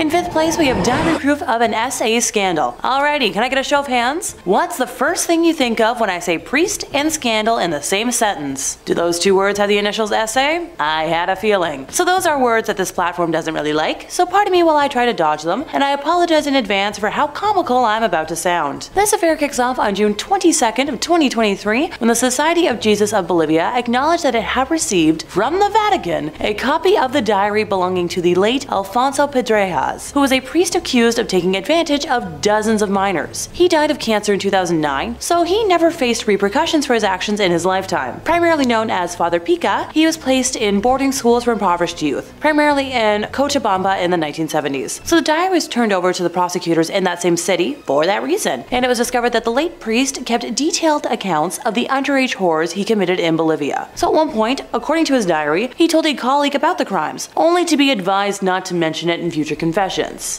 In fifth place, we have diamond proof of an SA scandal. Alrighty, can I get a show of hands? What's the first thing you think of when I say priest and scandal in the same sentence? Do those two words have the initials SA? I had a feeling. So those are words that this platform doesn't really like, so pardon me while I try to dodge them, and I apologize in advance for how comical I'm about to sound. This affair kicks off on June 22nd of 2023 when the Society of Jesus of Bolivia acknowledged that it had received from the Vatican a copy of the diary belonging to the late Alfonso Who was a priest accused of taking advantage of dozens of minors. He died of cancer in 2009, so he never faced repercussions for his actions in his lifetime. Primarily known as Father Pica, he was placed in boarding schools for impoverished youth, primarily in Cochabamba in the 1970s. So the diary was turned over to the prosecutors in that same city for that reason, and it was discovered that the late priest kept detailed accounts of the underage horrors he committed in Bolivia. So at one point, according to his diary, he told a colleague about the crimes, only to be advised not to mention it in future confessions.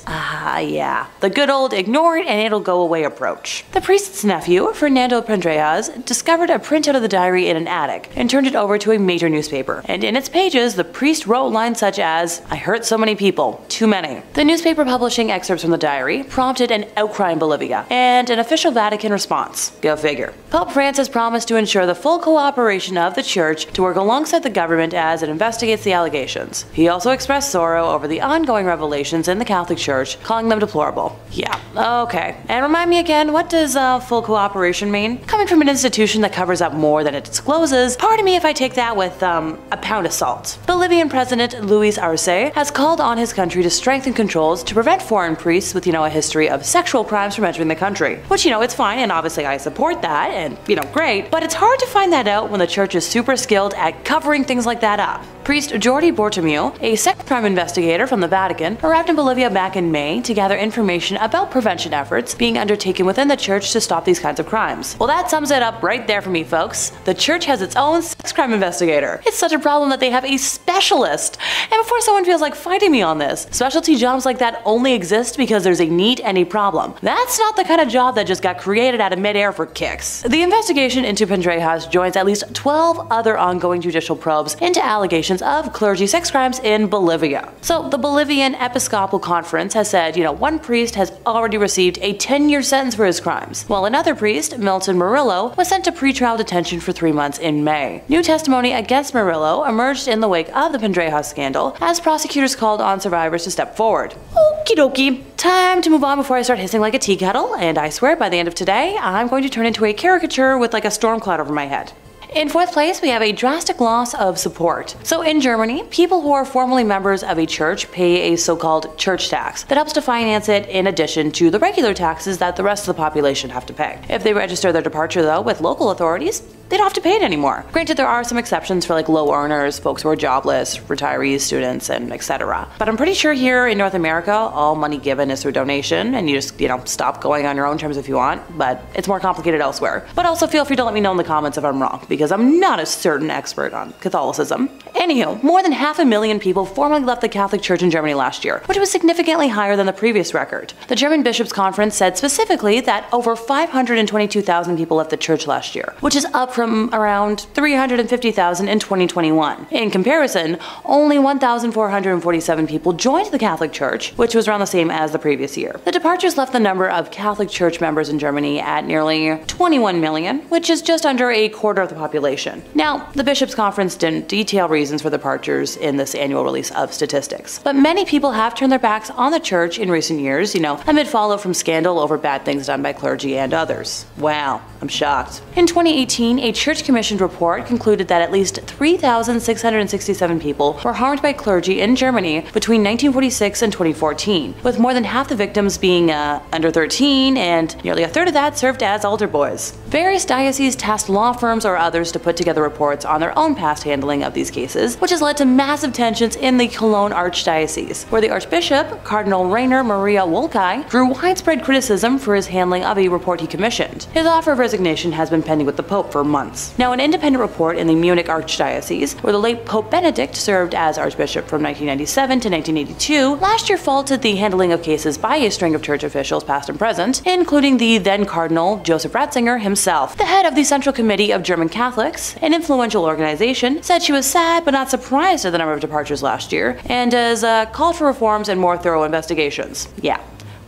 Ah, yeah. The good old ignore it and it'll go away approach. The priest's nephew, Fernando Pedrajas, discovered a printout of the diary in an attic and turned it over to a major newspaper. And in its pages, the priest wrote lines such as, I hurt so many people, too many. The newspaper publishing excerpts from the diary prompted an outcry in Bolivia and an official Vatican response. Go figure. Pope Francis promised to ensure the full cooperation of the church to work alongside the government as it investigates the allegations. He also expressed sorrow over the ongoing revelations in the Catholic Church, calling them deplorable. Yeah, okay. And remind me again, what does uh, full cooperation mean? Coming from an institution that covers up more than it discloses, pardon me if I take that with um, a pound of salt. Bolivian President Luis Arce has called on his country to strengthen controls to prevent foreign priests with, you know, a history of sexual crimes from entering the country. Which, you know, it's fine, and obviously I support that, and, you know, great, but it's hard to find that out when the church is super skilled at covering things like that up. Priest Jordi Bertomeu, a sex crime investigator from the Vatican, arrived in Bolivia back in May to gather information about prevention efforts being undertaken within the church to stop these kinds of crimes. Well, that sums it up right there for me, folks. The church has its own sex crime investigator. It's such a problem that they have a specialist. And before someone feels like fighting me on this, specialty jobs like that only exist because there's a need and a problem. That's not the kind of job that just got created out of midair for kicks. The investigation into Pedrajas joins at least 12 other ongoing judicial probes into allegations of clergy sex crimes in Bolivia. So the Bolivian Episcopal Conference has said, you know, one priest has already received a 10-year sentence for his crimes, while another priest, Milton Murillo, was sent to pretrial detention for three months in May. New testimony against Murillo emerged in the wake of the Pedrajas scandal as prosecutors called on survivors to step forward. Okie dokie. Time to move on before I start hissing like a tea kettle, and I swear by the end of today, I'm going to turn into a caricature with like a storm cloud over my head. In fourth place, we have a drastic loss of support. So in Germany, people who are formerly members of a church pay a so-called church tax that helps to finance it in addition to the regular taxes that the rest of the population have to pay. If they register their departure though with local authorities, they don't have to pay it anymore. Granted, there are some exceptions for like low earners, folks who are jobless, retirees, students, and etc. But I'm pretty sure here in North America, all money given is through donation, and you just, you know, stop going on your own terms if you want, but it's more complicated elsewhere. But also feel free to let me know in the comments if I'm wrong, because I'm not a certain expert on Catholicism. Anywho, more than half a million people formally left the Catholic Church in Germany last year, which was significantly higher than the previous record. The German Bishops' Conference said specifically that over 522,000 people left the church last year, which is up from around 350,000 in 2021. In comparison, only 1,447 people joined the Catholic Church, which was around the same as the previous year. The departures left the number of Catholic Church members in Germany at nearly 21 million, which is just under a quarter of the population. Now, the Bishops' Conference didn't detail reasons for departures in this annual release of statistics, but many people have turned their backs on the church in recent years, you know, amid fallout from scandal over bad things done by clergy and others. Wow, I'm shocked. In 2018, a church commissioned report concluded that at least 3,667 people were harmed by clergy in Germany between 1946 and 2014, with more than half the victims being uh, under 13 and nearly a third of that served as altar boys. Various dioceses tasked law firms or others to put together reports on their own past handling of these cases, which has led to massive tensions in the Cologne Archdiocese, where the Archbishop, Cardinal Rainer Maria Woelki, drew widespread criticism for his handling of a report he commissioned. His offer of resignation has been pending with the Pope for months. Now, an independent report in the Munich Archdiocese, where the late Pope Benedict served as Archbishop from 1997 to 1982, last year faulted the handling of cases by a string of church officials, past and present, including the then Cardinal Joseph Ratzinger himself. The head of the Central Committee of German Catholics, an influential organization, said she was sad but not surprised at the number of departures last year, and has uh, called for reforms and more thorough investigations. Yeah.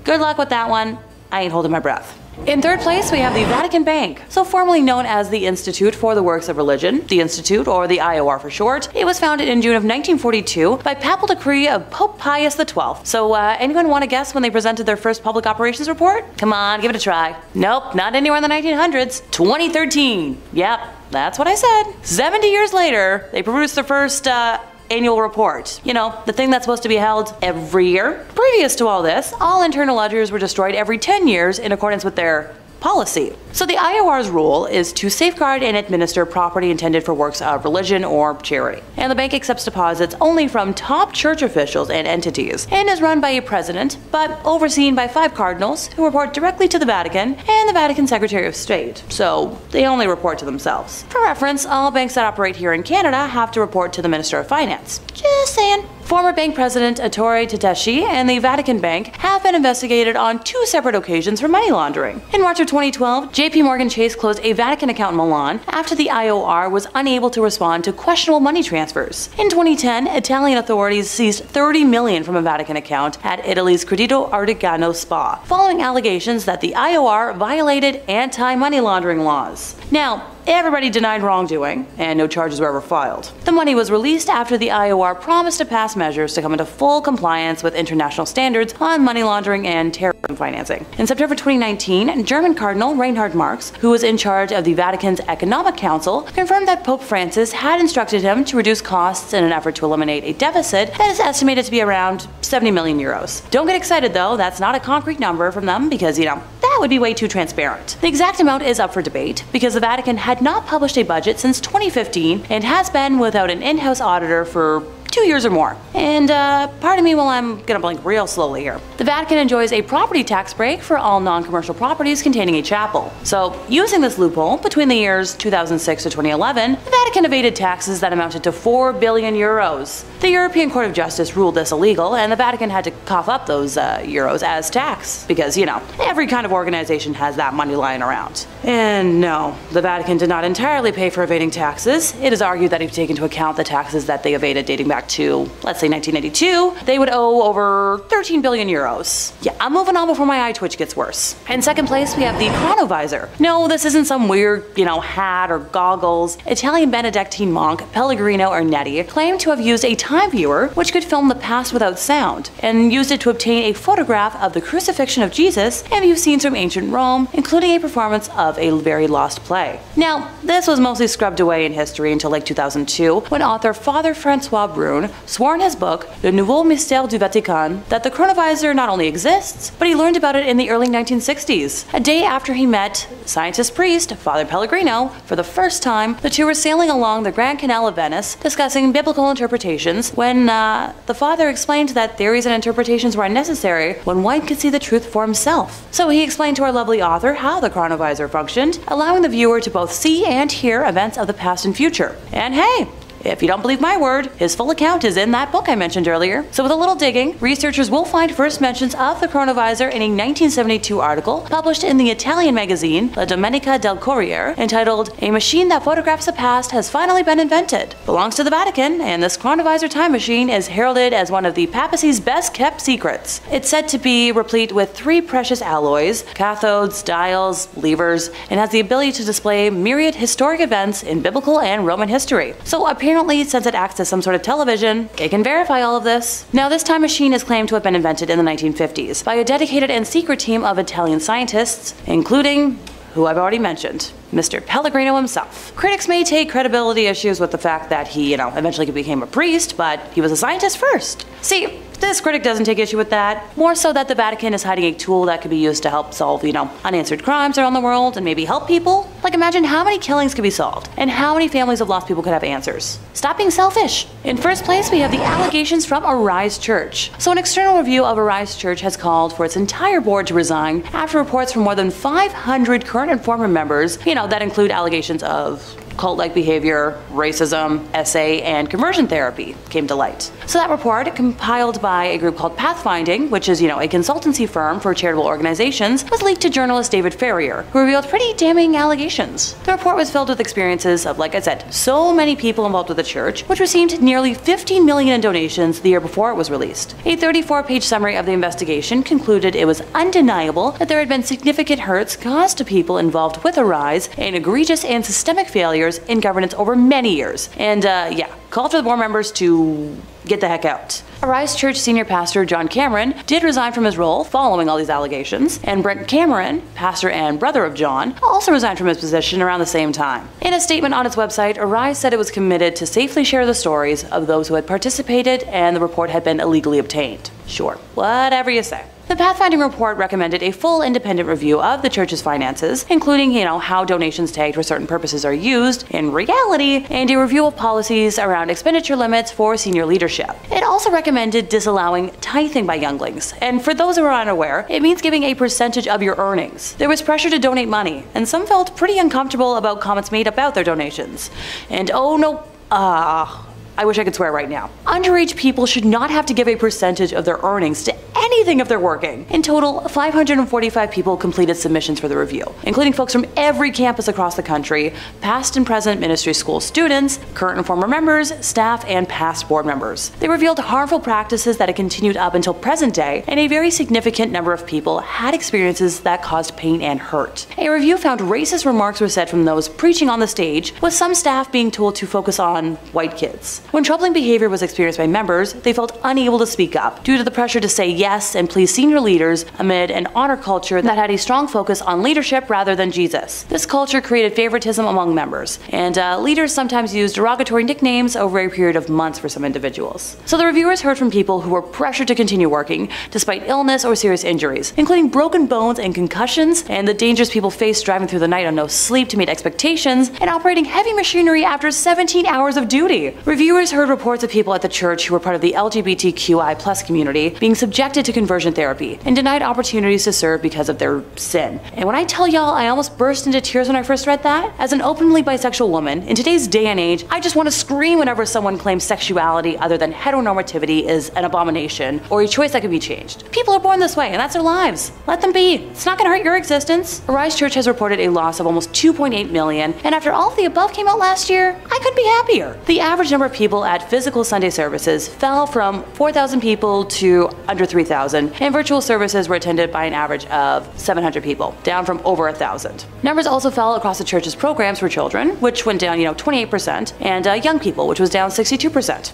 Good luck with that one. I ain't holding my breath. In third place, we have the Vatican Bank, so formerly known as the Institute for the Works of Religion, the Institute, or the IOR for short. It was founded in June of 1942 by papal decree of Pope Pius XII. So, uh, anyone want to guess when they presented their first public operations report? Come on, give it a try. Nope, not anywhere in the 1900s. 2013. Yep, that's what I said. 70 years later, they produced their first, uh, annual report. You know, the thing that's supposed to be held every year. Previous to all this, all internal ledgers were destroyed every 10 years in accordance with their policy. So the IOR's role is to safeguard and administer property intended for works of religion or charity. And the bank accepts deposits only from top church officials and entities, and is run by a president, but overseen by five cardinals who report directly to the Vatican and the Vatican Secretary of State. So they only report to themselves. For reference, all banks that operate here in Canada have to report to the Minister of Finance. Just saying. Former bank president Ettore Tedeschi and the Vatican Bank have been investigated on two separate occasions for money laundering. In March of 2012, JP Morgan Chase closed a Vatican account in Milan after the IOR was unable to respond to questionable money transfers. In 2010, Italian authorities seized 30 million from a Vatican account at Italy's Credito Artigiano Spa, following allegations that the IOR violated anti-money laundering laws. Now, Everybody denied wrongdoing, and no charges were ever filed. The money was released after the IOR promised to pass measures to come into full compliance with international standards on money laundering and terrorism financing. In September 2019, German Cardinal Reinhard Marx, who was in charge of the Vatican's Economic Council, confirmed that Pope Francis had instructed him to reduce costs in an effort to eliminate a deficit that is estimated to be around 70 million euros. Don't get excited though, that's not a concrete number from them because, you know, that would be way too transparent. The exact amount is up for debate because the Vatican had not published a budget since 2015 and has been without an in-house auditor for two years or more. And uh, pardon me while I'm gonna blink real slowly here. The Vatican enjoys a property tax break for all non-commercial properties containing a chapel. So using this loophole, between the years 2006 to 2011, the Vatican evaded taxes that amounted to 4 billion euros. The European Court of Justice ruled this illegal, and the Vatican had to cough up those uh, euros as tax, because, you know, every kind of organization has that money lying around. And no, the Vatican did not entirely pay for evading taxes. It is argued that if you take into account the taxes that they evaded dating back to, let's say 1982, they would owe over 13 billion euros. Yeah, I'm moving on before my eye twitch gets worse. In second place, we have the chronovisor. No, this isn't some weird, you know, hat or goggles. Italian Benedictine monk Pellegrino Ernetti claimed to have used a time viewer which could film the past without sound, and used it to obtain a photograph of the crucifixion of Jesus and view scenes from ancient Rome, including a performance of a very lost play. Now, this was mostly scrubbed away in history until like 2002, when author Father Francois Brune swore in his book, Le Nouveau Mystère du Vatican, that the chronovisor not only exists, but he learned about it in the early 1960s. A day after he met scientist priest Father Pellegrino for the first time, the two were sailing along the Grand Canal of Venice, discussing biblical interpretations, when uh, the father explained that theories and interpretations were unnecessary when one could see the truth for himself. So he explained to our lovely author how the chronovisor functioned, allowing the viewer to both see and hear events of the past and future. And hey, if you don't believe my word, his full account is in that book I mentioned earlier. So with a little digging, researchers will find first mentions of the chronovisor in a 1972 article published in the Italian magazine La Domenica del Corriere entitled A Machine That Photographs the Past Has Finally Been Invented. Belongs to the Vatican, and this chronovisor time machine is heralded as one of the papacy's best kept secrets. It's said to be replete with three precious alloys, cathodes, dials, levers, and has the ability to display myriad historic events in biblical and Roman history. So apparently Apparently, since it acts as some sort of television, it can verify all of this. Now, this time machine is claimed to have been invented in the 1950s by a dedicated and secret team of Italian scientists, including who I've already mentioned, Mr. Pellegrino himself. Critics may take credibility issues with the fact that he, you know, eventually became a priest, but he was a scientist first. See, This critic doesn't take issue with that, more so that the Vatican is hiding a tool that could be used to help solve, you know, unanswered crimes around the world and maybe help people. Like imagine how many killings could be solved and how many families of lost people could have answers. Stop being selfish. In first place, we have the allegations from Arise Church. So an external review of Arise Church has called for its entire board to resign after reports from more than 500 current and former members, you know, that include allegations of cult like behavior, racism, SA, and conversion therapy came to light. So that report, compiled by a group called Pathfinding, which is, you know, a consultancy firm for charitable organizations, was leaked to journalist David Ferrier, who revealed pretty damning allegations. The report was filled with experiences of, like I said, so many people involved with the church, which received nearly 15 million in donations the year before it was released. A 34-page summary of the investigation concluded it was undeniable that there had been significant hurts caused to people involved with Arise and egregious and systemic failures in governance over many years. And uh, yeah, called for the board members to get the heck out. Arise Church senior pastor John Cameron did resign from his role following all these allegations, and Brent Cameron, pastor and brother of John, also resigned from his position around the same time. In a statement on its website, Arise said it was committed to safely share the stories of those who had participated and the report had been illegally obtained. Sure, whatever you say. The Pathfinding report recommended a full independent review of the church's finances, including, you know, how donations tagged for certain purposes are used in reality, and a review of policies around expenditure limits for senior leadership. It also recommended disallowing tithing by younglings, and for those who are unaware, it means giving a percentage of your earnings. There was pressure to donate money, and some felt pretty uncomfortable about comments made about their donations. And oh no, ah. Uh, I wish I could swear right now. Underage people should not have to give a percentage of their earnings to anything if they're working. In total, 545 people completed submissions for the review, including folks from every campus across the country, past and present ministry school students, current and former members, staff, and past board members. They revealed harmful practices that had continued up until present day, and a very significant number of people had experiences that caused pain and hurt. A review found racist remarks were said from those preaching on the stage, with some staff being told to focus on white kids. When troubling behavior was experienced by members, they felt unable to speak up due to the pressure to say yes and please senior leaders amid an honor culture that had a strong focus on leadership rather than Jesus. This culture created favoritism among members, and uh, leaders sometimes used derogatory nicknames over a period of months for some individuals. So the reviewers heard from people who were pressured to continue working despite illness or serious injuries, including broken bones and concussions, and the dangers people faced driving through the night on no sleep to meet expectations, and operating heavy machinery after 17 hours of duty. Reviewers heard reports of people at the church who were part of the LGBTQI plus community being subjected to conversion therapy and denied opportunities to serve because of their sin. And when I tell y'all I almost burst into tears when I first read that, as an openly bisexual woman, in today's day and age, I just want to scream whenever someone claims sexuality other than heteronormativity is an abomination or a choice that can be changed. People are born this way and that's their lives. Let them be. It's not going to hurt your existence. Arise Church has reported a loss of almost 2.8 million, and after all of the above came out last year, I couldn't be happier. The average number of people people at physical Sunday services fell from 4,000 people to under 3,000, and virtual services were attended by an average of 700 people, down from over 1,000. Numbers also fell across the church's programs for children, which went down, you know, 28%, and uh, young people, which was down 62%.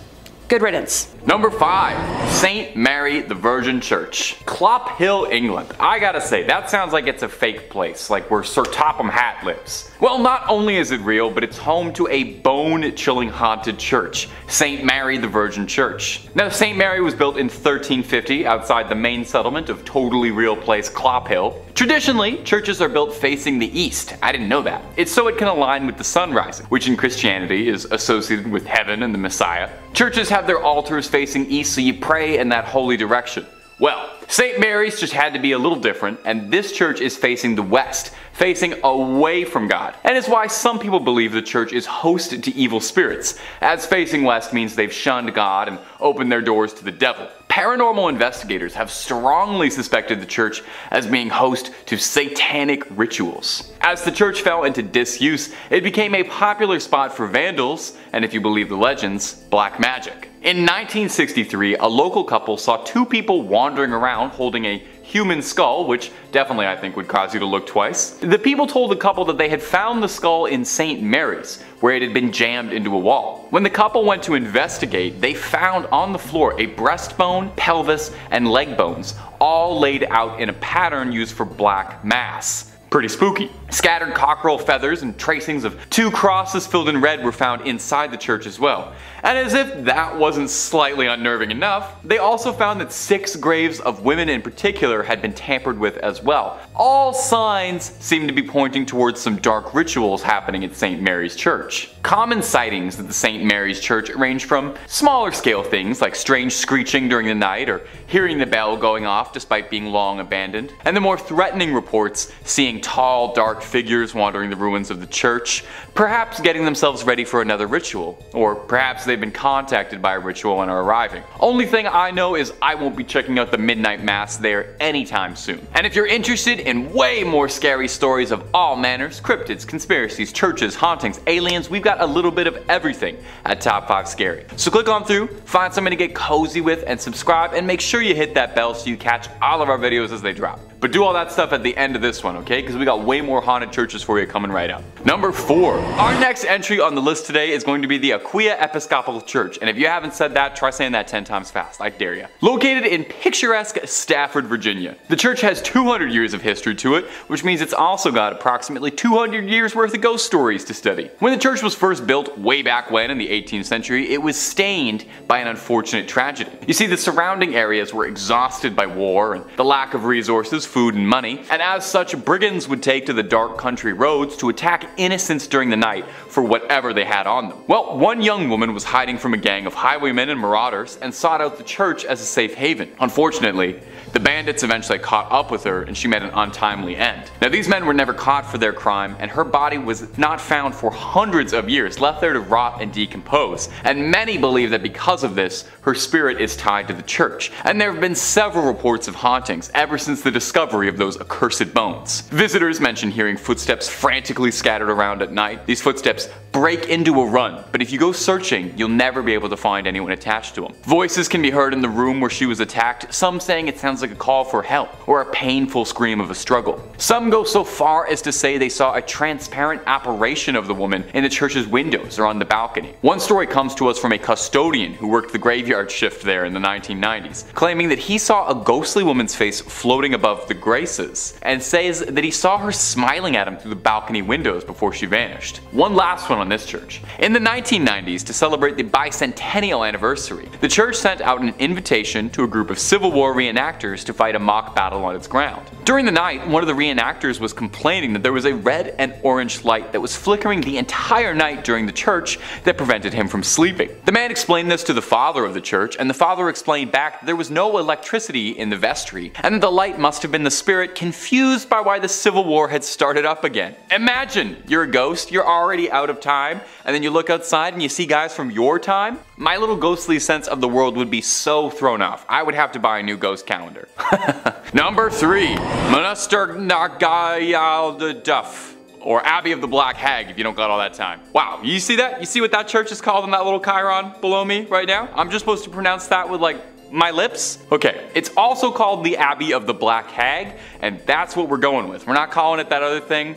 Good riddance. Number five, St. Mary the Virgin Church, Clophill, England. I gotta say, that sounds like it's a fake place, like where Sir Topham Hatt lives. Well, not only is it real, but it's home to a bone-chilling haunted church, St. Mary the Virgin Church. Now, St. Mary was built in 1350 outside the main settlement of totally real place Clophill. Traditionally, churches are built facing the east. I didn't know that. It's so it can align with the sun rising, which in Christianity is associated with heaven and the Messiah. Churches have their altars facing east so you pray in that holy direction. Well, St. Mary's just had to be a little different, and this church is facing the west, facing away from God. And it's why some people believe the church is hosted to evil spirits, as facing west means they've shunned God and opened their doors to the devil. Paranormal investigators have strongly suspected the church as being host to satanic rituals. As the church fell into disuse, it became a popular spot for vandals, and if you believe the legends, black magic. In 1963, a local couple saw two people wandering around holding a human skull, which definitely I think would cause you to look twice. The people told the couple that they had found the skull in St. Mary's, where it had been jammed into a wall. When the couple went to investigate, they found on the floor a breastbone, pelvis, and leg bones, all laid out in a pattern used for black mass. Pretty spooky. Scattered cockerel feathers and tracings of two crosses filled in red were found inside the church as well. And as if that wasn't slightly unnerving enough, they also found that six graves of women in particular had been tampered with as well. All signs seem to be pointing towards some dark rituals happening at St. Mary's Church. Common sightings at the St. Mary's Church range from smaller scale things like strange screeching during the night or hearing the bell going off despite being long abandoned, and the more threatening reports seeing tall, dark figures wandering the ruins of the church, perhaps getting themselves ready for another ritual, or perhaps they've been contacted by a ritual and are arriving. Only thing I know is I won't be checking out the midnight mass there anytime soon. And if you're interested in way more scary stories of all manners, cryptids, conspiracies, churches, hauntings, aliens, we've got a little bit of everything at Top 5 Scary. So click on through, find something to get cozy with, and subscribe, and make sure you hit that bell so you catch all of our videos as they drop. But do all that stuff at the end of this one, okay? Because we got way more haunted churches for you coming right up. Number 4. Our next entry on the list today is going to be the Aquia Episcopal Church. And if you haven't said that, try saying that 10 times fast. I dare you. Located in picturesque Stafford, Virginia. The church has 200 years of history to it, which means it's also got approximately 200 years worth of ghost stories to study. When the church was first built way back when in the 18th century, it was stained by an unfortunate tragedy. You see, the surrounding areas were exhausted by war and the lack of resources food and money, and as such, brigands would take to the dark country roads to attack innocents during the night for whatever they had on them. Well, one young woman was hiding from a gang of highwaymen and marauders and sought out the church as a safe haven. Unfortunately, the bandits eventually caught up with her and she met an untimely end. Now these men were never caught for their crime and her body was not found for hundreds of years, left there to rot and decompose. And many believe that because of this, her spirit is tied to the church. And there have been several reports of hauntings ever since the discovery of those accursed bones. Visitors mention hearing footsteps frantically scattered around at night. These footsteps break into a run, but if you go searching, you'll never be able to find anyone attached to them. Voices can be heard in the room where she was attacked, some saying it sounds like a call for help or a painful scream of a struggle. Some go so far as to say they saw a transparent apparition of the woman in the church's windows or on the balcony. One story comes to us from a custodian who worked the graveyard shift there in the 1990s, claiming that he saw a ghostly woman's face floating above the graces and says that he saw her smiling at him through the balcony windows before she vanished. One last one on this church. In the 1990s, to celebrate the bicentennial anniversary, the church sent out an invitation to a group of Civil War reenactors to fight a mock battle on its ground. During the night, one of the reenactors was complaining that there was a red and orange light that was flickering the entire night during the church that prevented him from sleeping. The man explained this to the father of the church, and the father explained back that there was no electricity in the vestry, and that the light must have been the spirit confused by why the Civil War had started up again. Imagine you're a ghost, you're already out of time, and then you look outside and you see guys from your time? My little ghostly sense of the world would be so thrown off. I would have to buy a new ghost calendar. Number 3. Monaster Nagayal Duff or Abbey of the Black Hag if you don't got all that time. Wow, you see that? You see what that church is called in that little chyron below me right now? I'm just supposed to pronounce that with like my lips? Okay, it's also called the Abbey of the Black Hag, and that's what we're going with. We're not calling it that other thing.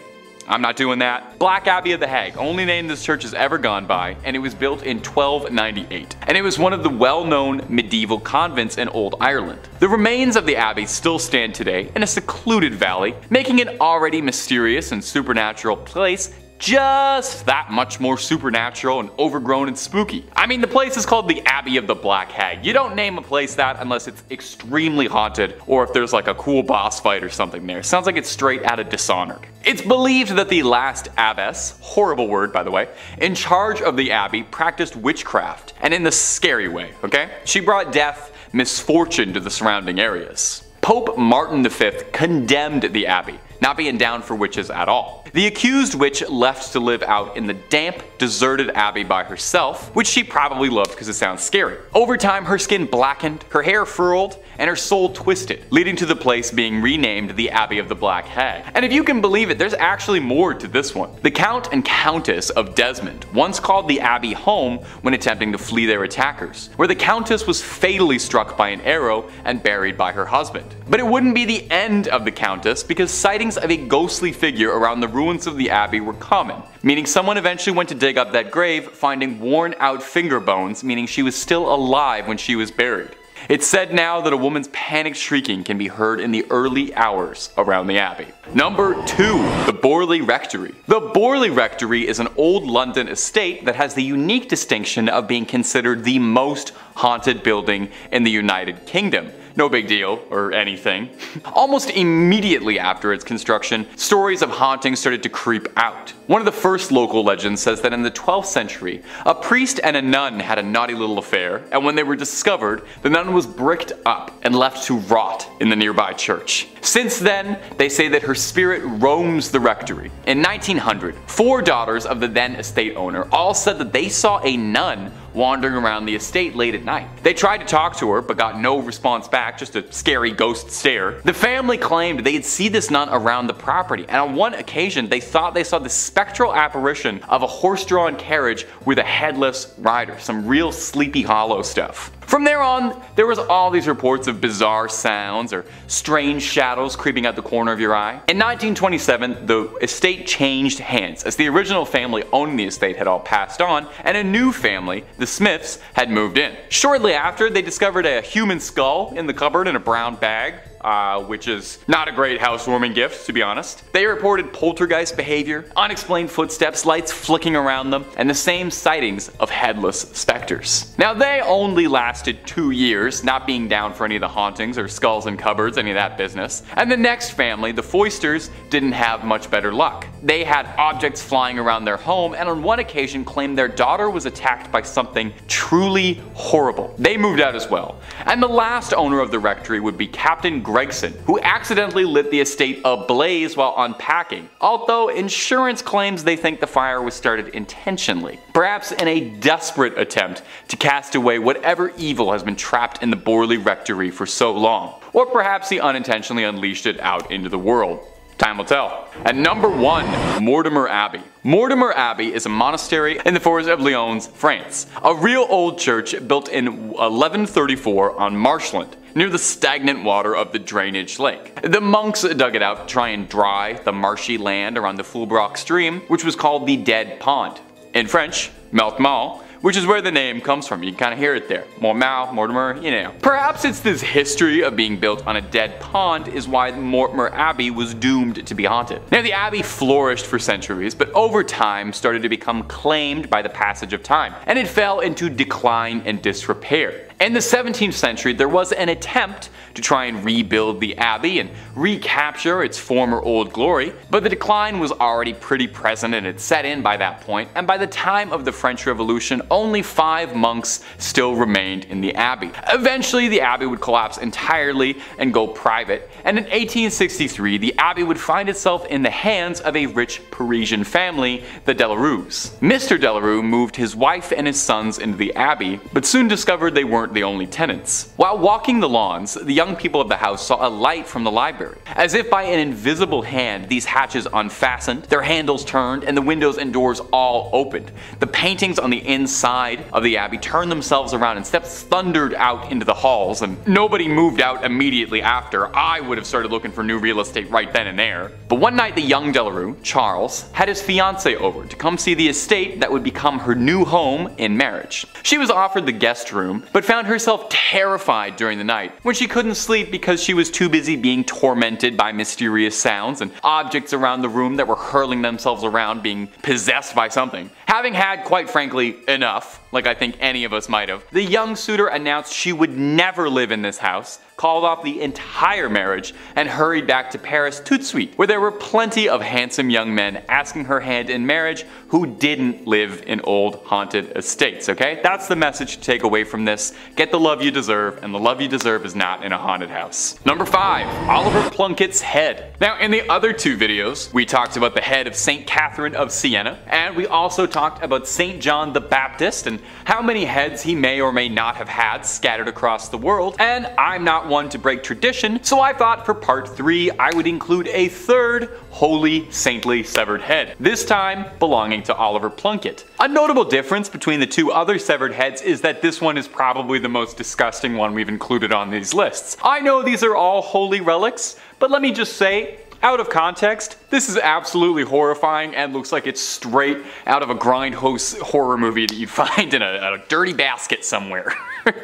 I'm not doing that. Black Abbey of the Hague, only name this church has ever gone by, and it was built in 1298. And it was one of the well-known medieval convents in Old Ireland. The remains of the abbey still stand today in a secluded valley, making it already mysterious and supernatural place just that much more supernatural and overgrown and spooky. I mean, the place is called the Abbey of the Black Hag. You don't name a place that unless it's extremely haunted or if there's like a cool boss fight or something there. Sounds like it's straight out of Dishonored. It's believed that the last abbess, horrible word by the way, in charge of the abbey practiced witchcraft, and in the scary way, okay? She brought death, misfortune to the surrounding areas. Pope Martin V condemned the abbey, not being down for witches at all. The accused witch left to live out in the damp, deserted abbey by herself, which she probably loved because it sounds scary. Over time, her skin blackened, her hair furled, and her soul twisted, leading to the place being renamed the Abbey of the Black Hag. And if you can believe it, there's actually more to this one. The Count and Countess of Desmond once called the abbey home when attempting to flee their attackers, where the Countess was fatally struck by an arrow and buried by her husband. But it wouldn't be the end of the Countess because sightings of a ghostly figure around the ruins of the abbey were common, meaning someone eventually went to dig up that grave finding worn out finger bones, meaning she was still alive when she was buried. It's said now that a woman's panicked shrieking can be heard in the early hours around the abbey. Number 2. The Borley Rectory. The Borley Rectory is an old London estate that has the unique distinction of being considered the most haunted building in the United Kingdom. No big deal, or anything. Almost immediately after its construction, stories of hauntings started to creep out. One of the first local legends says that in the 12th century, a priest and a nun had a naughty little affair, and when they were discovered, the nun was bricked up and left to rot in the nearby church. Since then, they say that her spirit roams the rectory. In 1900, four daughters of the then estate owner all said that they saw a nun wandering around the estate late at night. They tried to talk to her, but got no response back, just a scary ghost stare. The family claimed they had seen this nun around the property, and on one occasion they thought they saw the spectral apparition of a horse-drawn carriage with a headless rider, some real Sleepy Hollow stuff. From there on, there was all these reports of bizarre sounds or strange shadows creeping out the corner of your eye. In 1927, the estate changed hands as the original family owning the estate had all passed on and a new family, the Smiths, had moved in. Shortly after, they discovered a human skull in the cupboard in a brown bag uh, which is not a great housewarming gift, to be honest. They reported poltergeist behavior, unexplained footsteps, lights flicking around them, and the same sightings of headless specters. Now, they only lasted two years, not being down for any of the hauntings or skulls and cupboards, any of that business. And the next family, the Foysters, didn't have much better luck. They had objects flying around their home, and on one occasion claimed their daughter was attacked by something truly horrible. They moved out as well. And the last owner of the rectory would be Captain Gregson, who accidentally lit the estate ablaze while unpacking, although insurance claims they think the fire was started intentionally, perhaps in a desperate attempt to cast away whatever evil has been trapped in the Borley Rectory for so long, or perhaps he unintentionally unleashed it out into the world. Time will tell. At number 1, Mortimer Abbey. Mortimer Abbey is a monastery in the forest of Lyons, France. A real old church built in 1134 on marshland near the stagnant water of the drainage lake. The monks dug it out to try and dry the marshy land around the Fulbrock stream, which was called the Dead Pond. In French, Meltmal, which is where the name comes from. You can kind of hear it there. Mormal, Mortimer, you know. Perhaps it's this history of being built on a dead pond is why Mortimer Abbey was doomed to be haunted. Now the abbey flourished for centuries, but over time started to become claimed by the passage of time, and it fell into decline and disrepair. In the 17th century, there was an attempt to try and rebuild the abbey and recapture its former old glory, but the decline was already pretty present and had set in by that point. point, and by the time of the French Revolution, only five monks still remained in the abbey. Eventually, the abbey would collapse entirely and go private, and in 1863, the abbey would find itself in the hands of a rich Parisian family, the Delarues. Mr. Delarue moved his wife and his sons into the abbey, but soon discovered they weren't the only tenants. While walking the lawns, the young people of the house saw a light from the library. As if by an invisible hand, these hatches unfastened, their handles turned, and the windows and doors all opened. The paintings on the inside of the abbey turned themselves around and steps thundered out into the halls, and nobody moved out immediately after. I would have started looking for new real estate right then and there. But one night the young Delarue, Charles, had his fiance over to come see the estate that would become her new home in marriage. She was offered the guest room, but found herself terrified during the night when she couldn't sleep because she was too busy being tormented by mysterious sounds and objects around the room that were hurling themselves around being possessed by something. Having had, quite frankly, enough, like I think any of us might have, the young suitor announced she would never live in this house called off the entire marriage, and hurried back to Paris tout de suite, where there were plenty of handsome young men asking her hand in marriage who didn't live in old haunted estates, okay? That's the message to take away from this. Get the love you deserve, and the love you deserve is not in a haunted house. Number 5. Oliver Plunkett's Head. Now, in the other two videos, we talked about the head of St. Catherine of Siena, and we also talked about St. John the Baptist and how many heads he may or may not have had scattered across the world, and I'm not one to break tradition, so I thought for part 3 I would include a third holy saintly severed head, this time belonging to Oliver Plunkett. A notable difference between the two other severed heads is that this one is probably the most disgusting one we've included on these lists. I know these are all holy relics, but let me just say, out of context, this is absolutely horrifying and looks like it's straight out of a grindhouse horror movie that you'd find in a, a dirty basket somewhere.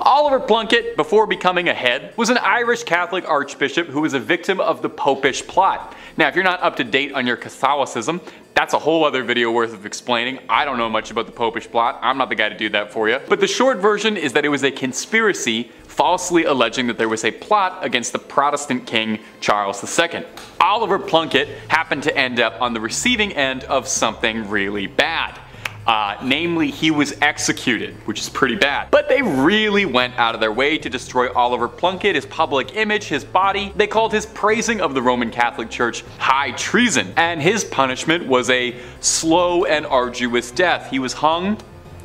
Oliver Plunkett, before becoming a head, was an Irish Catholic archbishop who was a victim of the Popish plot. Now, if you're not up to date on your Catholicism, that's a whole other video worth of explaining. I don't know much about the Popish plot. I'm not the guy to do that for you. But the short version is that it was a conspiracy falsely alleging that there was a plot against the Protestant king Charles II. Oliver Plunkett happened to end up on the receiving end of something really bad. Uh, namely, he was executed, which is pretty bad. But they really went out of their way to destroy Oliver Plunkett, his public image, his body. They called his praising of the Roman Catholic Church high treason, and his punishment was a slow and arduous death. He was hung,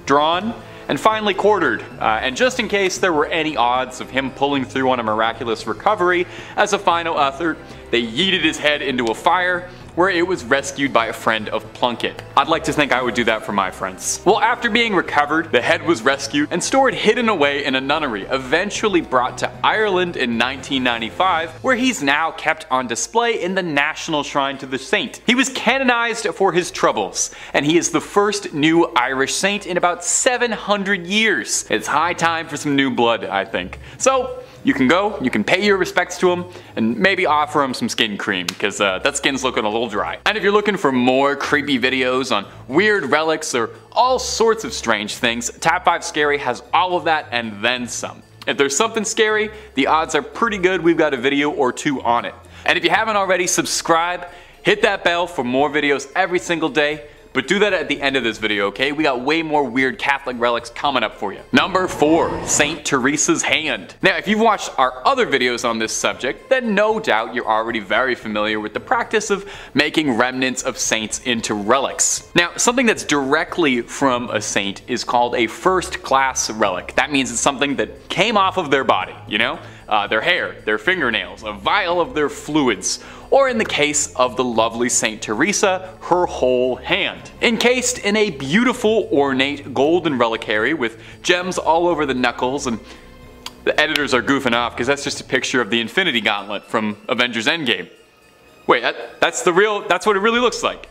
drawn, and finally quartered. Uh, and just in case there were any odds of him pulling through on a miraculous recovery, as a final effort, they yeeted his head into a fire where it was rescued by a friend of Plunkett. I'd like to think I would do that for my friends. Well, after being recovered, the head was rescued and stored hidden away in a nunnery, eventually brought to Ireland in 1995, where he's now kept on display in the National Shrine to the Saint. He was canonized for his troubles, and he is the first new Irish saint in about 700 years. It's high time for some new blood, I think. So, you can go, you can pay your respects to him, and maybe offer him some skin cream, because uh, that skin's looking a little dry. And if you're looking for more creepy videos on weird relics or all sorts of strange things, Top 5 Scary has all of that and then some. If there's something scary, the odds are pretty good we've got a video or two on it. And if you haven't already, subscribe, hit that bell for more videos every single day, but do that at the end of this video, okay? We got way more weird Catholic relics coming up for you. Number 4. St. Teresa's Hand. Now, if you've watched our other videos on this subject, then no doubt you're already very familiar with the practice of making remnants of saints into relics. Now, something that's directly from a saint is called a first class relic. That means it's something that came off of their body, you know? Uh, their hair, their fingernails, a vial of their fluids, or in the case of the lovely St. Teresa, her whole hand. Encased in a beautiful ornate golden reliquary with gems all over the knuckles and the editors are goofing off because that's just a picture of the Infinity Gauntlet from Avengers Endgame. Wait, that, that's the real, that's what it really looks like.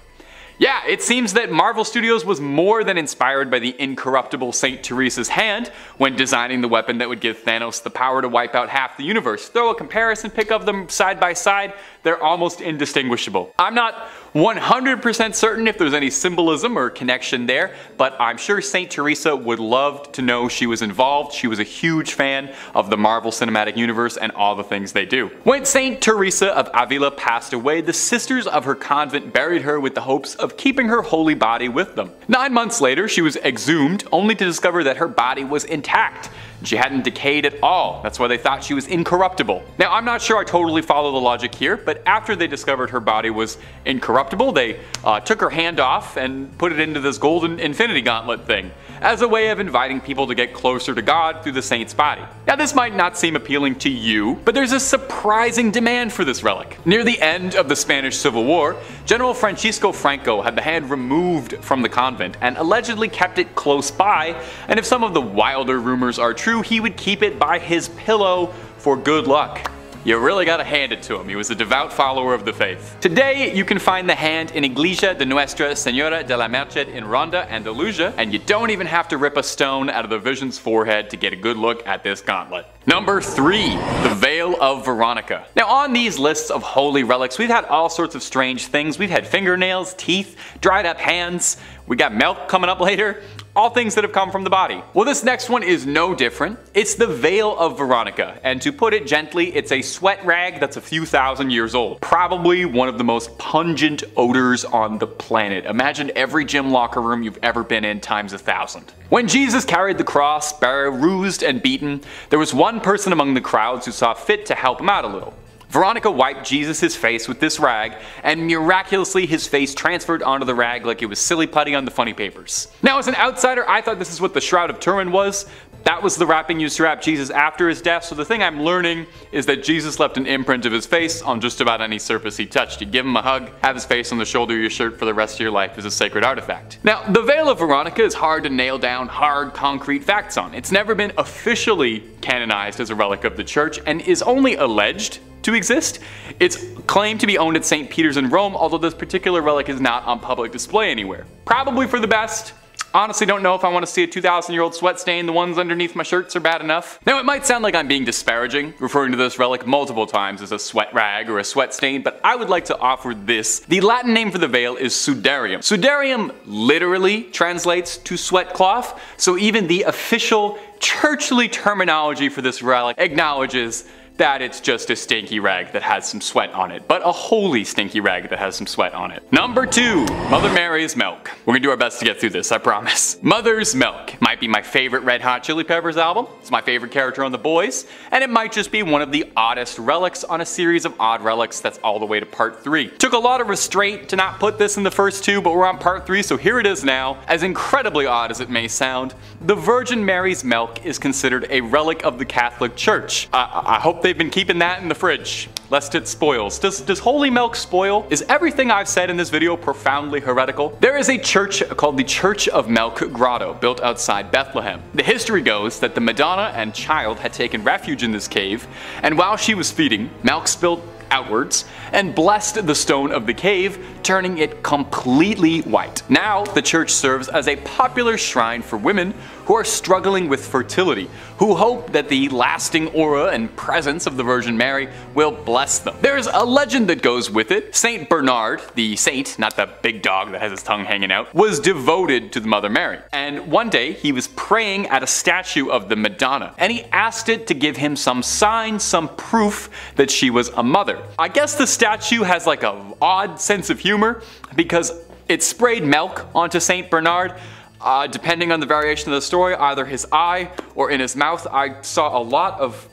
Yeah, it seems that Marvel Studios was more than inspired by the incorruptible St. Teresa's hand when designing the weapon that would give Thanos the power to wipe out half the universe. Throw a comparison pic of them side by side, they're almost indistinguishable. I'm not 100% certain if there's any symbolism or connection there, but I'm sure St. Teresa would love to know she was involved. She was a huge fan of the Marvel Cinematic Universe and all the things they do. When St. Teresa of Avila passed away, the sisters of her convent buried her with the hopes of keeping her holy body with them. Nine months later, she was exhumed, only to discover that her body was intact. She hadn't decayed at all. That's why they thought she was incorruptible. Now, I'm not sure I totally follow the logic here, but after they discovered her body was incorruptible, they uh, took her hand off and put it into this golden infinity gauntlet thing as a way of inviting people to get closer to God through the saint's body. Now, this might not seem appealing to you, but there's a surprising demand for this relic. Near the end of the Spanish Civil War, General Francisco Franco had the hand removed from the convent and allegedly kept it close by, and if some of the wilder rumors are true, true, he would keep it by his pillow for good luck. You really gotta hand it to him, he was a devout follower of the faith. Today, you can find the hand in Iglesia de Nuestra Senora de la Merced in Ronda, Andalusia, and you don't even have to rip a stone out of the Vision's forehead to get a good look at this gauntlet. Number 3. The Veil of Veronica. Now on these lists of holy relics, we've had all sorts of strange things. We've had fingernails, teeth, dried up hands, we got milk coming up later, all things that have come from the body. Well, this next one is no different. It's the Veil of Veronica, and to put it gently, it's a sweat rag that's a few thousand years old. Probably one of the most pungent odors on the planet. Imagine every gym locker room you've ever been in times a thousand. When Jesus carried the cross, bruised and beaten, there was one person among the crowds who saw fit to help him out a little. Veronica wiped Jesus' face with this rag, and miraculously his face transferred onto the rag like it was silly putty on the funny papers. Now as an outsider, I thought this is what the Shroud of Turin was. That was the wrapping used to wrap Jesus after his death, so the thing I'm learning is that Jesus left an imprint of his face on just about any surface he touched. You give him a hug, have his face on the shoulder of your shirt for the rest of your life as a sacred artifact. Now, the Veil of Veronica is hard to nail down hard, concrete facts on. It's never been officially canonized as a relic of the church and is only alleged to exist. It's claimed to be owned at St. Peter's in Rome, although this particular relic is not on public display anywhere. Probably for the best, Honestly don't know if I want to see a 2,000 year old sweat stain. The ones underneath my shirts are bad enough. Now it might sound like I'm being disparaging, referring to this relic multiple times as a sweat rag or a sweat stain, but I would like to offer this. The Latin name for the veil is sudarium. Sudarium literally translates to sweat cloth, so even the official churchly terminology for this relic acknowledges that it's just a stinky rag that has some sweat on it, but a holy stinky rag that has some sweat on it. Number two, Mother Mary's milk. We're gonna do our best to get through this, I promise. Mother's Milk might be my favorite Red Hot Chili Peppers album. It's my favorite character on The Boys, and it might just be one of the oddest relics on a series of odd relics that's all the way to part three. Took a lot of restraint to not put this in the first two, but we're on part three, so here it is now. As incredibly odd as it may sound, the Virgin Mary's milk is considered a relic of the Catholic Church. I, I hope they They've been keeping that in the fridge, lest it spoils. Does, does holy milk spoil? Is everything I've said in this video profoundly heretical? There is a church called the Church of Milk Grotto, built outside Bethlehem. The history goes that the Madonna and child had taken refuge in this cave, and while she was feeding, milk spilled outwards and blessed the stone of the cave, turning it completely white. Now, the church serves as a popular shrine for women who are struggling with fertility, who hope that the lasting aura and presence of the Virgin Mary will bless them. There's a legend that goes with it. Saint Bernard, the saint, not the big dog that has his tongue hanging out, was devoted to the Mother Mary. And one day he was praying at a statue of the Madonna, and he asked it to give him some sign, some proof that she was a mother. I guess the statue has like a odd sense of humor because it sprayed milk onto Saint Bernard, uh, depending on the variation of the story, either his eye or in his mouth. I saw a lot of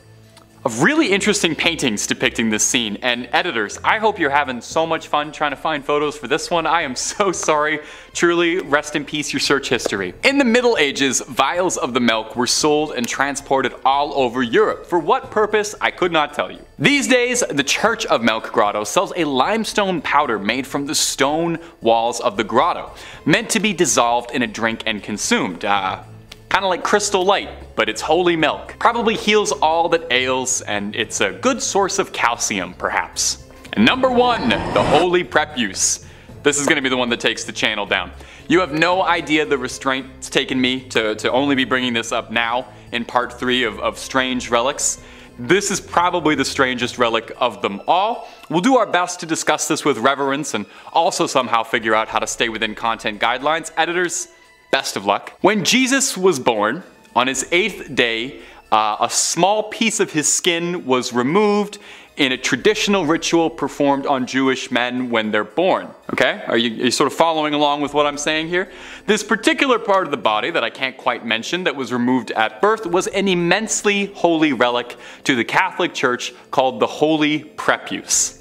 of really interesting paintings depicting this scene. And editors, I hope you're having so much fun trying to find photos for this one. I am so sorry. Truly, rest in peace your search history. In the Middle Ages, vials of the milk were sold and transported all over Europe. For what purpose, I could not tell you. These days, the Church of Milk Grotto sells a limestone powder made from the stone walls of the grotto, meant to be dissolved in a drink and consumed. Uh, Kind of like Crystal Light, but it's holy milk. Probably heals all that ails, and it's a good source of calcium, perhaps. And number one, the Holy Prepuce. This is gonna be the one that takes the channel down. You have no idea the restraint it's taken me to, to only be bringing this up now in part three of, of Strange Relics. This is probably the strangest relic of them all. We'll do our best to discuss this with reverence and also somehow figure out how to stay within content guidelines. Editors, Best of luck. When Jesus was born, on his eighth day, uh, a small piece of his skin was removed in a traditional ritual performed on Jewish men when they're born. Okay? Are you, are you, sort of following along with what I'm saying here? This particular part of the body that I can't quite mention that was removed at birth was an immensely holy relic to the Catholic Church called the Holy Prepuce.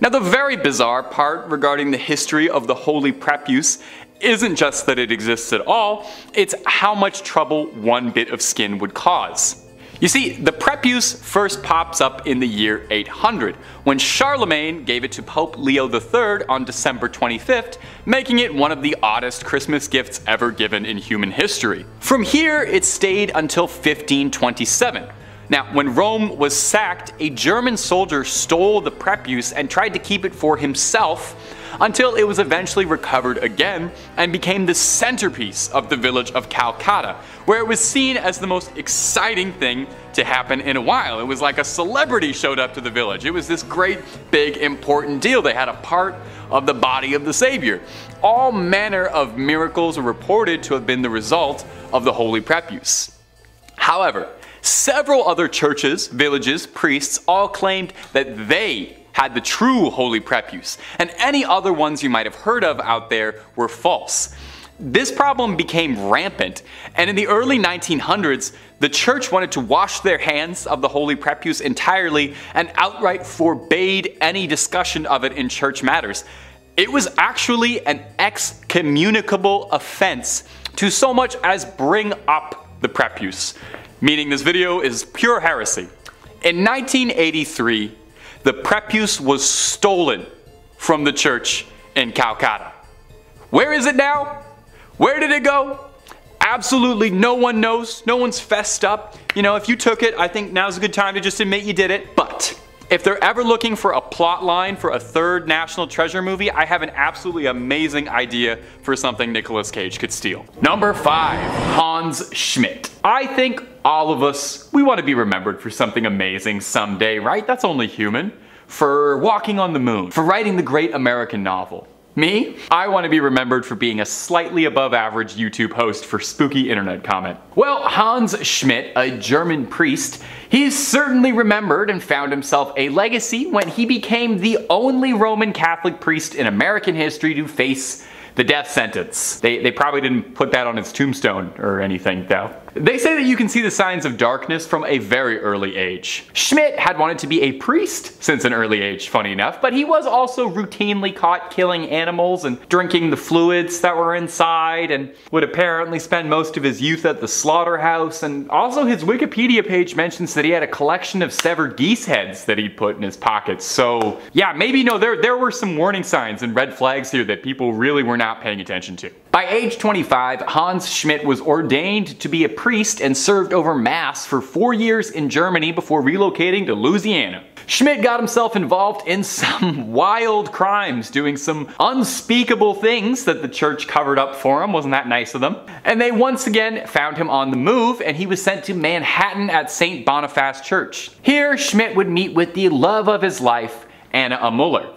Now, the very bizarre part regarding the history of the Holy Prepuce isn't just that it exists at all, it's how much trouble one bit of skin would cause. You see, the prepuce first pops up in the year 800, when Charlemagne gave it to Pope Leo III on December 25th, making it one of the oddest Christmas gifts ever given in human history. From here, it stayed until 1527. Now, when Rome was sacked, a German soldier stole the prepuce and tried to keep it for himself until it was eventually recovered again and became the centerpiece of the village of Calcata, where it was seen as the most exciting thing to happen in a while. It was like a celebrity showed up to the village. It was this great, big, important deal. They had a part of the body of the Savior. All manner of miracles were reported to have been the result of the Holy Prepuce. However, several other churches, villages, priests all claimed that they had the true holy prepuce, and any other ones you might have heard of out there were false. This problem became rampant, and in the early 1900s, the church wanted to wash their hands of the Holy Prepuce entirely and outright forbade any discussion of it in church matters. It was actually an excommunicable offense to so much as bring up the prepuce, meaning this video is pure heresy. In 1983, the prepuce was stolen from the church in Calcata. Where is it now? Where did it go? Absolutely no one knows. No one's fessed up. You know, if you took it, I think now's a good time to just admit you did it. But If they're ever looking for a plot line for a third National Treasure movie, I have an absolutely amazing idea for something Nicolas Cage could steal. Number 5. Hans Schmidt. I think all of us, we want to be remembered for something amazing someday, right? That's only human. For walking on the moon, for writing the great American novel, me? I want to be remembered for being a slightly above average YouTube host for spooky internet comment. Well, Hans Schmidt, a German priest, he's certainly remembered and found himself a legacy when he became the only Roman Catholic priest in American history to face the death sentence. They, they probably didn't put that on his tombstone or anything though. They say that you can see the signs of darkness from a very early age. Schmidt had wanted to be a priest since an early age, funny enough, but he was also routinely caught killing animals and drinking the fluids that were inside and would apparently spend most of his youth at the slaughterhouse and also his Wikipedia page mentions that he had a collection of severed geese heads that he'd put in his pockets. So yeah, maybe no, there, there were some warning signs and red flags here that people really were not paying attention to. By age 25, Hans Schmidt was ordained to be a priest and served over Mass for four years in Germany before relocating to Louisiana. Schmidt got himself involved in some wild crimes, doing some unspeakable things that the church covered up for him. Wasn't that nice of them? And they once again found him on the move and he was sent to Manhattan at St. Boniface Church. Here, Schmidt would meet with the love of his life, Anna Muller.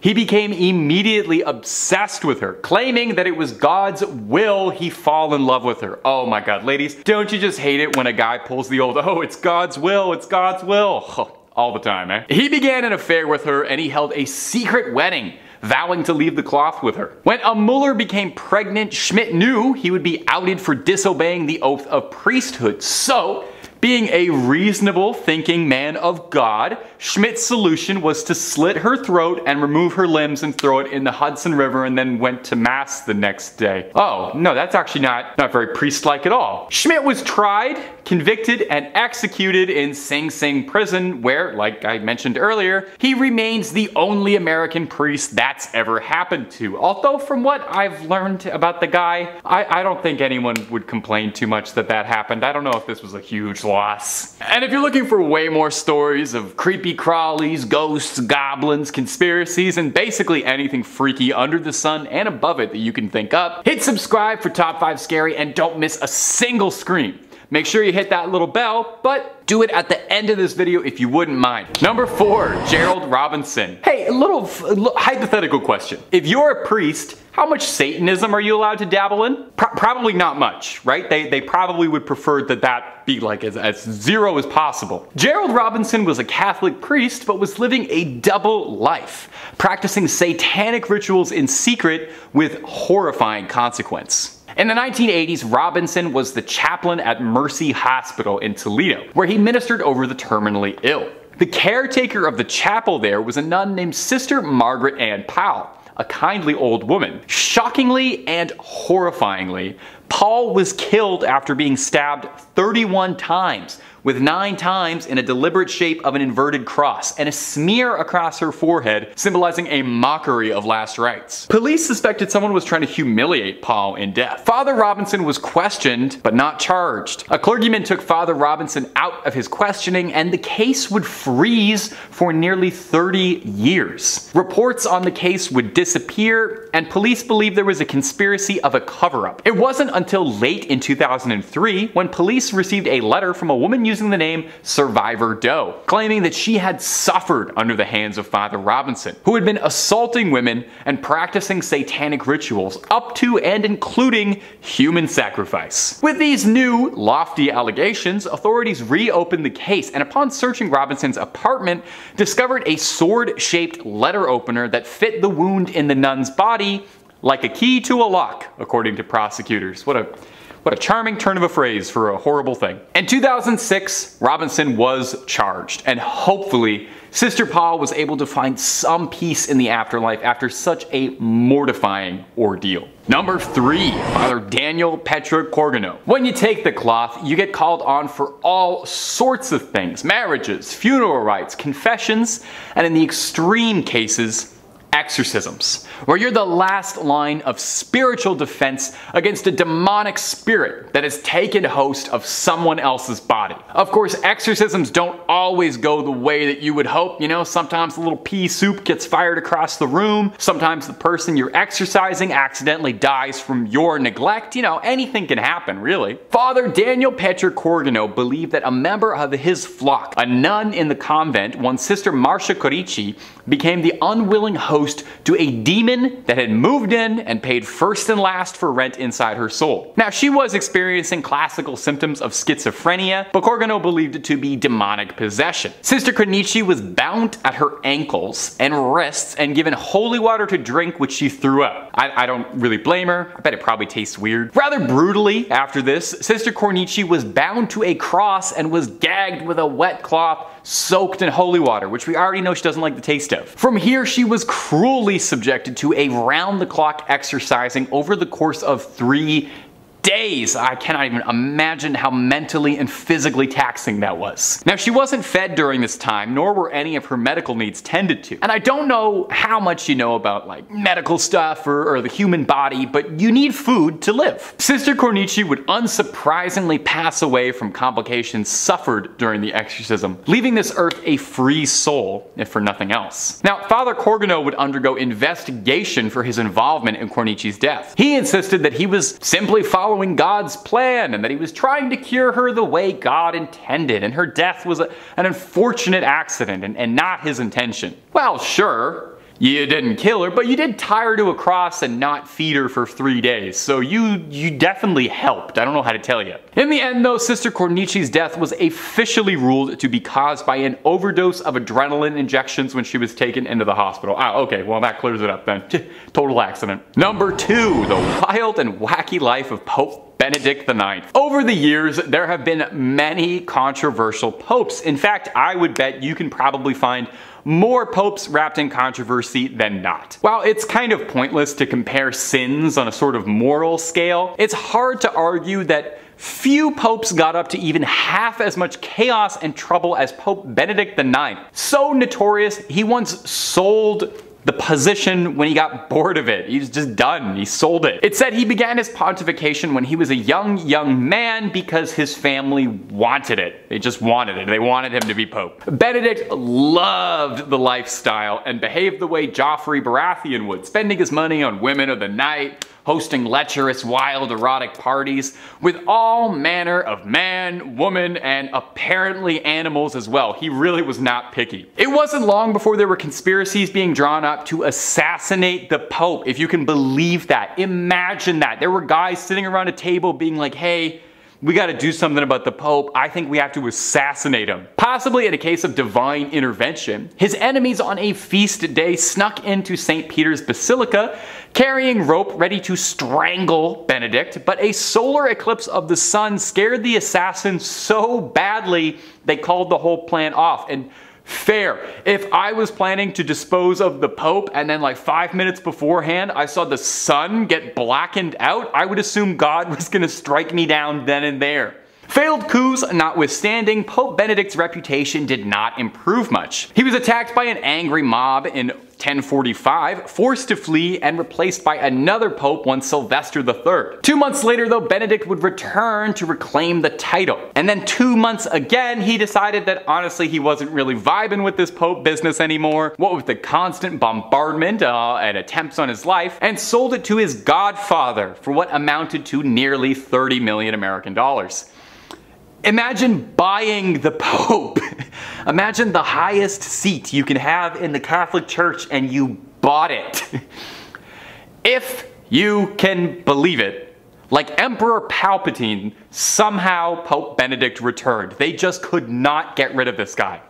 He became immediately obsessed with her, claiming that it was God's will he fall in love with her. Oh my god, ladies, don't you just hate it when a guy pulls the old, oh, it's God's will, it's God's will. all the time, eh? He began an affair with her and he held a secret wedding vowing to leave the cloth with her. When a Muller became pregnant, Schmidt knew he would be outed for disobeying the oath of priesthood. So being a reasonable thinking man of God, Schmidt's solution was to slit her throat and remove her limbs and throw it in the Hudson River and then went to mass the next day. Oh, no, that's actually not, not very priest-like at all. Schmidt was tried, convicted, and executed in Sing Sing prison where, like I mentioned earlier, he remains the only American priest that's ever happened to. Although from what I've learned about the guy, I, I don't think anyone would complain too much that that happened. I don't know if this was a huge loss. And if you're looking for way more stories of creepy crawlies, ghosts, goblins, conspiracies, and basically anything freaky under the sun and above it that you can think up, hit subscribe for Top 5 Scary and don't miss a single scream. Make sure you hit that little bell, but do it at the end of this video if you wouldn't mind. Number four, Gerald Robinson. Hey, a little, hypothetical question. If you're a priest, how much Satanism are you allowed to dabble in? Pro probably not much, right? They, they probably would prefer that that be like as, as zero as possible. Gerald Robinson was a Catholic priest, but was living a double life, practicing satanic rituals in secret with horrifying consequence. In the 1980s, Robinson was the chaplain at Mercy Hospital in Toledo, where he ministered over the terminally ill. The caretaker of the chapel there was a nun named Sister Margaret Ann Pahl, a kindly old woman. Shockingly and horrifyingly, Pahl was killed after being stabbed 31 times with nine times in a deliberate shape of an inverted cross and a smear across her forehead symbolizing a mockery of last rites. Police suspected someone was trying to humiliate Pahl in death. Father Robinson was questioned but not charged. A clergyman took Father Robinson out of his questioning and the case would freeze for nearly 30 years. Reports on the case would disappear and police believed there was a conspiracy of a cover-up. It wasn't until late in 2003 when police received a letter from a woman using the name Survivor Doe, claiming that she had suffered under the hands of Father Robinson, who had been assaulting women and practicing satanic rituals up to and including human sacrifice. With these new, lofty allegations, authorities reopened the case and upon searching Robinson's apartment, discovered a sword-shaped letter opener that fit the wound in the nun's body like a key to a lock, according to prosecutors. What a what a charming turn of a phrase for a horrible thing. In 2006, Robinson was charged, and hopefully, Sister Pahl was able to find some peace in the afterlife after such a mortifying ordeal. Number 3. Father Daniel Petra Corgano. When you take the cloth, you get called on for all sorts of things. Marriages, funeral rites, confessions, and in the extreme cases, exorcisms, where you're the last line of spiritual defense against a demonic spirit that has taken host of someone else's body. Of course, exorcisms don't always go the way that you would hope. You know, sometimes a little pea soup gets fired across the room. Sometimes the person you're exorcising accidentally dies from your neglect. You know, anything can happen, really. Father Daniel Petre Corgano believed that a member of his flock, a nun in the convent, one sister Marcia Cornici, became the unwilling host to a demon that had moved in and paid first and last for rent inside her soul. Now, she was experiencing classical symptoms of schizophrenia, but Corgano believed it to be demonic possession. Sister Cornici was bound at her ankles and wrists and given holy water to drink, which she threw up. I, I don't really blame her. I bet it probably tastes weird. Rather brutally, after this, Sister Cornici was bound to a cross and was gagged with a wet cloth soaked in holy water, which we already know she doesn't like the taste of. From here, she was cruelly subjected to a round-the-clock exorcising over the course of three days. I cannot even imagine how mentally and physically taxing that was. Now, she wasn't fed during this time, nor were any of her medical needs tended to. And I don't know how much you know about like medical stuff or, or the human body, but you need food to live. Sister Cornici would unsurprisingly pass away from complications suffered during the exorcism, leaving this earth a free soul, if for nothing else. Now, Father Corgano would undergo investigation for his involvement in Cornici's death. He insisted that he was simply following following God's plan and that he was trying to cure her the way God intended, and her death was a, an unfortunate accident and, and not his intention. Well, sure, you didn't kill her, but you did tie her to a cross and not feed her for three days. So you you definitely helped. I don't know how to tell you. In the end though, Sister Cornici's death was officially ruled to be caused by an overdose of adrenaline injections when she was taken into the hospital. Ah, okay, well that clears it up then. Total accident. Number two, the wild and wacky life of Pope Benedict IX. Over the years, there have been many controversial popes. In fact, I would bet you can probably find more popes wrapped in controversy than not. While it's kind of pointless to compare sins on a sort of moral scale, it's hard to argue that Few popes got up to even half as much chaos and trouble as Pope Benedict IX. So notorious, he once sold the position when he got bored of it. He was just done. He sold it. It said he began his pontification when he was a young, young man because his family wanted it. They just wanted it. They wanted him to be pope. Benedict loved the lifestyle and behaved the way Joffrey Baratheon would, spending his money on women of the night, hosting lecherous, wild, erotic parties with all manner of man, woman, and apparently animals as well. He really was not picky. It wasn't long before there were conspiracies being drawn up to assassinate the Pope, if you can believe that. Imagine that. There were guys sitting around a table being like, hey, we got to do something about the Pope. I think we have to assassinate him. Possibly in a case of divine intervention, his enemies on a feast day snuck into St. Peter's Basilica carrying rope ready to strangle Benedict, but a solar eclipse of the sun scared the assassins so badly they called the whole plan off. And fair. If I was planning to dispose of the Pope and then like five minutes beforehand I saw the sun get blackened out, I would assume God was gonna strike me down then and there. Failed coups notwithstanding, Pope Benedict's reputation did not improve much. He was attacked by an angry mob in 1045, forced to flee and replaced by another pope, one Sylvester III. Two months later though, Benedict would return to reclaim the title. And then two months again, he decided that honestly he wasn't really vibing with this pope business anymore, what with the constant bombardment uh, and attempts on his life, and sold it to his godfather for what amounted to nearly 30 million American dollars. Imagine buying the Pope. Imagine the highest seat you can have in the Catholic Church and you bought it. if you can believe it, like Emperor Palpatine, somehow Pope Benedict returned. They just could not get rid of this guy.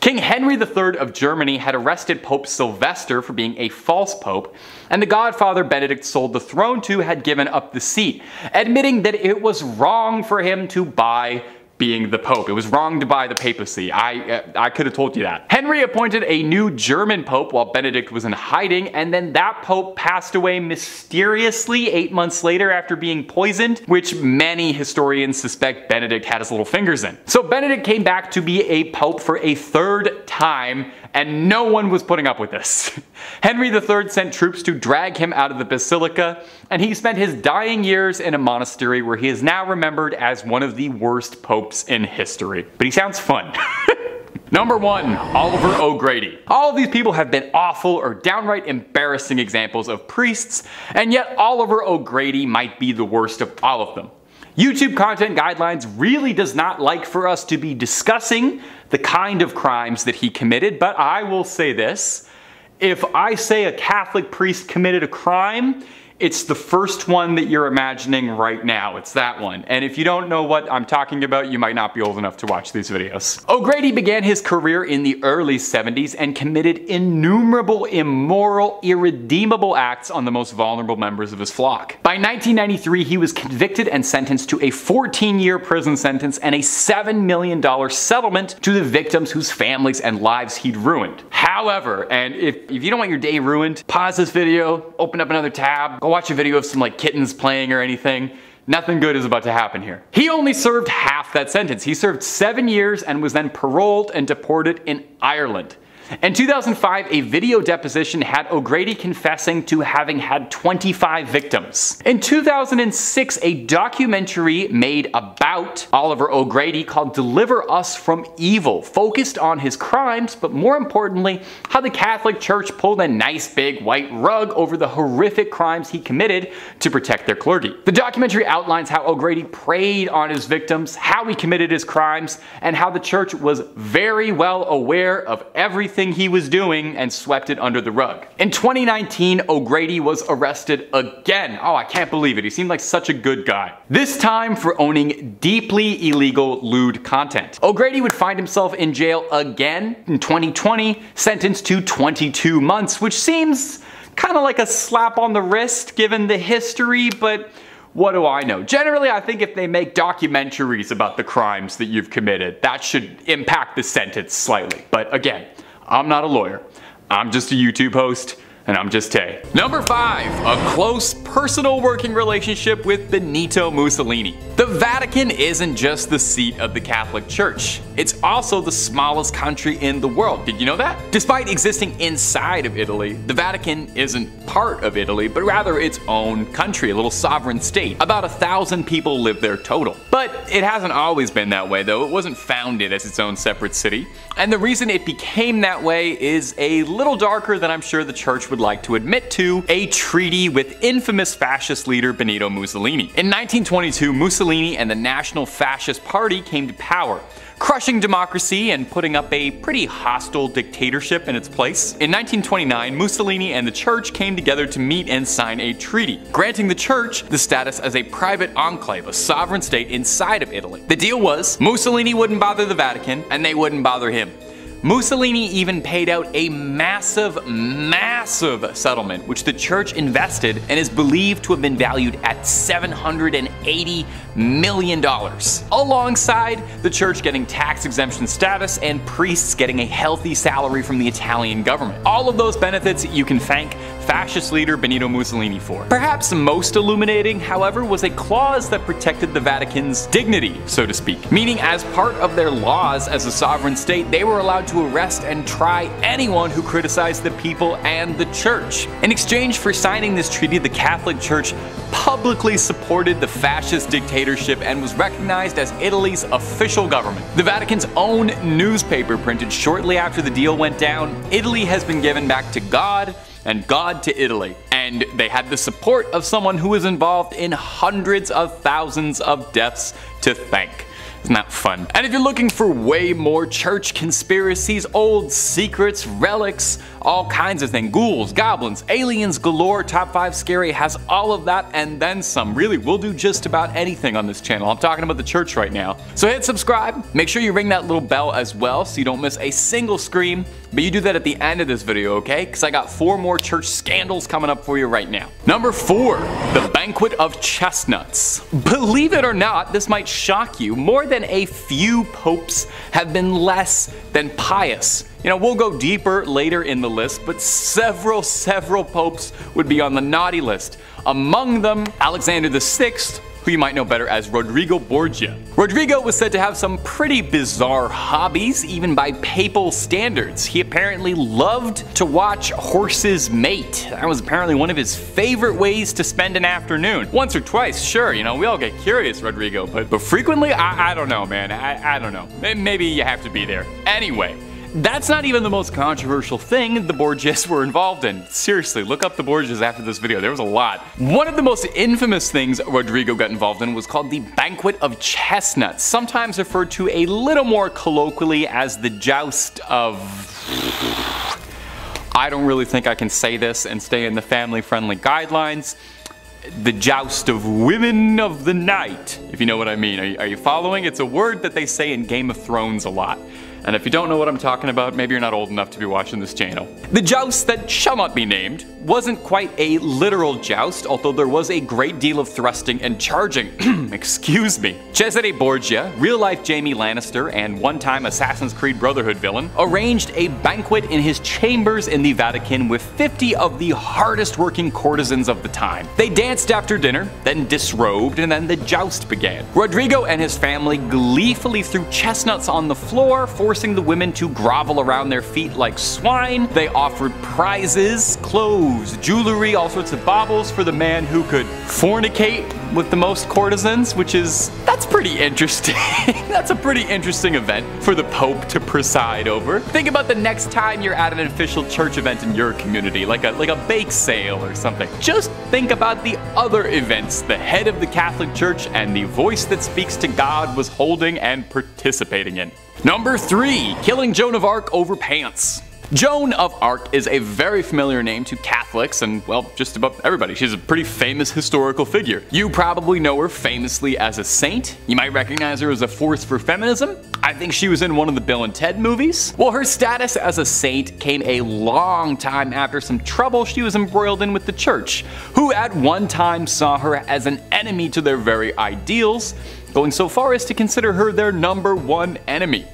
King Henry III of Germany had arrested Pope Sylvester for being a false pope, and the godfather Benedict sold the throne to had given up the seat, admitting that it was wrong for him to buy being the Pope. It was wrong to buy the papacy. I, uh, I could have told you that. Henry appointed a new German Pope while Benedict was in hiding, and then that Pope passed away mysteriously eight months later after being poisoned, which many historians suspect Benedict had his little fingers in. So Benedict came back to be a Pope for a third time, and no one was putting up with this. Henry III sent troops to drag him out of the basilica, and he spent his dying years in a monastery where he is now remembered as one of the worst popes in history. But he sounds fun. Number one, Oliver O'Grady. All of these people have been awful or downright embarrassing examples of priests, and yet Oliver O'Grady might be the worst of all of them. YouTube content guidelines really does not like for us to be discussing the kind of crimes that he committed, but I will say this. If I say a Catholic priest committed a crime, it's the first one that you're imagining right now. It's that one. And if you don't know what I'm talking about, you might not be old enough to watch these videos. O'Grady began his career in the early 70s and committed innumerable immoral, irredeemable acts on the most vulnerable members of his flock. By 1993, he was convicted and sentenced to a 14-year prison sentence and a $7 million settlement to the victims whose families and lives he'd ruined. However, and if, if you don't want your day ruined, pause this video, open up another tab, watch a video of some like kittens playing or anything. Nothing good is about to happen here. He only served half that sentence. He served seven years and was then paroled and deported in Ireland. In 2005, a video deposition had O'Grady confessing to having had 25 victims. In 2006, a documentary made about Oliver O'Grady called Deliver Us from Evil focused on his crimes, but more importantly, how the Catholic Church pulled a nice big white rug over the horrific crimes he committed to protect their clergy. The documentary outlines how O'Grady preyed on his victims, how he committed his crimes, and how the church was very well aware of everything everything he was doing and swept it under the rug. In 2019, O'Grady was arrested again. Oh, I can't believe it. He seemed like such a good guy. This time for owning deeply illegal lewd content. O'Grady would find himself in jail again in 2020, sentenced to 22 months, which seems kind of like a slap on the wrist given the history, but what do I know? Generally, I think if they make documentaries about the crimes that you've committed, that should impact the sentence slightly. But again, I'm not a lawyer. I'm just a YouTube host and I'm just Tay. Number 5. A close personal working relationship with Benito Mussolini. The Vatican isn't just the seat of the Catholic Church, it's also the smallest country in the world. Did you know that? Despite existing inside of Italy, the Vatican isn't part of Italy, but rather its own country, a little sovereign state. About a thousand people live there total. But it hasn't always been that way though, it wasn't founded as its own separate city. And the reason it became that way is a little darker than I'm sure the church would would like to admit to, a treaty with infamous fascist leader Benito Mussolini. In 1922, Mussolini and the National Fascist Party came to power crushing democracy and putting up a pretty hostile dictatorship in its place. In 1929, Mussolini and the church came together to meet and sign a treaty, granting the church the status as a private enclave, a sovereign state inside of Italy. The deal was Mussolini wouldn't bother the Vatican, and they wouldn't bother him. Mussolini even paid out a massive, massive settlement, which the church invested and is believed to have been valued at $780 million. dollars, Alongside the church getting tax exemption status and priests getting a healthy salary from the Italian government. All of those benefits you can thank fascist leader Benito Mussolini for. Perhaps most illuminating, however, was a clause that protected the Vatican's dignity, so to speak. Meaning as part of their laws as a sovereign state, they were allowed to arrest and try anyone who criticized the people and the church. In exchange for signing this treaty, the Catholic Church publicly supported the fascist and was recognized as Italy's official government. The Vatican's own newspaper printed shortly after the deal went down, Italy has been given back to God and God to Italy. And they had the support of someone who was involved in hundreds of thousands of deaths to thank. Isn't that fun? And if you're looking for way more church conspiracies, old secrets, relics, all kinds of things, ghouls, goblins, aliens galore, top 5 scary has all of that and then some. Really, we'll do just about anything on this channel. I'm talking about the church right now. So hit subscribe, make sure you ring that little bell as well so you don't miss a single scream. But you do that at the end of this video, okay? Because I got four more church scandals coming up for you right now. Number four, the Banquet of Chestnuts. Believe it or not, this might shock you, more than a few popes have been less than pious. You know, we'll go deeper later in the list, but several, several popes would be on the naughty list. Among them, Alexander VI, who you might know better as Rodrigo Borgia. Rodrigo was said to have some pretty bizarre hobbies, even by papal standards. He apparently loved to watch horses mate. That was apparently one of his favorite ways to spend an afternoon. Once or twice, sure, you know, we all get curious, Rodrigo, but, but frequently, I, I don't know, man. I, I don't know. Maybe you have to be there. Anyway, that's not even the most controversial thing the Borgias were involved in. Seriously, look up the Borgias after this video, there was a lot. One of the most infamous things Rodrigo got involved in was called the Banquet of Chestnuts, sometimes referred to a little more colloquially as the Joust of... I don't really think I can say this and stay in the family-friendly guidelines the joust of women of the night, if you know what I mean. Are you, are you, following? It's a word that they say in Game of Thrones a lot. And if you don't know what I'm talking about, maybe you're not old enough to be watching this channel. The joust that shall not be named wasn't quite a literal joust, although there was a great deal of thrusting and charging. Excuse me. Cesare Borgia, real-life Jaime Lannister and one-time Assassin's Creed Brotherhood villain, arranged a banquet in his chambers in the Vatican with 50 of the hardest working courtesans of the time. They danced after dinner, then disrobed, and then the joust began. Rodrigo and his family gleefully threw chestnuts on the floor, forcing the women to grovel around their feet like swine. They offered prizes, clothes, jewelry, all sorts of baubles for the man who could fornicate with the most courtesans, which is, that's pretty interesting. that's a pretty interesting event for the Pope to preside over. Think about the next time you're at an official church event in your community, like a, like a bake sale or something. Just think about the other events the head of the Catholic Church and the voice that speaks to God was holding and participating in. Number 3. Killing Joan of Arc over pants. Joan of Arc is a very familiar name to Catholics and, well, just about everybody. She's a pretty famous historical figure. You probably know her famously as a saint. You might recognize her as a force for feminism. I think she was in one of the Bill and Ted movies. Well, her status as a saint came a long time after some trouble she was embroiled in with the church, who at one time saw her as an enemy to their very ideals, going so far as to consider her their number one enemy.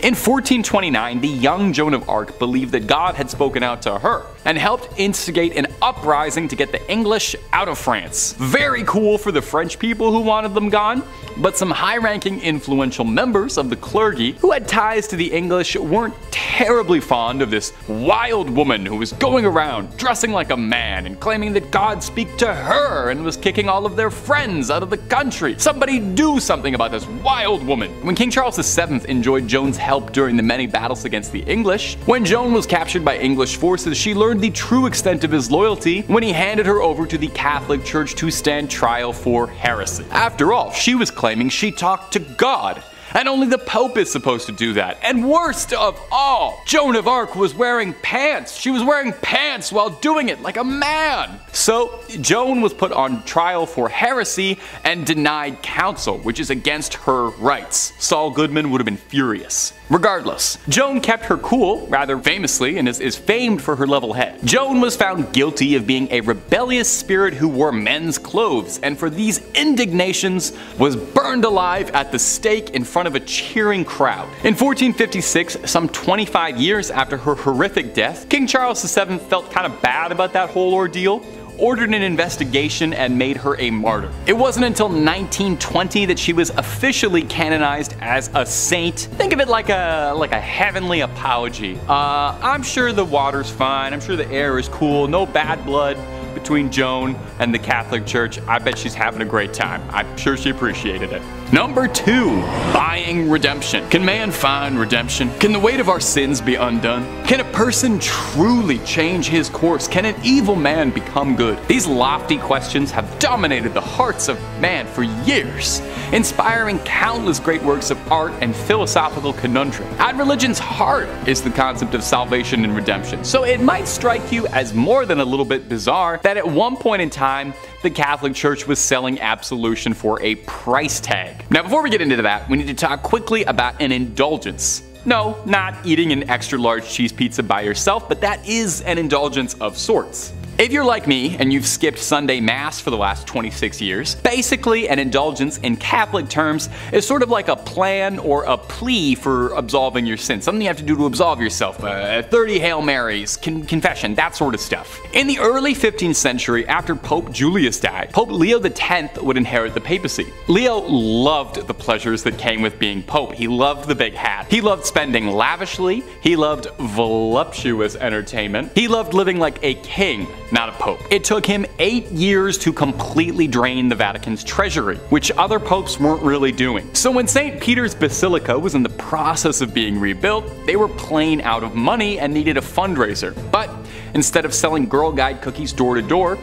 In 1429, the young Joan of Arc believed that God had spoken out to her and helped instigate an uprising to get the English out of France. Very cool for the French people who wanted them gone, but some high-ranking influential members of the clergy who had ties to the English weren't terribly fond of this wild woman who was going around dressing like a man and claiming that God speak to her and was kicking all of their friends out of the country. Somebody do something about this wild woman. When King Charles VII enjoyed Joan's help during the many battles against the English, when Joan was captured by English forces, she learned the true extent of his loyalty when he handed her over to the Catholic Church to stand trial for heresy. After all, she was claiming she talked to God and only the Pope is supposed to do that. And worst of all, Joan of Arc was wearing pants. She was wearing pants while doing it like a man. So Joan was put on trial for heresy and denied counsel, which is against her rights. Saul Goodman would have been furious. Regardless, Joan kept her cool, rather famously, and is, is, famed for her level head. Joan was found guilty of being a rebellious spirit who wore men's clothes, and for these indignations was burned alive at the stake in front of a cheering crowd. In 1456, some 25 years after her horrific death, King Charles VII felt kind of bad about that whole ordeal, ordered an investigation and made her a martyr. It wasn't until 1920 that she was officially canonized as a saint. Think of it like a like a heavenly apology. Uh, I'm sure the water's fine. I'm sure the air is cool. No bad blood between Joan and the Catholic Church. I bet she's having a great time. I'm sure she appreciated it. Number two, buying redemption. Can man find redemption? Can the weight of our sins be undone? Can a person truly change his course? Can an evil man become good? These lofty questions have dominated the hearts of man for years, inspiring countless great works of art and philosophical conundrum. At religion's heart is the concept of salvation and redemption, so it might strike you as more than a little bit bizarre that at one point in time, the Catholic Church was selling absolution for a price tag. Now, before we get into that, we need to talk quickly about an indulgence. No, not eating an extra large cheese pizza by yourself, but that is an indulgence of sorts. If you're like me and you've skipped Sunday Mass for the last 26 years, basically an indulgence in Catholic terms is sort of like a plan or a plea for absolving your sins. Something you have to do to absolve yourself. Uh, 30 Hail Marys, con- confession, that sort of stuff. In the early 15th century, after Pope Julius died, Pope Leo X would inherit the papacy. Leo loved the pleasures that came with being Pope. He loved the big hat. He loved spending lavishly. He loved voluptuous entertainment. He loved living like a king, not a pope. It took him eight years to completely drain the Vatican's treasury, which other popes weren't really doing. So when St. Peter's Basilica was in the process of being rebuilt, they were plain out of money and needed a fundraiser. But instead of selling Girl Guide cookies door to door,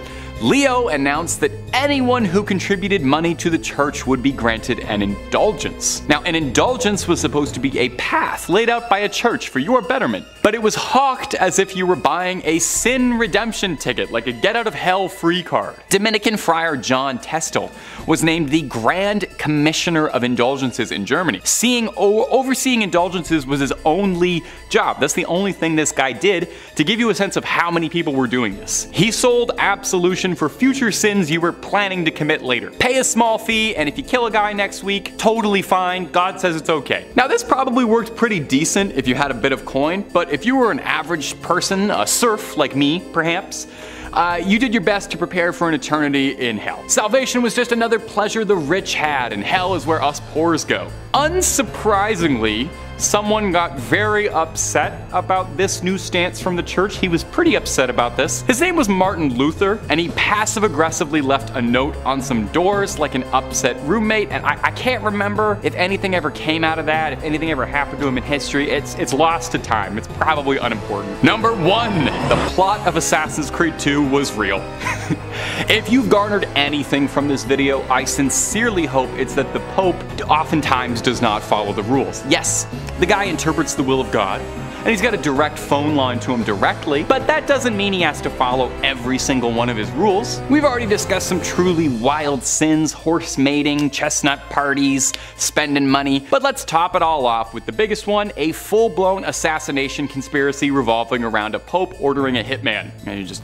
Leo announced that anyone who contributed money to the church would be granted an indulgence. Now, an indulgence was supposed to be a path laid out by a church for your betterment, but it was hawked as if you were buying a sin redemption ticket, like a get out of hell free card. Dominican friar John Tetzel was named the Grand Commissioner of Indulgences in Germany. Seeing overseeing indulgences was his only job. That's the only thing this guy did to give you a sense of how many people were doing this. He sold absolution for future sins you were planning to commit later. Pay a small fee, and if you kill a guy next week, totally fine. God says it's okay. Now, this probably worked pretty decent if you had a bit of coin, but if you were an average person, a serf like me, perhaps, uh, you did your best to prepare for an eternity in hell. Salvation was just another pleasure the rich had, and hell is where us poors go. Unsurprisingly, someone got very upset about this new stance from the church. He was pretty upset about this. His name was Martin Luther, and he passive aggressively left a note on some doors like an upset roommate. And I, I, can't remember if anything ever came out of that, if anything ever happened to him in history. It's, it's lost to time. It's probably unimportant. Number one, the plot of Assassin's Creed 2 was real. if you've garnered anything from this video, I sincerely hope it's that the Pope oftentimes does not follow the rules. Yes, the guy interprets the will of God, and he's got a direct phone line to him directly, but that doesn't mean he has to follow every single one of his rules. We've already discussed some truly wild sins, horse mating, chestnut parties, spending money, but let's top it all off with the biggest one, a full-blown assassination conspiracy revolving around a pope ordering a hitman. And you just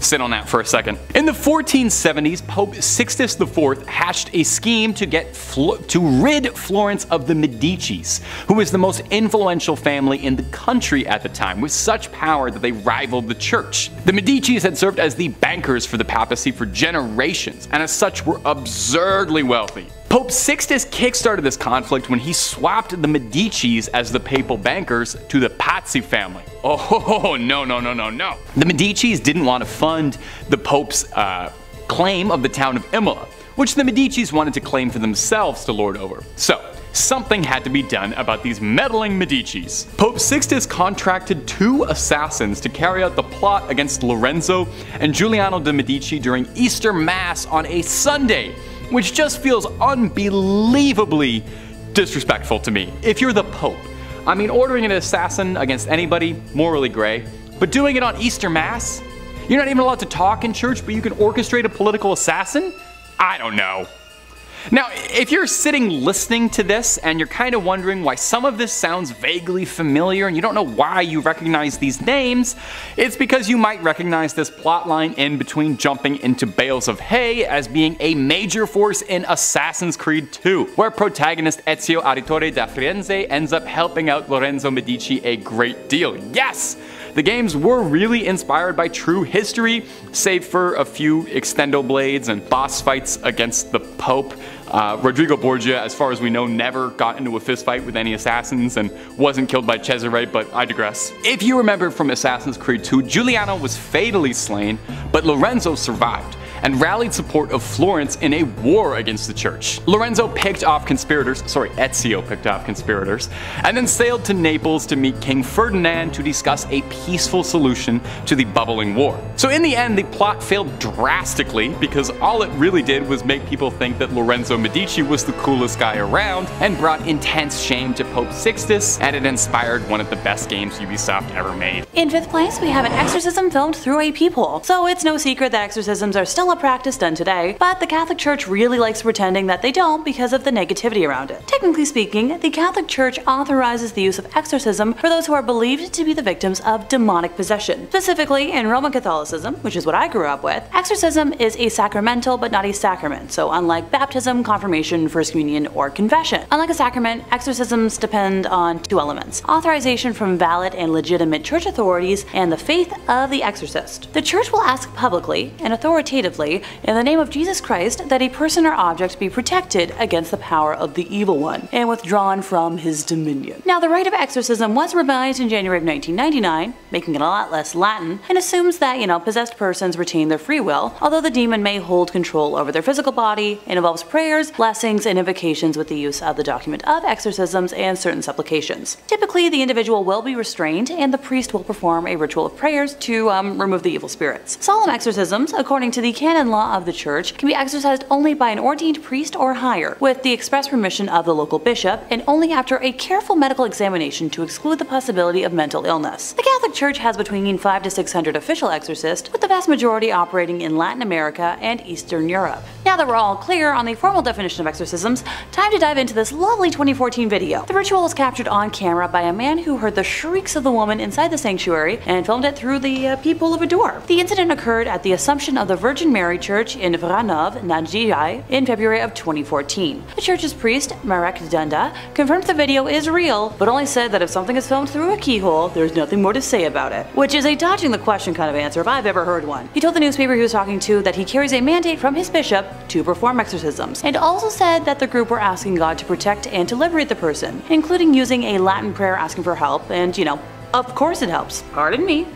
sit on that for a second. In the 1470s, Pope Sixtus IV hatched a scheme to get to rid Florence of the Medicis, who was the most influential family in the country at the time, with such power that they rivaled the church. The Medicis had served as the bankers for the papacy for generations, and as such were absurdly wealthy. Pope Sixtus kickstarted this conflict when he swapped the Medicis as the papal bankers to the Pazzi family. Oh, no, no, no, no, no. The Medicis didn't want to fund the Pope's uh, claim of the town of Imola, which the Medicis wanted to claim for themselves to lord over. So, something had to be done about these meddling Medicis. Pope Sixtus contracted two assassins to carry out the plot against Lorenzo and Giuliano de' Medici during Easter Mass on a Sunday which just feels unbelievably disrespectful to me. If you're the Pope, I mean, ordering an assassin against anybody, morally gray, but doing it on Easter Mass? You're not even allowed to talk in church, but you can orchestrate a political assassin? I don't know. Now, if you're sitting listening to this and you're kind of wondering why some of this sounds vaguely familiar and you don't know why you recognize these names, it's because you might recognize this plotline in between jumping into bales of hay as being a major force in Assassin's Creed 2, where protagonist Ezio Auditore da Firenze ends up helping out Lorenzo Medici a great deal. Yes! The games were really inspired by true history, save for a few extendo blades and boss fights against the Pope. Uh, Rodrigo Borgia, as far as we know, never got into a fistfight with any assassins and wasn't killed by Cesare, but I digress. If you remember from Assassin's Creed 2, Giuliano was fatally slain, but Lorenzo survived and rallied support of Florence in a war against the church. Lorenzo picked off conspirators, sorry, Ezio picked off conspirators, and then sailed to Naples to meet King Ferdinand to discuss a peaceful solution to the bubbling war. So in the end, the plot failed drastically because all it really did was make people think that Lorenzo Medici was the coolest guy around and brought intense shame to Pope Sixtus, and it inspired one of the best games Ubisoft ever made. In fifth place, we have an exorcism filmed through a peephole. So it's no secret that exorcisms are still still a practice done today, but the Catholic Church really likes pretending that they don't because of the negativity around it. Technically speaking, the Catholic Church authorizes the use of exorcism for those who are believed to be the victims of demonic possession. Specifically, in Roman Catholicism, which is what I grew up with, exorcism is a sacramental but not a sacrament, so unlike baptism, confirmation, first communion, or confession. Unlike a sacrament, exorcisms depend on two elements authorization from valid and legitimate church authorities, and the faith of the exorcist. The church will ask publicly and authoritatively, in the name of Jesus Christ, that a person or object be protected against the power of the evil one and withdrawn from his dominion. Now, the rite of exorcism was revised in January of 1999, making it a lot less Latin, and assumes that, you know, possessed persons retain their free will, although the demon may hold control over their physical body. It involves prayers, blessings, and invocations with the use of the document of exorcisms and certain supplications. Typically, the individual will be restrained, and the priest will perform a ritual of prayers to um, remove the evil spirits. Solemn exorcisms, according to the canon law of the church, can be exercised only by an ordained priest or higher, with the express permission of the local bishop, and only after a careful medical examination to exclude the possibility of mental illness. The Catholic Church has between 5 to 600 official exorcists, with the vast majority operating in Latin America and Eastern Europe. Now that we're all clear on the formal definition of exorcisms, time to dive into this lovely 2014 video. The ritual was captured on camera by a man who heard the shrieks of the woman inside the sanctuary and filmed it through the uh, peephole of a door. The incident occurred at the Assumption of the Virgin Mary Church in Vranov, Nadjai, in February of 2014. The church's priest, Marek Dunda, confirmed the video is real, but only said that if something is filmed through a keyhole, there's nothing more to say about it. Which is a dodging the question kind of answer if I've ever heard one. He told the newspaper he was talking to that he carries a mandate from his bishop to perform exorcisms, and also said that the group were asking God to protect and to liberate the person, including using a Latin prayer asking for help, and you know, of course it helps. Pardon me.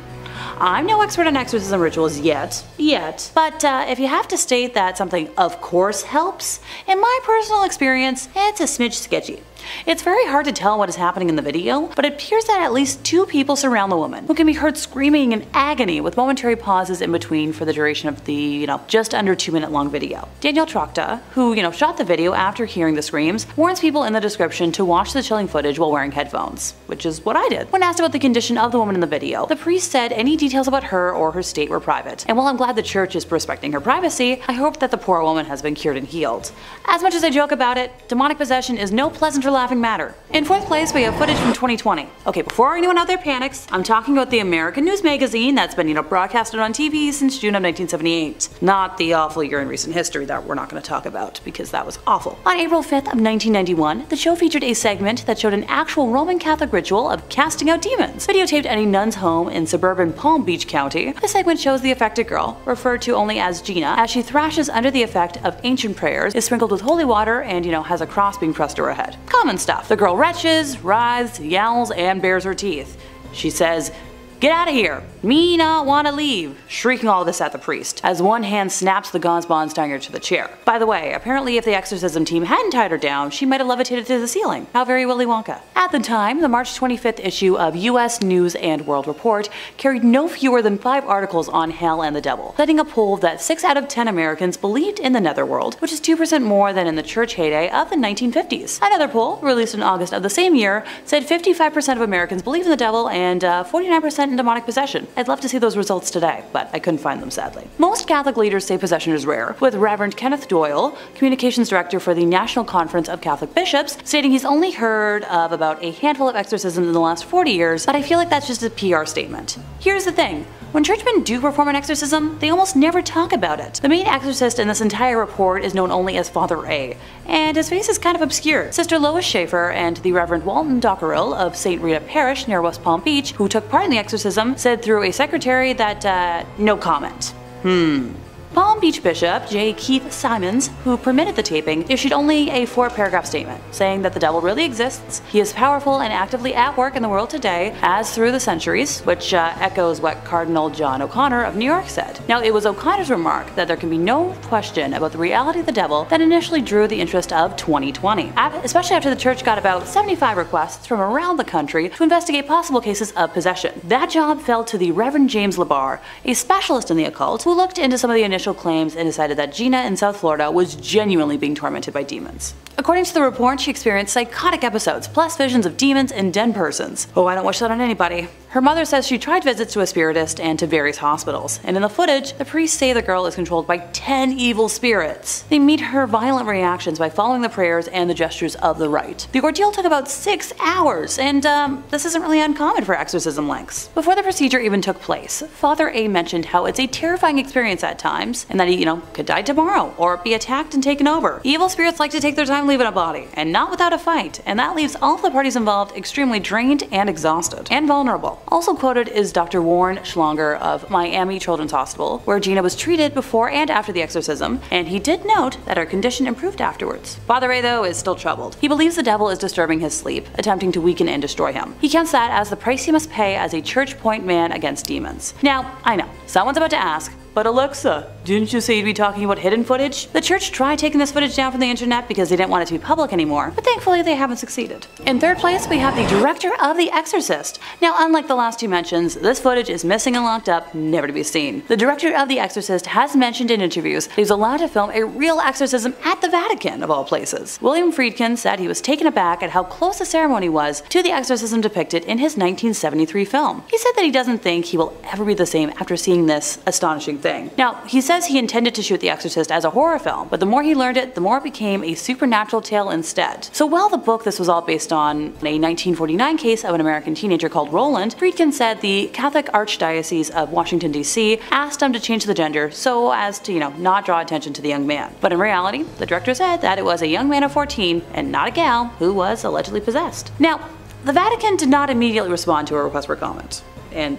I'm no expert on exorcism rituals yet, yet, but uh, if you have to state that something of course helps, in my personal experience, it's a smidge sketchy. It's very hard to tell what is happening in the video, but it appears that at least two people surround the woman, who can be heard screaming in agony with momentary pauses in between for the duration of the, you know, just under two minute long video. Daniel Trokta, who, you know, shot the video after hearing the screams, warns people in the description to watch the chilling footage while wearing headphones, which is what I did. When asked about the condition of the woman in the video, the priest said any details about her or her state were private. And while I'm glad the church is respecting her privacy, I hope that the poor woman has been cured and healed. As much as I joke about it, demonic possession is no pleasant laughing matter. In fourth place, we have footage from 2020. Okay, before anyone out there panics, I'm talking about the American News Magazine that's been, you know, broadcasted on TV since June of 1978. Not the awful year in recent history that we're not going to talk about, because that was awful. On April 5th of 1991, the show featured a segment that showed an actual Roman Catholic ritual of casting out demons, videotaped at a nun's home in suburban Palm Beach County. The segment shows the affected girl, referred to only as Gina, as she thrashes under the effect of ancient prayers, is sprinkled with holy water, and, you know, has a cross being pressed to her head. Common stuff. The girl retches, writhes, yowls, and bares her teeth. She says, Get out of here! Me not wanna leave! Shrieking all this at the priest, as one hand snaps the gauze bonds tying to the chair. By the way, apparently if the exorcism team hadn't tied her down, she might have levitated to the ceiling. How very Willy Wonka. At the time, the March 25th issue of US News and World Report carried no fewer than five articles on hell and the devil, citing a poll that 6 out of 10 Americans believed in the netherworld, which is 2% more than in the church heyday of the 1950s. Another poll, released in August of the same year, said 55% of Americans believe in the devil and uh, 49% in demonic possession. I'd love to see those results today, but I couldn't find them sadly. Most Catholic leaders say possession is rare, with Reverend Kenneth Doyle, Communications Director for the National Conference of Catholic Bishops, stating he's only heard of about a handful of exorcisms in the last 40 years, but I feel like that's just a PR statement. Here's the thing. When churchmen do perform an exorcism, they almost never talk about it. The main exorcist in this entire report is known only as Father A, and his face is kind of obscure. Sister Lois Schaefer and the Reverend Walton Dockerell of St. Rita Parish near West Palm Beach, who took part in the exorcism, said through a secretary that, uh, no comment. Hmm. Palm Beach Bishop J. Keith Symons, who permitted the taping, issued only a four paragraph statement saying that the devil really exists, he is powerful and actively at work in the world today, as through the centuries, which uh, echoes what Cardinal John O'Connor of New York said. Now, it was O'Connor's remark that there can be no question about the reality of the devil that initially drew the interest of 2020, especially after the church got about 75 requests from around the country to investigate possible cases of possession. That job fell to the Reverend James LeBar, a specialist in the occult, who looked into some of the initial claims and decided that Gina in South Florida was genuinely being tormented by demons. According to the report, she experienced psychotic episodes, plus visions of demons and dead persons. Oh, I don't wish that on anybody. Her mother says she tried visits to a spiritist and to various hospitals, and in the footage, the priests say the girl is controlled by 10 evil spirits. They meet her violent reactions by following the prayers and the gestures of the rite. The ordeal took about 6 hours, and um, this isn't really uncommon for exorcism lengths. Before the procedure even took place, Father A mentioned how it's a terrifying experience at times, and that he, you know, could die tomorrow or be attacked and taken over. Evil spirits like to take their time leaving a body, and not without a fight, and that leaves all of the parties involved extremely drained and exhausted, and vulnerable. Also quoted is Dr. Warren Schlanger of Miami Children's Hospital, where Gina was treated before and after the exorcism, and he did note that her condition improved afterwards. Father Ray, though, is still troubled. He believes the devil is disturbing his sleep, attempting to weaken and destroy him. He counts that as the price he must pay as a church point man against demons. Now, I know, someone's about to ask, but Alexa, didn't you say you'd be talking about hidden footage? The church tried taking this footage down from the internet because they didn't want it to be public anymore, but thankfully they haven't succeeded. In third place, we have the director of The Exorcist. Now, unlike the last two mentions, this footage is missing and locked up, never to be seen. The director of The Exorcist has mentioned in interviews that he was allowed to film a real exorcism at the Vatican, of all places. William Friedkin said he was taken aback at how close the ceremony was to the exorcism depicted in his 1973 film. He said that he doesn't think he will ever be the same after seeing this astonishing thing. Now, he says he intended to shoot The Exorcist as a horror film, but the more he learned it, the more it became a supernatural tale instead. So while the book this was all based on a 1949 case of an American teenager called Roland, Friedkin said the Catholic Archdiocese of Washington D.C. asked him to change the gender so as to, you know, not draw attention to the young man. But in reality, the director said that it was a young man of 14 and not a gal who was allegedly possessed. Now, the Vatican did not immediately respond to a request for comment, and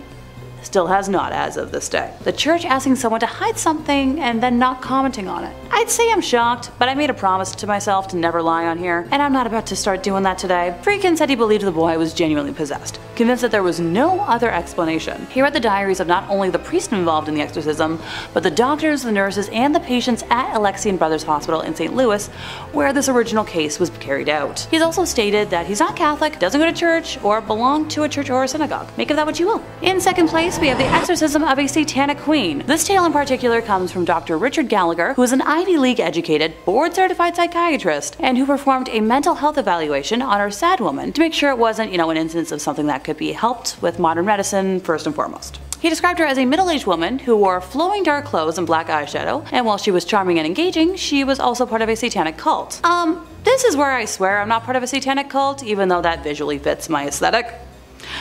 still has not as of this day. The church asking someone to hide something and then not commenting on it. I'd say I'm shocked, but I made a promise to myself to never lie on here, and I'm not about to start doing that today. Friedkin said he believed the boy was genuinely possessed, convinced that there was no other explanation. He read the diaries of not only the priest involved in the exorcism, but the doctors, the nurses, and the patients at Alexian Brothers Hospital in St. Louis, where this original case was carried out. He's also stated that he's not Catholic, doesn't go to church, or belong to a church or a synagogue. Make of that what you will. In second place, we have the exorcism of a satanic queen. This tale in particular comes from Dr. Richard Gallagher, who is an Ivy League educated, board certified psychiatrist, and who performed a mental health evaluation on our sad woman to make sure it wasn't, you know, an instance of something that could be helped with modern medicine first and foremost. He described her as a middle-aged woman who wore flowing dark clothes and black eyeshadow, and while she was charming and engaging, she was also part of a satanic cult. Um, this is where I swear I'm not part of a satanic cult, even though that visually fits my aesthetic.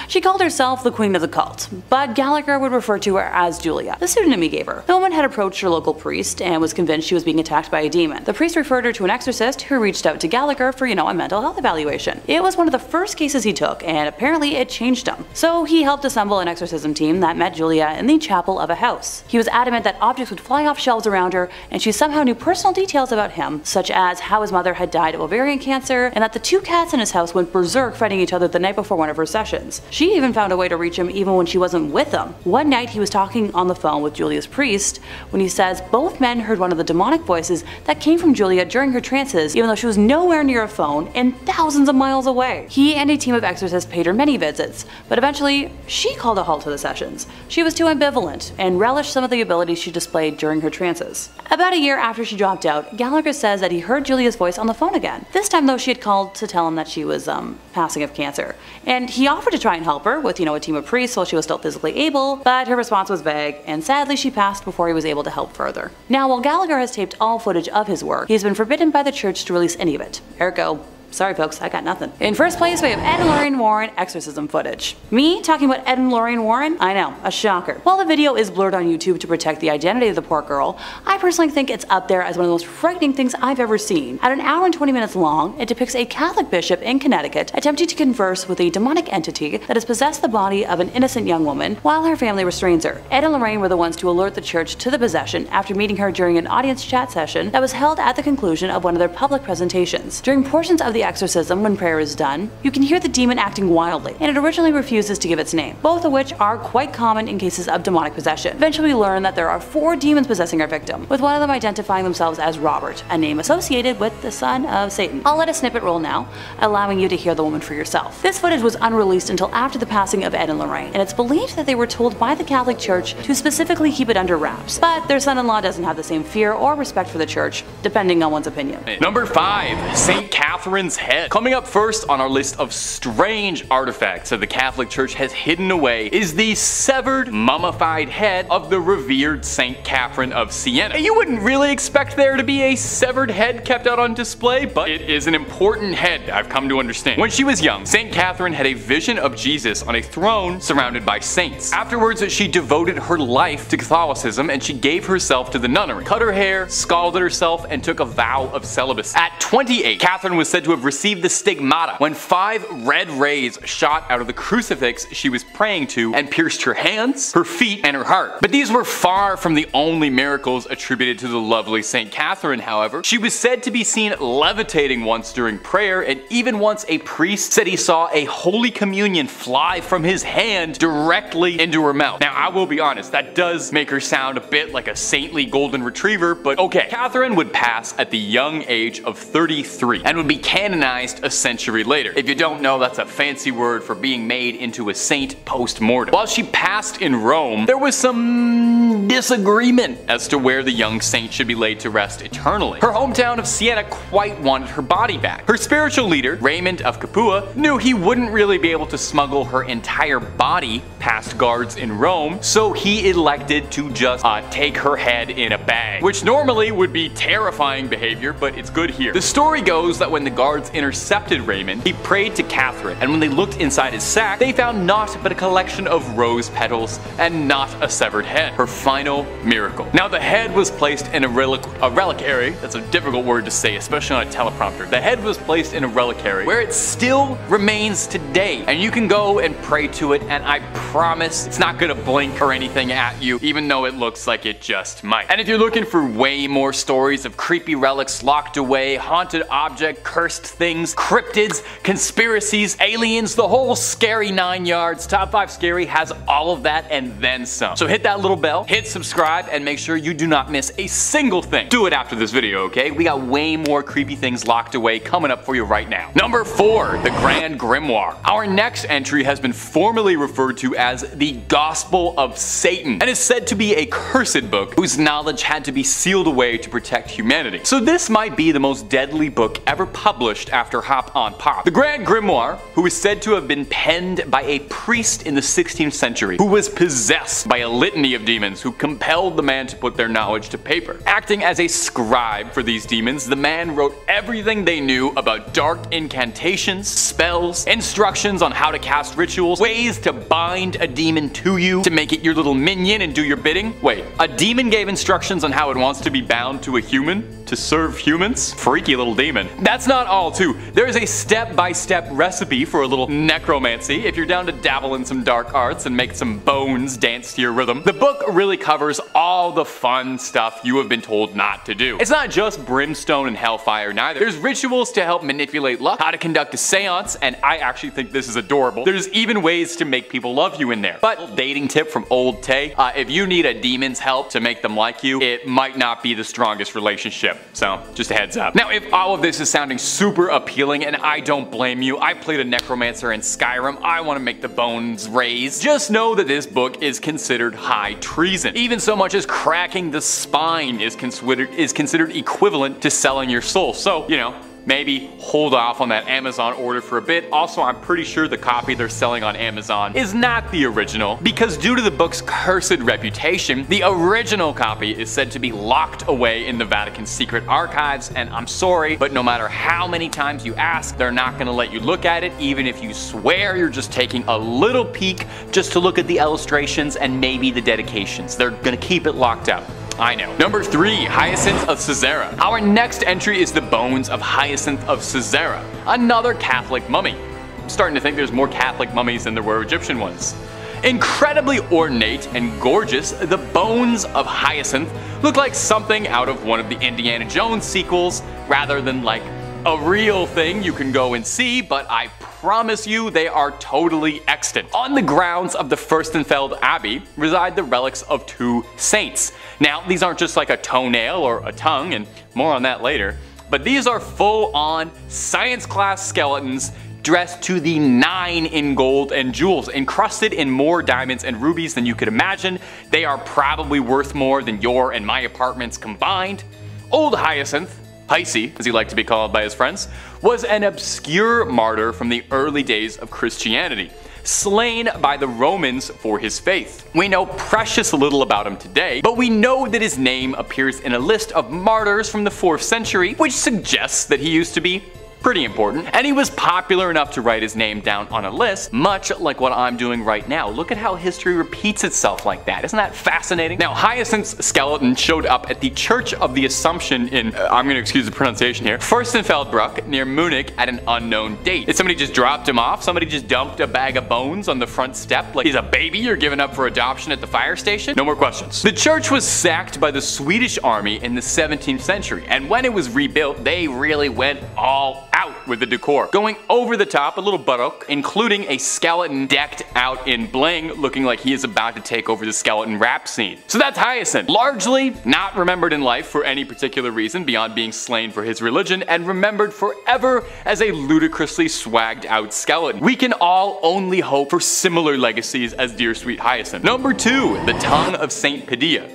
She called herself the queen of the cult, but Gallagher would refer to her as Julia, the pseudonym he gave her. The woman had approached her local priest and was convinced she was being attacked by a demon. The priest referred her to an exorcist who reached out to Gallagher for, you know, a mental health evaluation. It was one of the first cases he took, and apparently it changed him. So he helped assemble an exorcism team that met Julia in the chapel of a house. He was adamant that objects would fly off shelves around her, and she somehow knew personal details about him, such as how his mother had died of ovarian cancer, and that the two cats in his house went berserk fighting each other the night before one of her sessions. She even found a way to reach him even when she wasn't with him. One night he was talking on the phone with Julia's priest when he says both men heard one of the demonic voices that came from Julia during her trances even though she was nowhere near a phone and thousands of miles away. He and a team of exorcists paid her many visits, but eventually she called a halt to the sessions. She was too ambivalent and relished some of the abilities she displayed during her trances. About a year after she dropped out, Gallagher says that he heard Julia's voice on the phone again. This time though she had called to tell him that she was um, passing of cancer. And he offered to try and help her with, you know, a team of priests while she was still physically able, but her response was vague, and sadly she passed before he was able to help further. Now, while Gallagher has taped all footage of his work, he's been forbidden by the church to release any of it. Ergo, Sorry folks, I got nothing. In first place, we have Ed and Lorraine Warren exorcism footage. Me talking about Ed and Lorraine Warren? I know, a shocker. While the video is blurred on YouTube to protect the identity of the poor girl, I personally think it's up there as one of the most frightening things I've ever seen. At an hour and 20 minutes long, it depicts a Catholic bishop in Connecticut attempting to converse with a demonic entity that has possessed the body of an innocent young woman while her family restrains her. Ed and Lorraine were the ones to alert the church to the possession after meeting her during an audience chat session that was held at the conclusion of one of their public presentations. During portions of the exorcism, when prayer is done, you can hear the demon acting wildly, and it originally refuses to give its name, both of which are quite common in cases of demonic possession. Eventually we learn that there are four demons possessing our victim, with one of them identifying themselves as Robert, a name associated with the son of Satan. I'll let a snippet roll now, allowing you to hear the woman for yourself. This footage was unreleased until after the passing of Ed and Lorraine, and it's believed that they were told by the Catholic Church to specifically keep it under wraps, but their son-in-law doesn't have the same fear or respect for the church, depending on one's opinion. Number 5. St. Catherine's Head. Coming up first on our list of strange artifacts that the Catholic Church has hidden away is the severed, mummified head of the revered St. Catherine of Siena. You wouldn't really expect there to be a severed head kept out on display, but it is an important head, I've come to understand. When she was young, St. Catherine had a vision of Jesus on a throne surrounded by saints. Afterwards, she devoted her life to Catholicism and she gave herself to the nunnery, cut her hair, scalded herself, and took a vow of celibacy. At 28, Catherine was said to have received the stigmata when five red rays shot out of the crucifix she was praying to and pierced her hands, her feet, and her heart. But these were far from the only miracles attributed to the lovely St. Catherine, however. She was said to be seen levitating once during prayer, and even once a priest said he saw a Holy Communion fly from his hand directly into her mouth. Now, I will be honest, that does make her sound a bit like a saintly golden retriever, but okay. Catherine would pass at the young age of 33 and would be canonized a century later. If you don't know, that's a fancy word for being made into a saint post-mortem. While she passed in Rome, there was some disagreement as to where the young saint should be laid to rest eternally. Her hometown of Siena quite wanted her body back. Her spiritual leader, Raymond of Capua, knew he wouldn't really be able to smuggle her entire body past guards in Rome, so he elected to just uh, take her head in a bag, which normally would be terrifying behavior, but it's good here. The story goes that when the guards intercepted Raymond, he prayed to Catherine, and when they looked inside his sack, they found naught but a collection of rose petals and not a severed head. Her final miracle. Now the head was placed in a, relic a reliquary, that's a difficult word to say, especially on a teleprompter. The head was placed in a reliquary where it still remains today, and you can go and pray to it, and I promise it's not gonna blink or anything at you, even though it looks like it just might. And if you're looking for way more stories of creepy relics locked away, haunted object, cursed things, cryptids, conspiracies, aliens, the whole scary nine yards, Top 5 Scary has all of that and then some. So hit that little bell, hit subscribe, and make sure you do not miss a single thing. Do it after this video, okay? We got way more creepy things locked away coming up for you right now. Number 4. The Grand Grimoire. Our next entry has been formally referred to as the Gospel of Satan and is said to be a cursed book whose knowledge had to be sealed away to protect humanity. So this might be the most deadly book ever published after Hop on Pop. The Grand Grimoire, who is said to have been penned by a priest in the 16th century who was possessed by a litany of demons who compelled the man to put their knowledge to paper. Acting as a scribe for these demons, the man wrote everything they knew about dark incantations, spells, instructions on how to cast rituals, ways to bind a demon to you to make it your little minion and do your bidding. Wait, a demon gave instructions on how it wants to be bound to a human to serve humans? Freaky little demon. That's not all too. There is a step-by-step -step recipe for a little necromancy if you're down to dabble in some dark arts and make some bones dance to your rhythm. The book really covers all the fun stuff you have been told not to do. It's not just brimstone and hellfire neither. There's rituals to help manipulate luck, how to conduct a seance, and I actually think this is adorable. There's even ways to make people love you in there. But dating tip from old Tay, uh, if you need a demon's help to make them like you, it might not be the strongest relationship. So just a heads up. Now if all of this is sounding super appealing and I don't blame you, I played a necromancer in Skyrim, I want to make the bones raise. Just know that this book is considered high treason. Even so much as cracking the spine is considered is considered equivalent to selling your soul. So, you know, maybe hold off on that Amazon order for a bit. Also, I'm pretty sure the copy they're selling on Amazon is not the original because due to the book's cursed reputation, the original copy is said to be locked away in the Vatican's secret archives and I'm sorry, but no matter how many times you ask, they're not gonna let you look at it even if you swear you're just taking a little peek just to look at the illustrations and maybe the dedications. They're gonna keep it locked up. I know. Number 3. Hyacinth of Caesarea. Our next entry is the bones of Hyacinth of Caesarea, another Catholic mummy. I'm starting to think there's more Catholic mummies than there were Egyptian ones. Incredibly ornate and gorgeous, the bones of Hyacinth look like something out of one of the Indiana Jones sequels rather than like a real thing you can go and see, but I promise you they are totally extant. On the grounds of the Furstenfeld Abbey reside the relics of two saints. Now, these aren't just like a toenail or a tongue, and more on that later, but these are full-on science class skeletons dressed to the nine in gold and jewels, encrusted in more diamonds and rubies than you could imagine. They are probably worth more than your and my apartments combined. Old Hyacinth Heisy, as he liked to be called by his friends, was an obscure martyr from the early days of Christianity slain by the Romans for his faith. We know precious little about him today, but we know that his name appears in a list of martyrs from the 4th century, which suggests that he used to be pretty important, and he was popular enough to write his name down on a list, much like what I'm doing right now. Look at how history repeats itself like that. Isn't that fascinating? Now, Hyacinth's skeleton showed up at the Church of the Assumption in, uh, I'm gonna excuse the pronunciation here, Fürstenfeldbruck near Munich at an unknown date. Did somebody just dropped him off? Somebody just dumped a bag of bones on the front step like he's a baby you're giving up for adoption at the fire station? No more questions. The church was sacked by the Swedish army in the 17th century, and when it was rebuilt, they really went all out with the decor. Going over the top, a little baroque, including a skeleton decked out in bling, looking like he is about to take over the skeleton rap scene. So that's Hyacinth. Largely not remembered in life for any particular reason beyond being slain for his religion, and remembered forever as a ludicrously swagged out skeleton. We can all only hope for similar legacies as dear sweet Hyacinth. Number two, the tongue of Saint Padilla.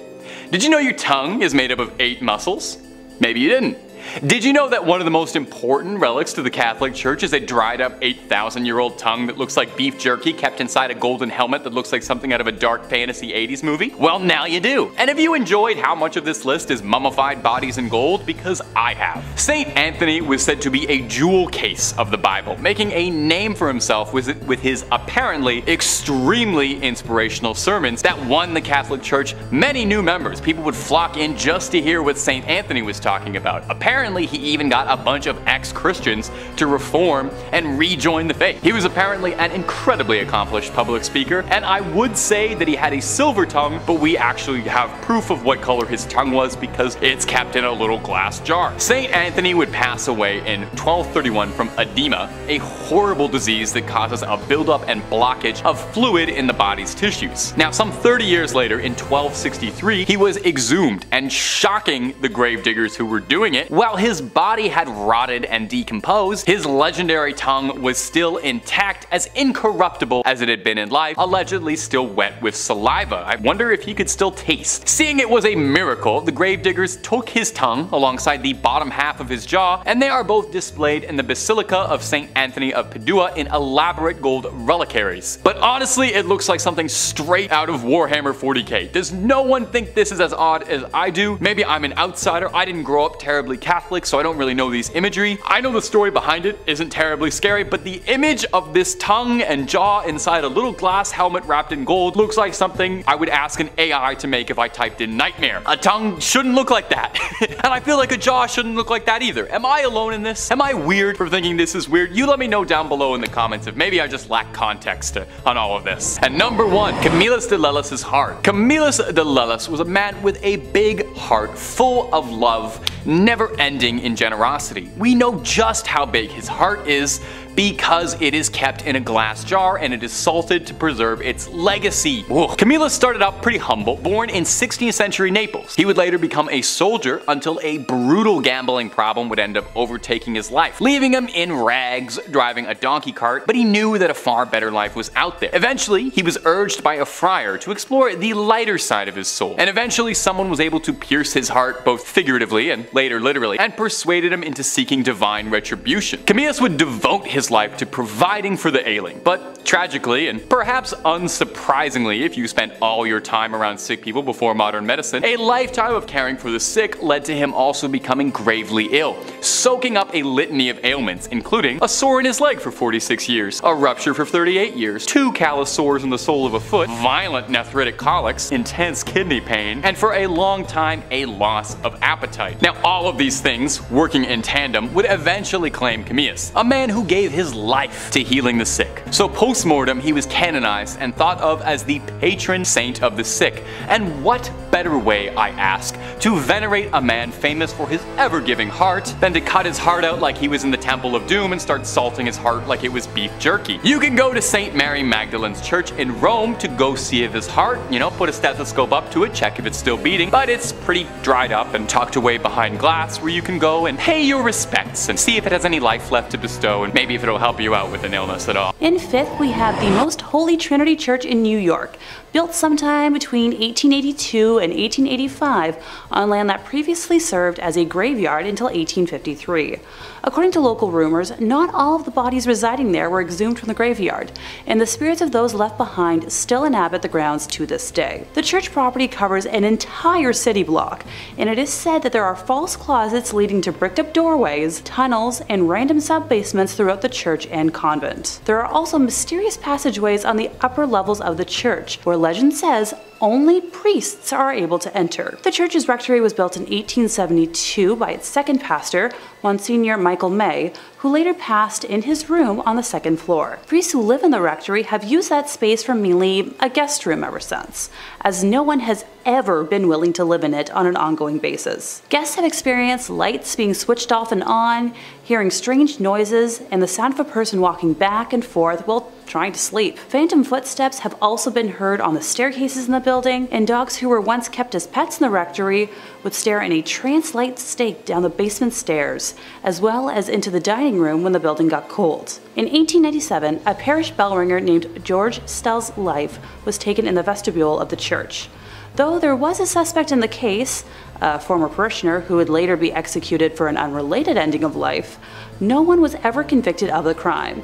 Did you know your tongue is made up of eight muscles? Maybe you didn't. Did you know that one of the most important relics to the Catholic Church is a dried up 8,000 year old tongue that looks like beef jerky kept inside a golden helmet that looks like something out of a dark fantasy 80s movie? Well, now you do. And have you enjoyed how much of this list is mummified bodies in gold? Because I have. St. Anthony was said to be a jewel case of the Bible, making a name for himself with with his apparently extremely inspirational sermons that won the Catholic Church many new members. People would flock in just to hear what St. Anthony was talking about. Apparently apparently he even got a bunch of ex-Christians to reform and rejoin the faith. He was apparently an incredibly accomplished public speaker, and I would say that he had a silver tongue, but we actually have proof of what color his tongue was because it's kept in a little glass jar. St. Anthony would pass away in 1231 from edema, a horrible disease that causes a buildup and blockage of fluid in the body's tissues. Now, some 30 years later, in 1263, he was exhumed and shocking the gravediggers who were doing it, while his body had rotted and decomposed, his legendary tongue was still intact, as incorruptible as it had been in life, allegedly still wet with saliva. I wonder if he could still taste. Seeing it was a miracle, the gravediggers took his tongue alongside the bottom half of his jaw, and they are both displayed in the Basilica of St. Anthony of Padua in elaborate gold reliquaries. But honestly, it looks like something straight out of Warhammer 40k. Does no one think this is as odd as I do? Maybe I'm an outsider, I didn't grow up terribly Catholic, so I don't really know these imagery. I know the story behind it isn't terribly scary, but the image of this tongue and jaw inside a little glass helmet wrapped in gold looks like something I would ask an AI to make if I typed in nightmare. A tongue shouldn't look like that. and I feel like a jaw shouldn't look like that either. Am I alone in this? Am I weird for thinking this is weird? You let me know down below in the comments if maybe I just lack context on all of this. And number one, Camillus de Lellis' heart. Camillus de Lellis was a man with a big heart full of love never ending in generosity. We know just how big his heart is because it is kept in a glass jar and it is salted to preserve its legacy. Camillus started out pretty humble, born in 16th century Naples. He would later become a soldier until a brutal gambling problem would end up overtaking his life, leaving him in rags driving a donkey cart, but he knew that a far better life was out there. Eventually, he was urged by a friar to explore the lighter side of his soul, and eventually someone was able to pierce his heart both figuratively and later literally, and persuaded him into seeking divine retribution. Camillus would devote his life to providing for the ailing. But tragically, and perhaps unsurprisingly if you spent all your time around sick people before modern medicine, a lifetime of caring for the sick led to him also becoming gravely ill, soaking up a litany of ailments, including a sore in his leg for 46 years, a rupture for 38 years, two callous sores in the sole of a foot, violent nephritic colics, intense kidney pain, and for a long time a loss of appetite. Now all of these things, working in tandem, would eventually claim Camillus, a man who gave his life to healing the sick. So post-mortem, he was canonized and thought of as the patron saint of the sick. And what better way, I ask, to venerate a man famous for his ever-giving heart than to cut his heart out like he was in the Temple of Doom and start salting his heart like it was beef jerky. You can go to St. Mary Magdalene's church in Rome to go see if his heart, you know, put a stethoscope up to it, check if it's still beating, but it's pretty dried up and tucked away behind glass where you can go and pay your respects and see if it has any life left to bestow and maybe if it'll help you out with an illness at all. In fifth, we have the Most Holy Trinity Church in New York. Built sometime between 1882 and 1885 on land that previously served as a graveyard until 1853. According to local rumors, not all of the bodies residing there were exhumed from the graveyard, and the spirits of those left behind still inhabit the grounds to this day. The church property covers an entire city block, and it is said that there are false closets leading to bricked up doorways, tunnels, and random sub basements throughout the church and convent. There are also mysterious passageways on the upper levels of the church, where legend says only priests are able to enter. The church's rectory was built in 1872 by its second pastor, Monsignor Michael May, who later passed in his room on the second floor. Priests who live in the rectory have used that space for mainly a guest room ever since, as no one has ever been willing to live in it on an ongoing basis. Guests have experienced lights being switched off and on, hearing strange noises, and the sound of a person walking back and forth while trying to sleep. Phantom footsteps have also been heard on the staircases in the building, and dogs who were once kept as pets in the rectory would stare in a trance-like state down the basement stairs, as well as into the dining room when the building got cold. In 1897, a parish bell ringer named George Stell's life was taken in the vestibule of the church. Though there was a suspect in the case, a former parishioner who would later be executed for an unrelated ending of life, no one was ever convicted of the crime.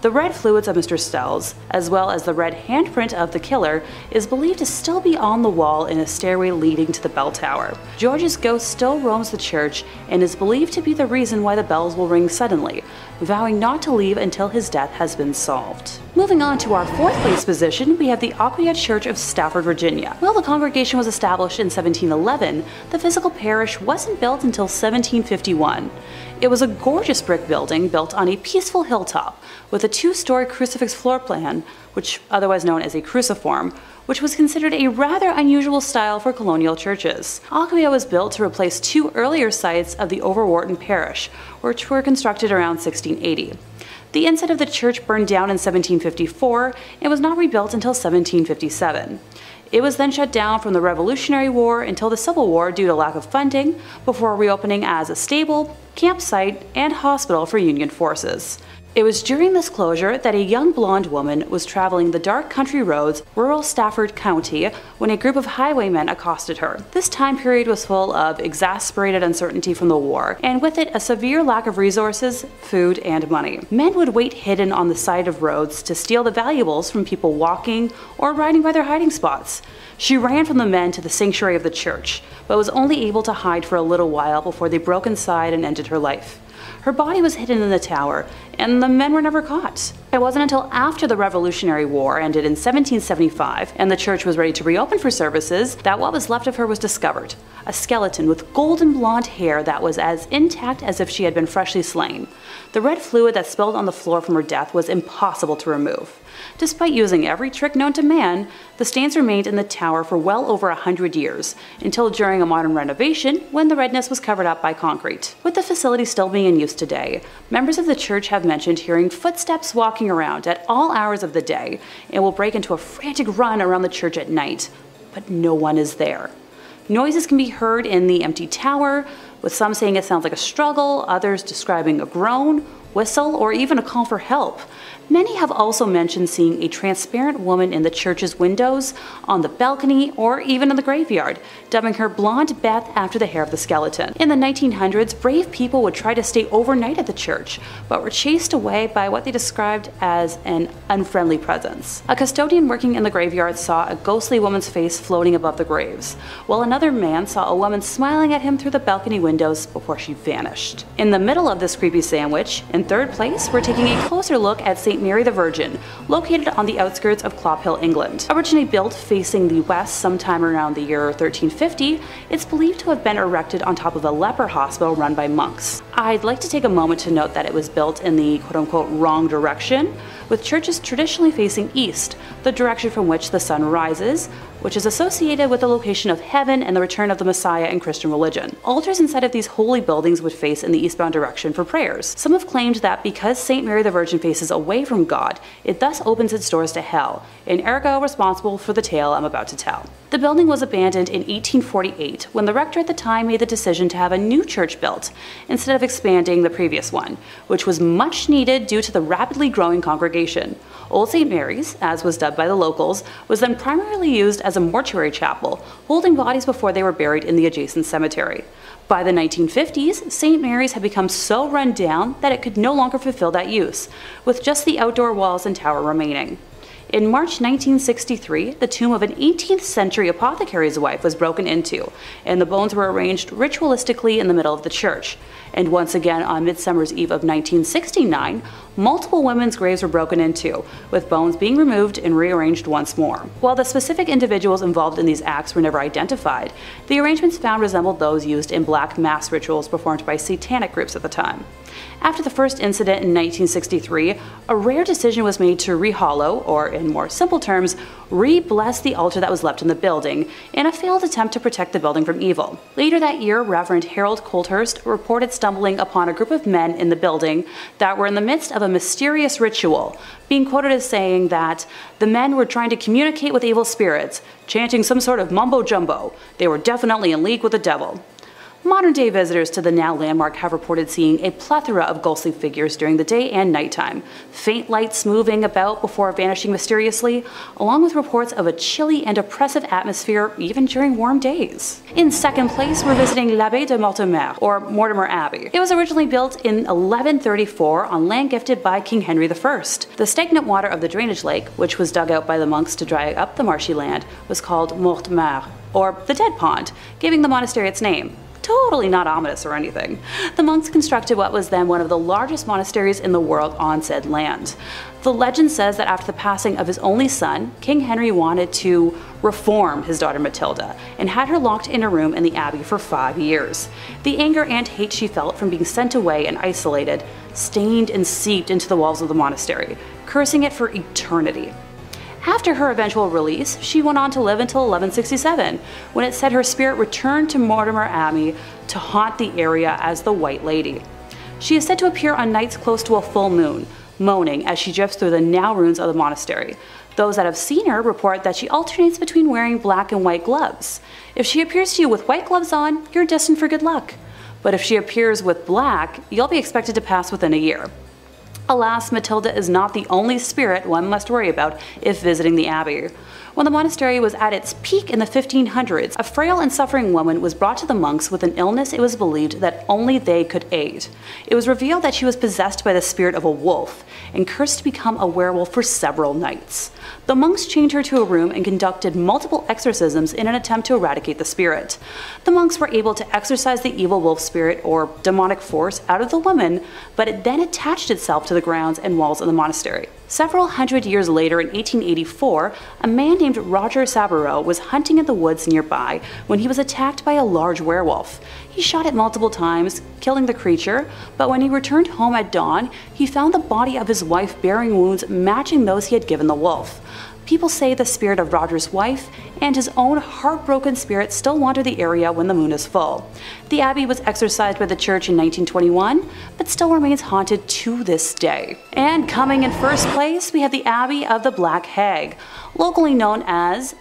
The red fluids of Mr. Stell's, as well as the red handprint of the killer, is believed to still be on the wall in a stairway leading to the bell tower. George's ghost still roams the church and is believed to be the reason why the bells will ring suddenly, vowing not to leave until his death has been solved. Moving on to our fourth place position, we have the Aquia Church of Stafford, Virginia. While the congregation was established in 1711, the physical parish wasn't built until 1751. It was a gorgeous brick building built on a peaceful hilltop with a two-story crucifix floor plan, which otherwise known as a cruciform, which was considered a rather unusual style for colonial churches. Aquia was built to replace two earlier sites of the Overwharton parish, which were constructed around 1680. The inside of the church burned down in 1754 and was not rebuilt until 1757. It was then shut down from the Revolutionary War until the Civil War due to lack of funding, before reopening as a stable, campsite, and hospital for Union forces. It was during this closure that a young blonde woman was traveling the dark country roads, rural Stafford County, when a group of highwaymen accosted her. This time period was full of exasperated uncertainty from the war, and with it a severe lack of resources, food, and money. Men would wait hidden on the side of roads to steal the valuables from people walking or riding by their hiding spots. She ran from the men to the sanctuary of the church, but was only able to hide for a little while before they broke inside and ended her life. Her body was hidden in the tower, and the men were never caught. It wasn't until after the Revolutionary War ended in 1775 and the church was ready to reopen for services that what was left of her was discovered a skeleton with golden blonde hair that was as intact as if she had been freshly slain. The red fluid that spilled on the floor from her death was impossible to remove. Despite using every trick known to man, the stains remained in the tower for well over a hundred years, until during a modern renovation when the redness was covered up by concrete. With the facility still being in use today, members of the church have mentioned hearing footsteps walking around at all hours of the day and will break into a frantic run around the church at night, but no one is there. Noises can be heard in the empty tower, with some saying it sounds like a struggle, others describing a groan, whistle, or even a call for help. Many have also mentioned seeing a transparent woman in the church's windows, on the balcony, or even in the graveyard, dubbing her Blonde Beth after the hair of the skeleton. In the 1900s, brave people would try to stay overnight at the church, but were chased away by what they described as an unfriendly presence. A custodian working in the graveyard saw a ghostly woman's face floating above the graves, while another man saw a woman smiling at him through the balcony windows before she vanished. In the middle of this creepy sandwich, in third place, we're taking a closer look at St. St. Mary the Virgin, located on the outskirts of Clophill, England. Originally built facing the west sometime around the year 1350, it's believed to have been erected on top of a leper hospital run by monks. I'd like to take a moment to note that it was built in the quote-unquote wrong direction, with churches traditionally facing east, the direction from which the sun rises, which is associated with the location of heaven and the return of the Messiah in Christian religion. Altars inside of these holy buildings would face in the eastbound direction for prayers. Some have claimed that because St. Mary the Virgin faces away from God, it thus opens its doors to hell, and ergo responsible for the tale I'm about to tell. The building was abandoned in 1848 when the rector at the time made the decision to have a new church built, instead of expanding the previous one, which was much needed due to the rapidly growing congregation. Old St. Mary's, as was dubbed by the locals, was then primarily used as a mortuary chapel, holding bodies before they were buried in the adjacent cemetery. By the 1950s, St. Mary's had become so run down that it could no longer fulfill that use, with just the outdoor walls and tower remaining. In March 1963, the tomb of an 18th century apothecary's wife was broken into, and the bones were arranged ritualistically in the middle of the church. And once again, on Midsummer's Eve of 1969, multiple women's graves were broken into, with bones being removed and rearranged once more. While the specific individuals involved in these acts were never identified, the arrangements found resembled those used in black mass rituals performed by satanic groups at the time. After the first incident in 1963, a rare decision was made to rehollow, or in more simple terms, re-bless the altar that was left in the building, in a failed attempt to protect the building from evil. Later that year, Reverend Harold Colthurst reported stumbling upon a group of men in the building that were in the midst of a mysterious ritual, being quoted as saying that the men were trying to communicate with evil spirits, chanting some sort of mumbo jumbo. They were definitely in league with the devil. Modern day visitors to the now landmark have reported seeing a plethora of ghostly figures during the day and nighttime, faint lights moving about before vanishing mysteriously, along with reports of a chilly and oppressive atmosphere even during warm days. In second place, we're visiting l'Abbaye de Mortemer, or Mortimer Abbey. It was originally built in 1134 on land gifted by King Henry I. The stagnant water of the drainage lake, which was dug out by the monks to dry up the marshy land, was called Mortemer, or the Dead Pond, giving the monastery its name totally not ominous or anything. The monks constructed what was then one of the largest monasteries in the world on said land. The legend says that after the passing of his only son, King Henry wanted to reform his daughter Matilda and had her locked in a room in the abbey for five years. The anger and hate she felt from being sent away and isolated stained and seeped into the walls of the monastery, cursing it for eternity. After her eventual release, she went on to live until 1167, when it said her spirit returned to Mortimer Abbey to haunt the area as the White Lady. She is said to appear on nights close to a full moon, moaning as she drifts through the now ruins of the monastery. Those that have seen her report that she alternates between wearing black and white gloves. If she appears to you with white gloves on, you're destined for good luck. But if she appears with black, you'll be expected to pass within a year. Alas, Matilda is not the only spirit one must worry about if visiting the abbey. When the monastery was at its peak in the 1500s, a frail and suffering woman was brought to the monks with an illness it was believed that only they could aid. It was revealed that she was possessed by the spirit of a wolf and cursed to become a werewolf for several nights. The monks chained her to a room and conducted multiple exorcisms in an attempt to eradicate the spirit. The monks were able to exorcise the evil wolf spirit or demonic force out of the woman, but it then attached itself to the grounds and walls of the monastery. Several hundred years later, in 1884, a man named Roger Saboureau was hunting in the woods nearby when he was attacked by a large werewolf. He shot it multiple times, killing the creature, but when he returned home at dawn, he found the body of his wife bearing wounds matching those he had given the wolf. People say the spirit of Roger's wife and his own heartbroken spirit still wander the area when the moon is full. The abbey was exorcised by the church in 1921, but still remains haunted to this day. And coming in first place, we have the Abbey of the Black Hag, locally known as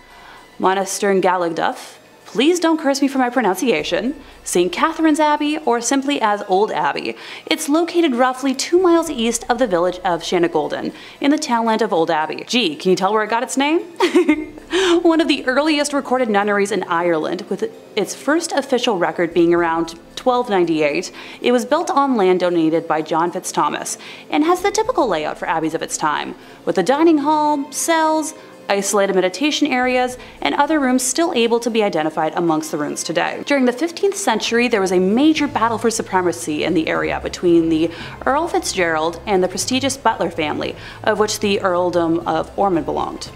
Monaster Galigduff, Please don't curse me for my pronunciation. St. Catherine's Abbey, or simply as Old Abbey. It's located roughly two miles east of the village of Shanagolden, in the townland of Old Abbey. Gee, can you tell where it got its name? One of the earliest recorded nunneries in Ireland, with its first official record being around 1298, it was built on land donated by John Fitzthomas, and has the typical layout for abbeys of its time, with a dining hall, cells, isolated meditation areas, and other rooms still able to be identified amongst the ruins today. During the 15th century, there was a major battle for supremacy in the area between the Earl Fitzgerald and the prestigious Butler family, of which the Earldom of Ormond belonged.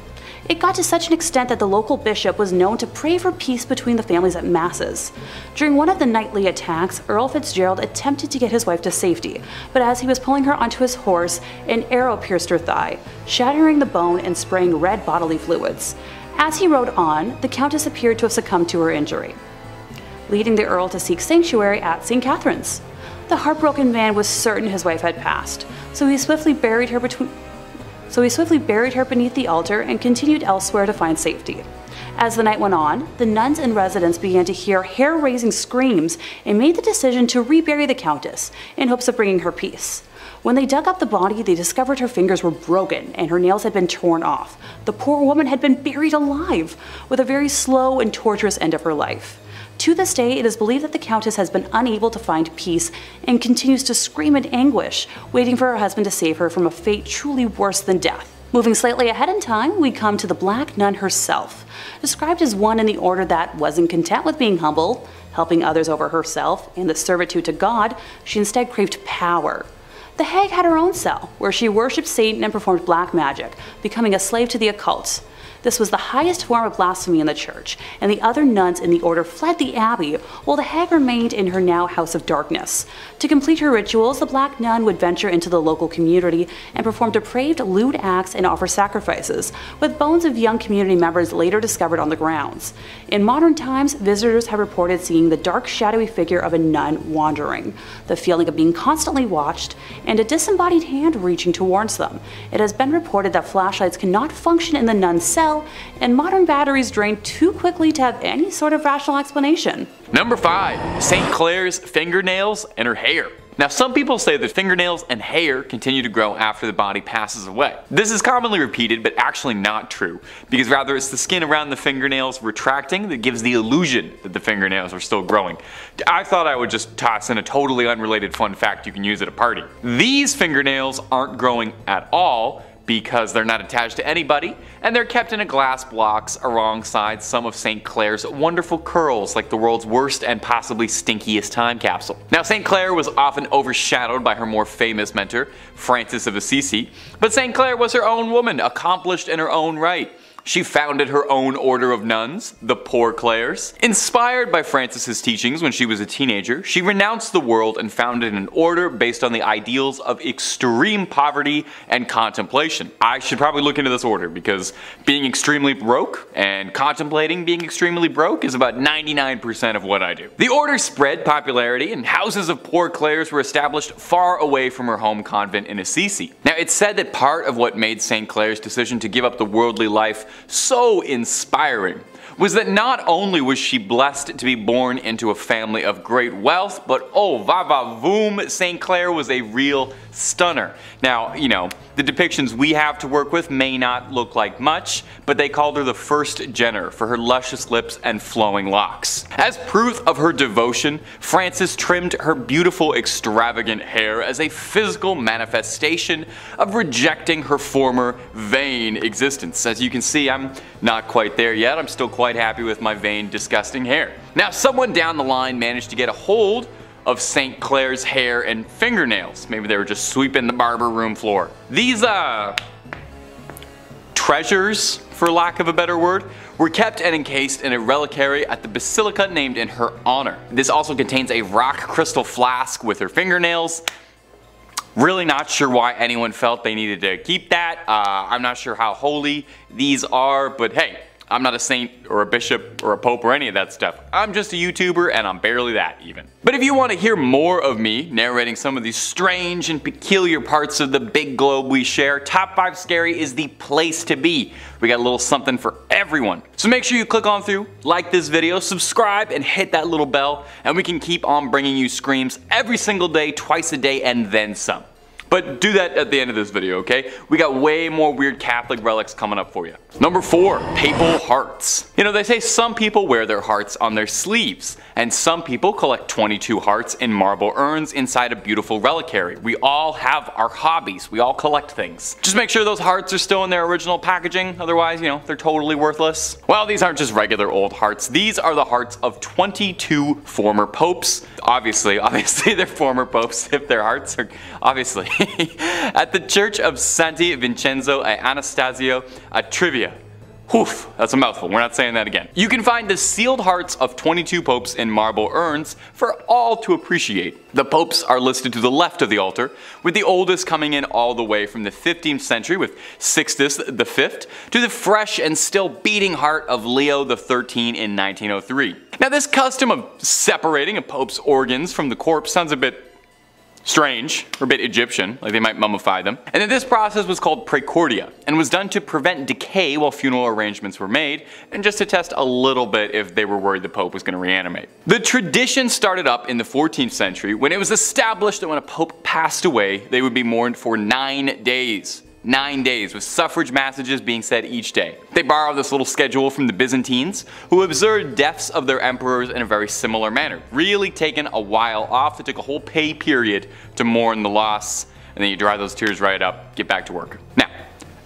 It got to such an extent that the local bishop was known to pray for peace between the families at masses. During one of the nightly attacks, Earl Fitzgerald attempted to get his wife to safety, but as he was pulling her onto his horse, an arrow pierced her thigh, shattering the bone and spraying red bodily fluids. As he rode on, the Countess appeared to have succumbed to her injury, leading the Earl to seek sanctuary at St. Catherine's. The heartbroken man was certain his wife had passed, so he swiftly buried her between so he swiftly buried her beneath the altar and continued elsewhere to find safety. As the night went on, the nuns and residents began to hear hair raising screams and made the decision to rebury the Countess in hopes of bringing her peace. When they dug up the body, they discovered her fingers were broken and her nails had been torn off. The poor woman had been buried alive, with a very slow and torturous end of her life. To this day, it is believed that the Countess has been unable to find peace and continues to scream in anguish, waiting for her husband to save her from a fate truly worse than death. Moving slightly ahead in time, we come to the Black Nun herself, described as one in the order that wasn't content with being humble, helping others over herself, and the servitude to God, she instead craved power. The hag had her own cell, where she worshipped Satan and performed black magic, becoming a slave to the occult. This was the highest form of blasphemy in the church, and the other nuns in the order fled the abbey, while the hag remained in her now house of darkness. To complete her rituals, the black nun would venture into the local community and perform depraved, lewd acts and offer sacrifices, with bones of young community members later discovered on the grounds. In modern times, visitors have reported seeing the dark, shadowy figure of a nun wandering, the feeling of being constantly watched, and a disembodied hand reaching towards them. It has been reported that flashlights cannot function in the nun's cell and modern batteries drain too quickly to have any sort of rational explanation. Number 5. St. Clare's fingernails and her hair. Now some people say that fingernails and hair continue to grow after the body passes away. This is commonly repeated but actually not true because rather it's the skin around the fingernails retracting that gives the illusion that the fingernails are still growing. I thought I would just toss in a totally unrelated fun fact you can use at a party. These fingernails aren't growing at all because they're not attached to anybody and they're kept in a glass box alongside some of St. Clare's wonderful curls like the world's worst and possibly stinkiest time capsule. Now St. Clare was often overshadowed by her more famous mentor, Francis of Assisi, but St. Clare was her own woman, accomplished in her own right. She founded her own order of nuns, the Poor Clares. Inspired by Francis's teachings when she was a teenager, she renounced the world and founded an order based on the ideals of extreme poverty and contemplation. I should probably look into this order because being extremely broke and contemplating being extremely broke is about 99% of what I do. The order spread popularity and houses of Poor Clares were established far away from her home convent in Assisi. Now it's said that part of what made St. Clare's decision to give up the worldly life so inspiring was that not only was she blessed to be born into a family of great wealth, but oh, va va voom, St. Clare was a real stunner. Now, you know, the depictions we have to work with may not look like much, but they called her the first Jenner for her luscious lips and flowing locks. As proof of her devotion, Francis trimmed her beautiful extravagant hair as a physical manifestation of rejecting her former vain existence. As you can see, I'm not quite there yet. I'm still quite happy with my vain, disgusting hair. Now, someone down the line managed to get a hold of St. Clare's hair and fingernails. Maybe they were just sweeping the barber room floor. These, uh, treasures, for lack of a better word, were kept and encased in a reliquary at the basilica named in her honor. This also contains a rock crystal flask with her fingernails. Really not sure why anyone felt they needed to keep that. Uh, I'm not sure how holy these are, but hey, I'm not a saint or a bishop or a pope or any of that stuff. I'm just a YouTuber and I'm barely that even. But if you want to hear more of me narrating some of these strange and peculiar parts of the big globe we share, Top 5 Scary is the place to be. We got a little something for everyone. So make sure you click on through, like this video, subscribe, and hit that little bell, and we can keep on bringing you screams every single day, twice a day, and then some. But do that at the end of this video, okay? We got way more weird Catholic relics coming up for you. Number 4. Papal Hearts. You know, they say some people wear their hearts on their sleeves, and some people collect 22 hearts in marble urns inside a beautiful reliquary. We all have our hobbies. We all collect things. Just make sure those hearts are still in their original packaging, otherwise, you know, they're totally worthless. Well, these aren't just regular old hearts. These are the hearts of 22 former popes. Obviously, obviously they're former popes if their hearts are, obviously. at the Church of Santi Vincenzo e Anastasio a Trivia. Oof, that's a mouthful. We're not saying that again. You can find the sealed hearts of 22 popes in marble urns for all to appreciate. The popes are listed to the left of the altar, with the oldest coming in all the way from the 15th century with Sixtus V to the fresh and still beating heart of Leo XIII in 1903. Now this custom of separating a pope's organs from the corpse sounds a bit strange, or a bit Egyptian, like they might mummify them. And then this process was called praecordia, and was done to prevent decay while funeral arrangements were made, and just to test a little bit if they were worried the Pope was going to reanimate. The tradition started up in the 14th century when it was established that when a Pope passed away, they would be mourned for nine days nine days, with suffrage messages being said each day. They borrowed this little schedule from the Byzantines, who observed deaths of their emperors in a very similar manner, really taking a while off. They took a whole pay period to mourn the loss, and then you dry those tears right up, get back to work. Now,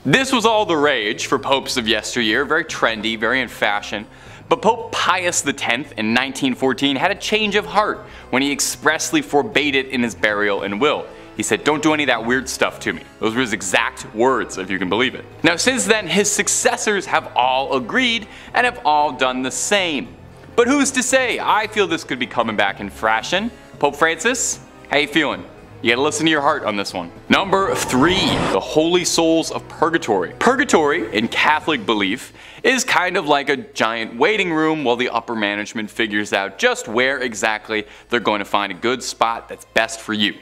this was all the rage for popes of yesteryear, very trendy, very in fashion. But Pope Pius X in 1914 had a change of heart when he expressly forbade it in his burial and will. He said, don't do any of that weird stuff to me. Those were his exact words, if you can believe it. Now since then, his successors have all agreed and have all done the same. But who's to say? I feel this could be coming back in fashion. Pope Francis, how you feeling? You gotta listen to your heart on this one. Number three, the holy souls of purgatory. Purgatory, in Catholic belief, is kind of like a giant waiting room while the upper management figures out just where exactly they're going to find a good spot that's best for you.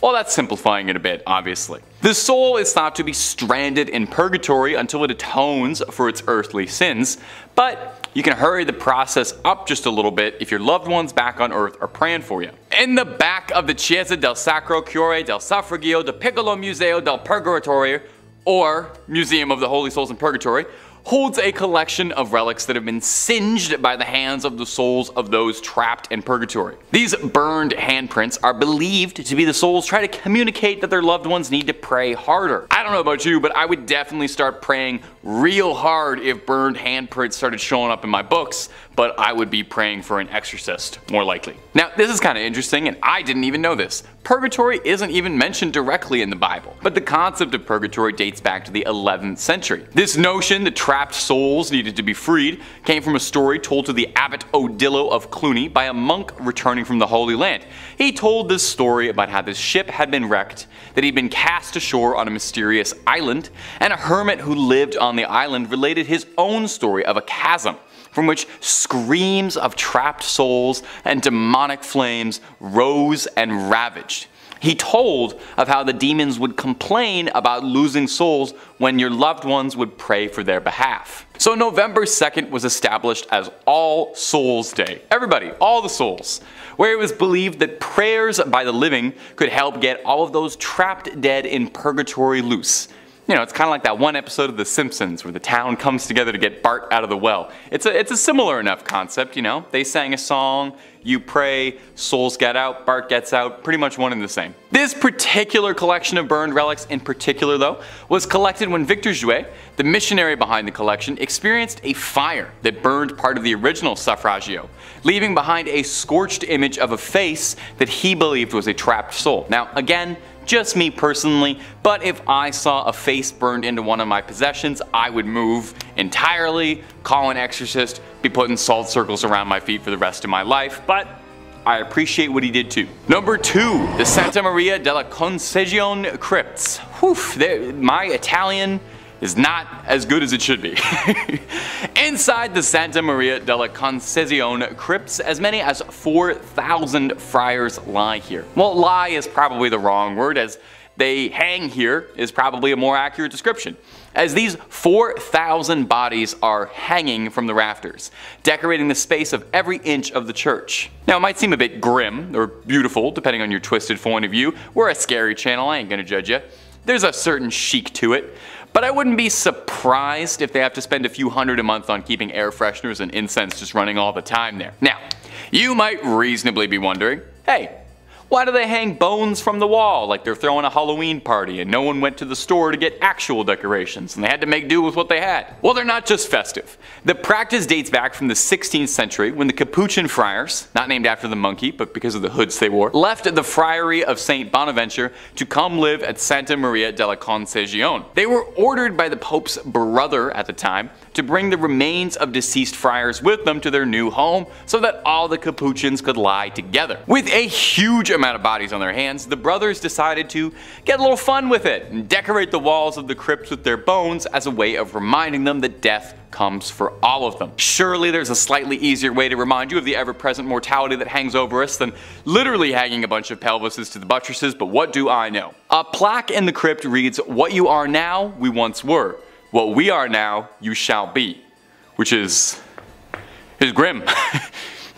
Well, that's simplifying it a bit, obviously. The soul is thought to be stranded in purgatory until it atones for its earthly sins, but you can hurry the process up just a little bit if your loved ones back on earth are praying for you. In the back of the Chiesa del Sacro Cuore del Suffragio del Piccolo Museo del Purgatorio, or Museum of the Holy Souls in Purgatory, holds a collection of relics that have been singed by the hands of the souls of those trapped in purgatory. These burned handprints are believed to be the souls trying to communicate that their loved ones need to pray harder. I don't know about you, but I would definitely start praying real hard if burned handprints started showing up in my books, but I would be praying for an exorcist, more likely. Now, this is kind of interesting, and I didn't even know this. Purgatory isn't even mentioned directly in the Bible, but the concept of purgatory dates back to the 11th century. This notion that trapped souls needed to be freed came from a story told to the Abbot Odilo of Cluny by a monk returning from the Holy Land. He told this story about how this ship had been wrecked, that he'd been cast ashore on a mysterious island, and a hermit who lived on the island related his own story of a chasm from which screams of trapped souls and demonic flames rose and ravaged. He told of how the demons would complain about losing souls when your loved ones would pray for their behalf. So November 2nd was established as All Souls Day. Everybody, all the souls. Where it was believed that prayers by the living could help get all of those trapped dead in purgatory loose. You know, it's kind of like that one episode of The Simpsons where the town comes together to get Bart out of the well. It's a, it's a similar enough concept, you know. They sang a song, you pray, souls get out, Bart gets out, pretty much one and the same. This particular collection of burned relics in particular though, was collected when Victor Jouet, the missionary behind the collection, experienced a fire that burned part of the original suffragio, leaving behind a scorched image of a face that he believed was a trapped soul. Now again, just me personally, but if I saw a face burned into one of my possessions, I would move entirely, call an exorcist, be putting salt circles around my feet for the rest of my life, but I appreciate what he did too. Number two, the Santa Maria della Concezione crypts. Whew, my Italian is not as good as it should be. Inside the Santa Maria della Concezione crypts, as many as 4,000 friars lie here. Well, lie is probably the wrong word, as they hang here is probably a more accurate description, as these 4,000 bodies are hanging from the rafters, decorating the space of every inch of the church. Now it might seem a bit grim, or beautiful, depending on your twisted point of view. We're a scary channel, I ain't gonna judge you. There's a certain chic to it. But I wouldn't be surprised if they have to spend a few hundred a month on keeping air fresheners and incense just running all the time there. Now, you might reasonably be wondering, hey, why do they hang bones from the wall like they're throwing a Halloween party and no one went to the store to get actual decorations and they had to make do with what they had? Well, they're not just festive. The practice dates back from the 16th century when the Capuchin friars, not named after the monkey but because of the hoods they wore, left the friary of St. Bonaventure to come live at Santa Maria della Concezione. They were ordered by the Pope's brother at the time to bring the remains of deceased friars with them to their new home so that all the Capuchins could lie together. With a huge amount of bodies on their hands, the brothers decided to get a little fun with it and decorate the walls of the crypts with their bones as a way of reminding them that death comes for all of them. Surely there's a slightly easier way to remind you of the ever-present mortality that hangs over us than literally hanging a bunch of pelvises to the buttresses, but what do I know? A plaque in the crypt reads, What you are now, we once were. What we are now, you shall be. Which is... is grim.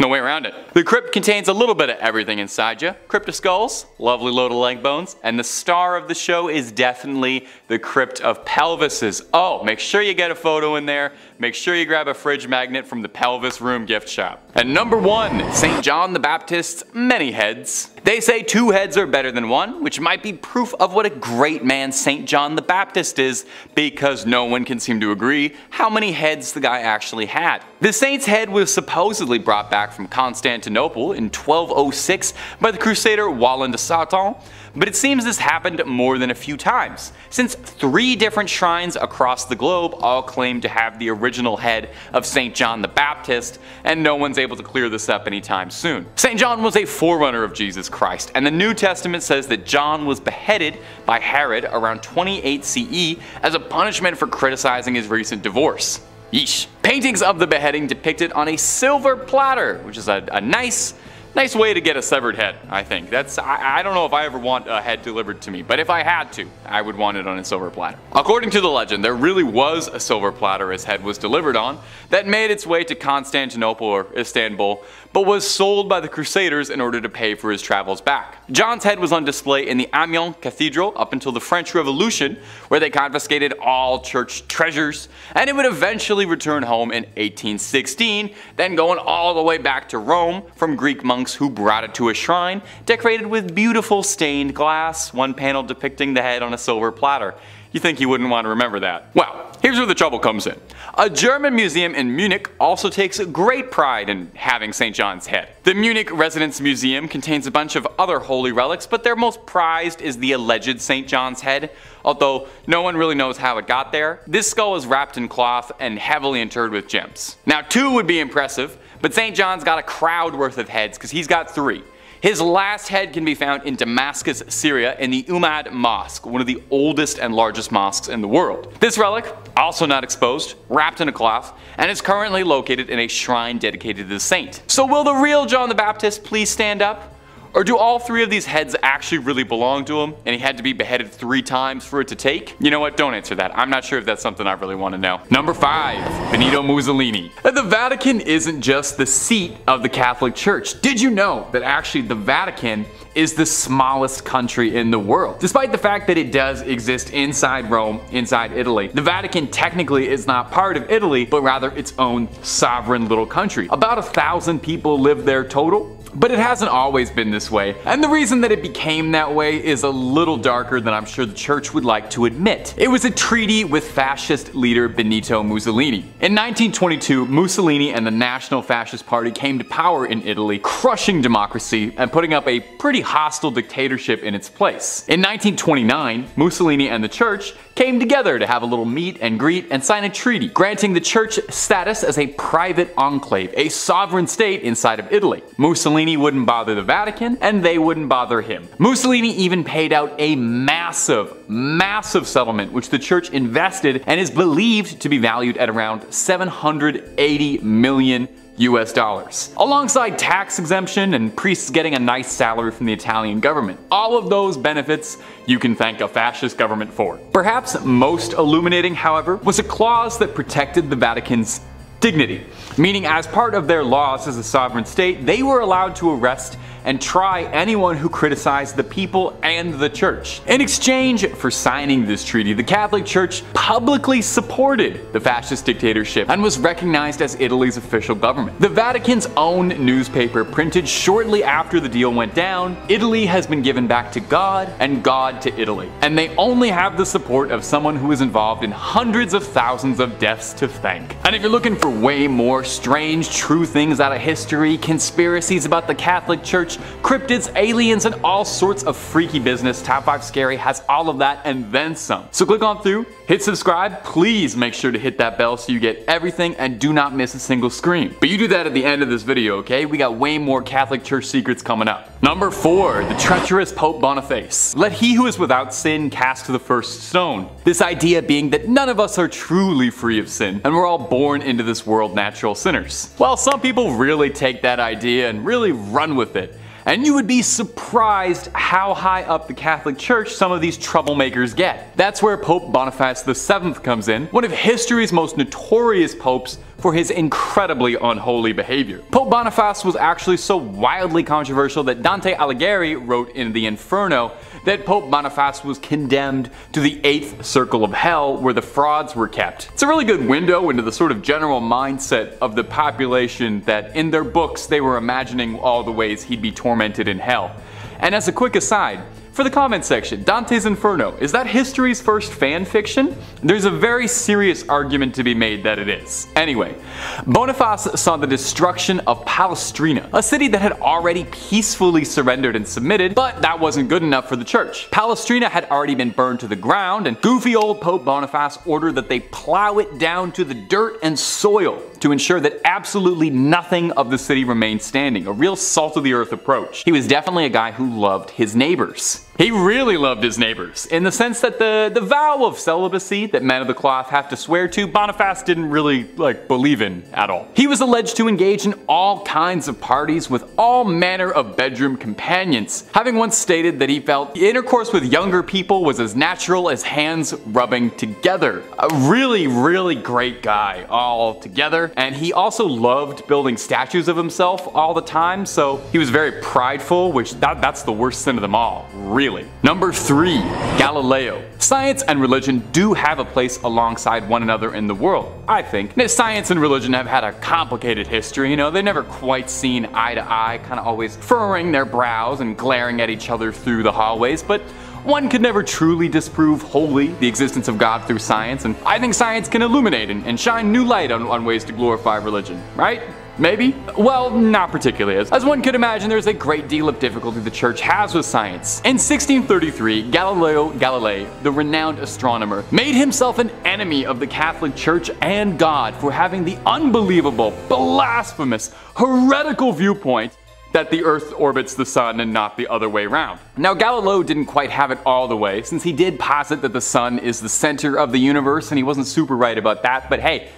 No way around it. The crypt contains a little bit of everything inside you. Cryptoskulls, lovely load of leg bones, and the star of the show is definitely the Crypt of Pelvises. Oh, make sure you get a photo in there. Make sure you grab a fridge magnet from the Pelvis Room gift shop. And number one, St. John the Baptist's many heads. They say two heads are better than one, which might be proof of what a great man St. John the Baptist is, because no one can seem to agree how many heads the guy actually had. The saint's head was supposedly brought back from Constantinople in 1206 by the crusader Wallon de Sarton, but it seems this happened more than a few times, since three different shrines across the globe all claim to have the original head of St. John the Baptist, and no one's able to clear this up anytime soon. St. John was a forerunner of Jesus Christ, and the New Testament says that John was beheaded by Herod around 28 CE as a punishment for criticizing his recent divorce. Yeesh. Paintings of the beheading depicted on a silver platter, which is a, a nice Nice way to get a severed head, I think. That's I, I, don't know if I ever want a head delivered to me, but if I had to, I would want it on a silver platter. According to the legend, there really was a silver platter his head was delivered on that made its way to Constantinople or Istanbul, but was sold by the Crusaders in order to pay for his travels back. John's head was on display in the Amiens Cathedral up until the French Revolution, where they confiscated all church treasures, and it would eventually return home in 1816, then going all the way back to Rome from Greek monks who brought it to a shrine, decorated with beautiful stained glass, one panel depicting the head on a silver platter. You think you wouldn't want to remember that. Well, here's where the trouble comes in. A German museum in Munich also takes great pride in having St. John's head. The Munich Residence Museum contains a bunch of other holy relics, but their most prized is the alleged St. John's head, although no one really knows how it got there. This skull is wrapped in cloth and heavily interred with gems. Now two would be impressive, but St. John's got a crowd worth of heads because he's got three. His last head can be found in Damascus, Syria in the Umayyad Mosque, one of the oldest and largest mosques in the world. This relic, also not exposed, wrapped in a cloth, and is currently located in a shrine dedicated to the saint. So will the real John the Baptist please stand up? Or do all three of these heads actually really belong to him and he had to be beheaded three times for it to take? You know what, don't answer that. I'm not sure if that's something I really want to know. Number 5. Benito Mussolini. The Vatican isn't just the seat of the Catholic Church. Did you know that actually the Vatican is the smallest country in the world. Despite the fact that it does exist inside Rome, inside Italy, the Vatican technically is not part of Italy, but rather its own sovereign little country. About a thousand people live there total, but it hasn't always been this way, and the reason that it became that way is a little darker than I'm sure the church would like to admit. It was a treaty with fascist leader Benito Mussolini. In 1922, Mussolini and the National Fascist Party came to power in Italy, crushing democracy and putting up a pretty hostile dictatorship in its place. In 1929, Mussolini and the church came together to have a little meet and greet and sign a treaty, granting the church status as a private enclave, a sovereign state inside of Italy. Mussolini wouldn't bother the Vatican, and they wouldn't bother him. Mussolini even paid out a massive, massive settlement which the church invested and is believed to be valued at around 780 million US dollars. Alongside tax exemption and priests getting a nice salary from the Italian government. All of those benefits you can thank a fascist government for. Perhaps most illuminating, however, was a clause that protected the Vatican's dignity, meaning as part of their laws as a sovereign state, they were allowed to arrest and try anyone who criticized the people and the church. In exchange for signing this treaty, the Catholic Church publicly supported the fascist dictatorship and was recognized as Italy's official government. The Vatican's own newspaper printed shortly after the deal went down, Italy has been given back to God and God to Italy. And they only have the support of someone who is involved in hundreds of thousands of deaths to thank. And if you're looking for way more strange true things out of history, conspiracies about the Catholic Church, cryptids, aliens, and all sorts of freaky business. Top 5 Scary has all of that and then some. So click on through, Hit subscribe, please make sure to hit that bell so you get everything and do not miss a single scream. But you do that at the end of this video, okay? We got way more Catholic Church secrets coming up. Number 4. The treacherous Pope Boniface. Let he who is without sin cast the first stone. This idea being that none of us are truly free of sin, and we're all born into this world natural sinners. Well, some people really take that idea and really run with it and you would be surprised how high up the Catholic Church some of these troublemakers get. That's where Pope Boniface VII comes in, one of history's most notorious popes for his incredibly unholy behavior. Pope Boniface was actually so wildly controversial that Dante Alighieri wrote in the Inferno that Pope Boniface was condemned to the eighth circle of hell where the frauds were kept. It's a really good window into the sort of general mindset of the population that in their books they were imagining all the ways he'd be tormented in hell. And as a quick aside, for the comment section, Dante's Inferno, is that history's first fan fiction? There's a very serious argument to be made that it is. Anyway, Boniface saw the destruction of Palestrina, a city that had already peacefully surrendered and submitted, but that wasn't good enough for the church. Palestrina had already been burned to the ground, and goofy old Pope Boniface ordered that they plow it down to the dirt and soil to ensure that absolutely nothing of the city remained standing, a real salt of the earth approach. He was definitely a guy who loved his neighbors. He really loved his neighbors, in the sense that the, the vow of celibacy that men of the cloth have to swear to, Boniface didn't really, like, believe in at all. He was alleged to engage in all kinds of parties with all manner of bedroom companions, having once stated that he felt intercourse with younger people was as natural as hands rubbing together. A really, really great guy all together, and he also loved building statues of himself all the time, so he was very prideful, which that, that's the worst sin of them all, really Number 3. Galileo. Science and religion do have a place alongside one another in the world, I think. Science and religion have had a complicated history, you know, they've never quite seen eye to eye, kind of always furrowing their brows and glaring at each other through the hallways, but one could never truly disprove wholly the existence of God through science, and I think science can illuminate and, and shine new light on, on ways to glorify religion, right? Maybe? Well, not particularly. As, one could imagine, there's a great deal of difficulty the church has with science. In 1633, Galileo Galilei, the renowned astronomer, made himself an enemy of the Catholic Church and God for having the unbelievable, blasphemous, heretical viewpoint that the Earth orbits the Sun and not the other way around. Now Galileo didn't quite have it all the way, since he did posit that the Sun is the center of the universe and he wasn't super right about that, but hey,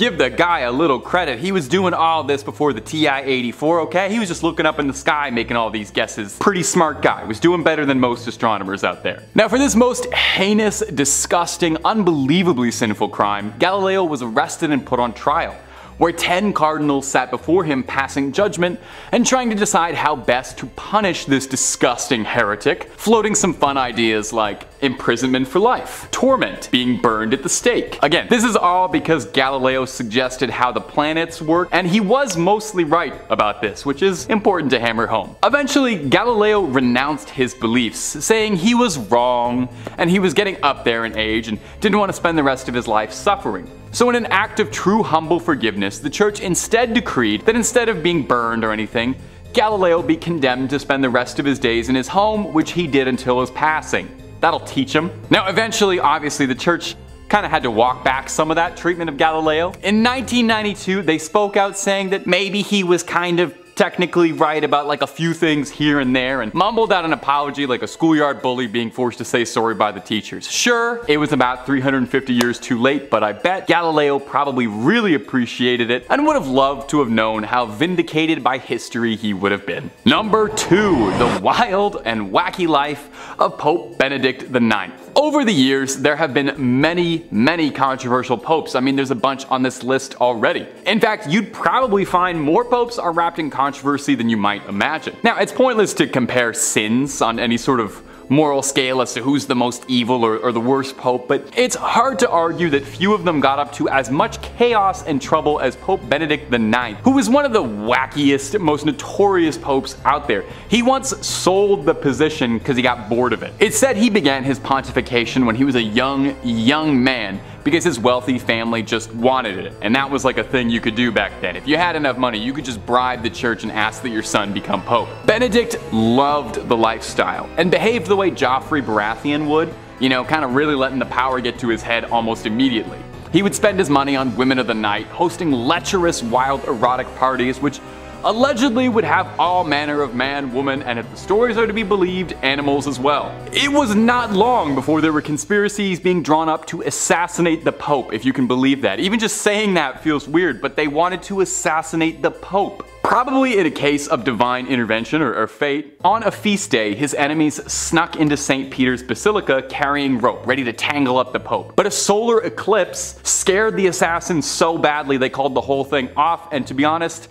give the guy a little credit. He was doing all this before the TI-84, okay? He was just looking up in the sky making all these guesses. Pretty smart guy. Was doing better than most astronomers out there. Now for this most heinous, disgusting, unbelievably sinful crime, Galileo was arrested and put on trial where 10 cardinals sat before him passing judgment and trying to decide how best to punish this disgusting heretic, floating some fun ideas like imprisonment for life, torment, being burned at the stake. Again, this is all because Galileo suggested how the planets work, and he was mostly right about this, which is important to hammer home. Eventually, Galileo renounced his beliefs, saying he was wrong, and he was getting up there in age and didn't want to spend the rest of his life suffering. So in an act of true humble forgiveness, the church instead decreed that instead of being burned or anything, Galileo be condemned to spend the rest of his days in his home, which he did until his passing. That'll teach him. Now eventually, obviously, the church kind of had to walk back some of that treatment of Galileo. In 1992, they spoke out saying that maybe he was kind of technically right about like a few things here and there and mumbled out an apology like a schoolyard bully being forced to say sorry by the teachers. Sure, it was about 350 years too late, but I bet Galileo probably really appreciated it and would have loved to have known how vindicated by history he would have been. Number 2. The wild and wacky life of Pope Benedict IX. Over the years, there have been many, many controversial popes. I mean, there's a bunch on this list already. In fact, you'd probably find more popes are wrapped in controversy than you might imagine. Now, it's pointless to compare sins on any sort of moral scale as to who's the most evil or, or, the worst pope, but it's hard to argue that few of them got up to as much chaos and trouble as Pope Benedict IX, who was one of the wackiest, most notorious popes out there. He once sold the position because he got bored of it. It's said he began his pontification when he was a young, young man because his wealthy family just wanted it. And that was like a thing you could do back then. If you had enough money, you could just bribe the church and ask that your son become pope. Benedict loved the lifestyle and behaved the way Joffrey Baratheon would, You know, kind of really letting the power get to his head almost immediately. He would spend his money on women of the night, hosting lecherous, wild, erotic parties, which allegedly would have all manner of man, woman, and if the stories are to be believed, animals as well. It was not long before there were conspiracies being drawn up to assassinate the Pope, if you can believe that. Even just saying that feels weird, but they wanted to assassinate the Pope. Probably in a case of divine intervention or, or, fate, on a feast day, his enemies snuck into St. Peter's Basilica carrying rope, ready to tangle up the Pope. But a solar eclipse scared the assassins so badly they called the whole thing off, and to be honest,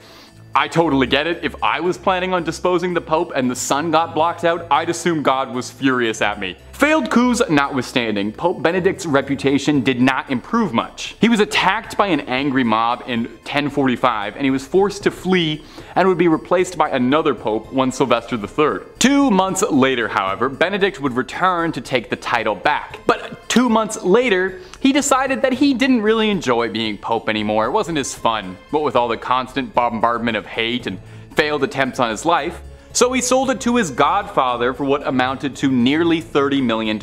I totally get it. If I was planning on disposing the Pope and the sun got blocked out, I'd assume God was furious at me. Failed coups notwithstanding, Pope Benedict's reputation did not improve much. He was attacked by an angry mob in 1045 and he was forced to flee and would be replaced by another pope, one Sylvester III. Two months later, however, Benedict would return to take the title back. But two months later, he decided that he didn't really enjoy being pope anymore. It wasn't as fun, what with all the constant bombardment of hate and failed attempts on his life. So he sold it to his godfather for what amounted to nearly $30 million.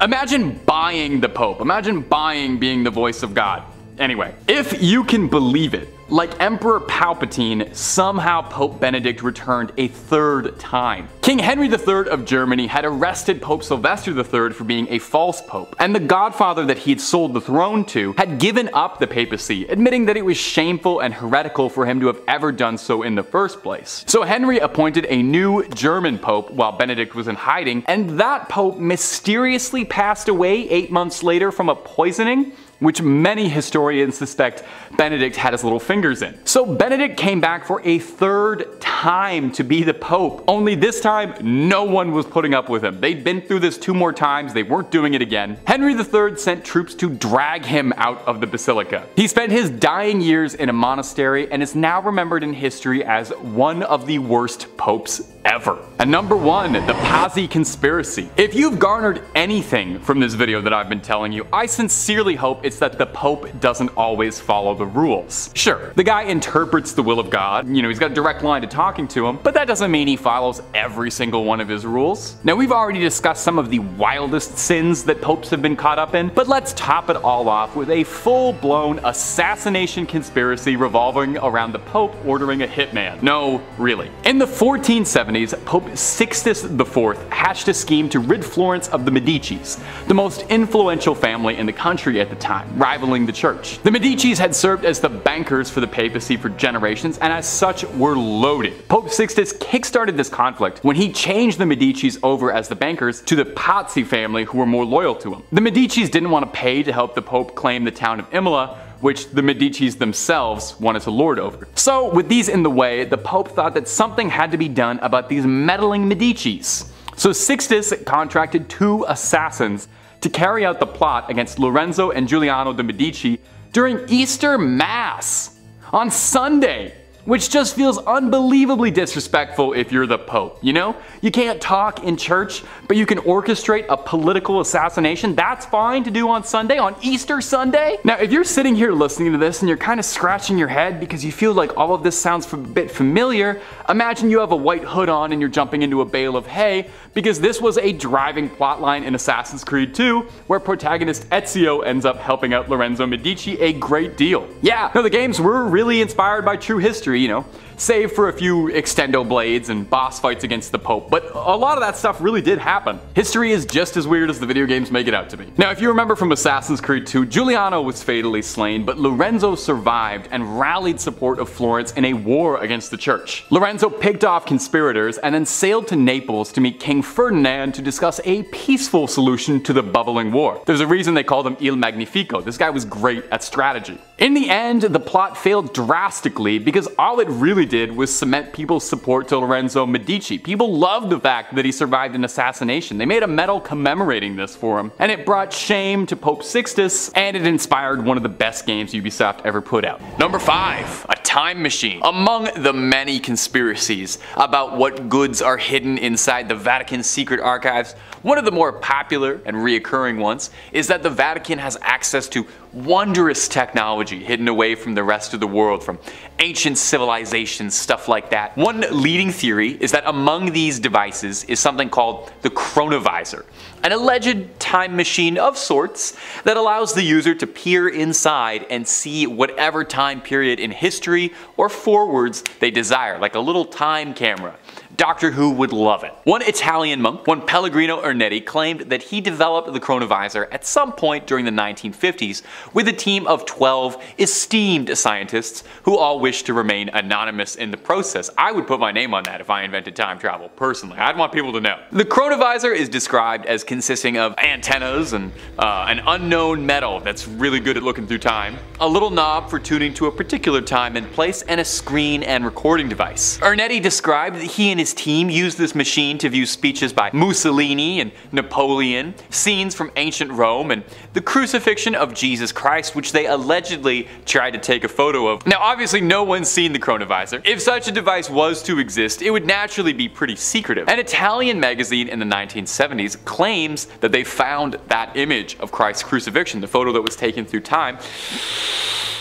Imagine buying the Pope. Imagine buying being the voice of God. Anyway, if you can believe it, like Emperor Palpatine, somehow Pope Benedict returned a third time. King Henry III of Germany had arrested Pope Sylvester III for being a false pope, and the godfather that he had sold the throne to had given up the papacy, admitting that it was shameful and heretical for him to have ever done so in the first place. So Henry appointed a new German pope while Benedict was in hiding, and that pope mysteriously passed away eight months later from a poisoning which many historians suspect Benedict had his little fingers in. So Benedict came back for a third time to be the Pope, only this time no one was putting up with him. They'd been through this two more times, they weren't doing it again. Henry III sent troops to drag him out of the basilica. He spent his dying years in a monastery and is now remembered in history as one of the worst popes ever. And number one, the Pazzi conspiracy. If you've garnered anything from this video that I've been telling you, I sincerely hope it's that the Pope doesn't always follow the rules. Sure, the guy interprets the will of God, you know, he's got a direct line to talking to him, but that doesn't mean he follows every single one of his rules. Now we've already discussed some of the wildest sins that popes have been caught up in, but let's top it all off with a full-blown assassination conspiracy revolving around the Pope ordering a hitman. No, really. In the 1470s, Pope Sixtus IV hatched a scheme to rid Florence of the Medicis, the most influential family in the country at the time, rivaling the church. The Medicis had served as the bankers for the papacy for generations and as such were loaded. Pope Sixtus kickstarted this conflict when he changed the Medicis over as the bankers to the Pazzi family who were more loyal to him. The Medicis didn't want to pay to help the Pope claim the town of Imola, which the Medicis themselves wanted to lord over. So with these in the way, the Pope thought that something had to be done about these meddling Medicis. So Sixtus contracted two assassins to carry out the plot against Lorenzo and Giuliano de' Medici during Easter Mass on Sunday which just feels unbelievably disrespectful if you're the Pope, you know? You can't talk in church, but you can orchestrate a political assassination. That's fine to do on Sunday, on Easter Sunday. Now, if you're sitting here listening to this and you're kind of scratching your head because you feel like all of this sounds a bit familiar, imagine you have a white hood on and you're jumping into a bale of hay because this was a driving plotline in Assassin's Creed 2 where protagonist Ezio ends up helping out Lorenzo Medici a great deal. Yeah, no, the games were really inspired by true history you know, save for a few extendo blades and boss fights against the Pope, but a lot of that stuff really did happen. History is just as weird as the video games make it out to be. Now if you remember from Assassin's Creed 2, Giuliano was fatally slain, but Lorenzo survived and rallied support of Florence in a war against the church. Lorenzo picked off conspirators and then sailed to Naples to meet King Ferdinand to discuss a peaceful solution to the bubbling war. There's a reason they called him Il Magnifico, this guy was great at strategy. In the end, the plot failed drastically because all it really did was cement people's support to Lorenzo Medici. People loved the fact that he survived an assassination. They made a medal commemorating this for him, and it brought shame to Pope Sixtus, and it inspired one of the best games Ubisoft ever put out. Number 5. Time Machine. Among the many conspiracies about what goods are hidden inside the Vatican's secret archives, one of the more popular and reoccurring ones is that the Vatican has access to wondrous technology hidden away from the rest of the world, from ancient civilizations, stuff like that. One leading theory is that among these devices is something called the chronovisor, an alleged time machine of sorts that allows the user to peer inside and see whatever time period in history or forwards they desire, like a little time camera. Doctor Who would love it. One Italian monk, one Pellegrino Ernetti, claimed that he developed the chronovisor at some point during the 1950s with a team of 12 esteemed scientists who all wished to remain anonymous in the process. I would put my name on that if I invented time travel, personally. I'd want people to know. The chronovisor is described as consisting of antennas and uh, an unknown metal that's really good at looking through time, a little knob for tuning to a particular time and place, and a screen and recording device. Ernetti described that he and his team used this machine to view speeches by Mussolini and Napoleon, scenes from ancient Rome, and the crucifixion of Jesus Christ, which they allegedly tried to take a photo of. Now, obviously, no one's seen the chronovisor. If such a device was to exist, it would naturally be pretty secretive. An Italian magazine in the 1970s claims that they found that image of Christ's crucifixion, the photo that was taken through time,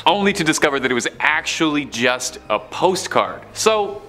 only to discover that it was actually just a postcard. So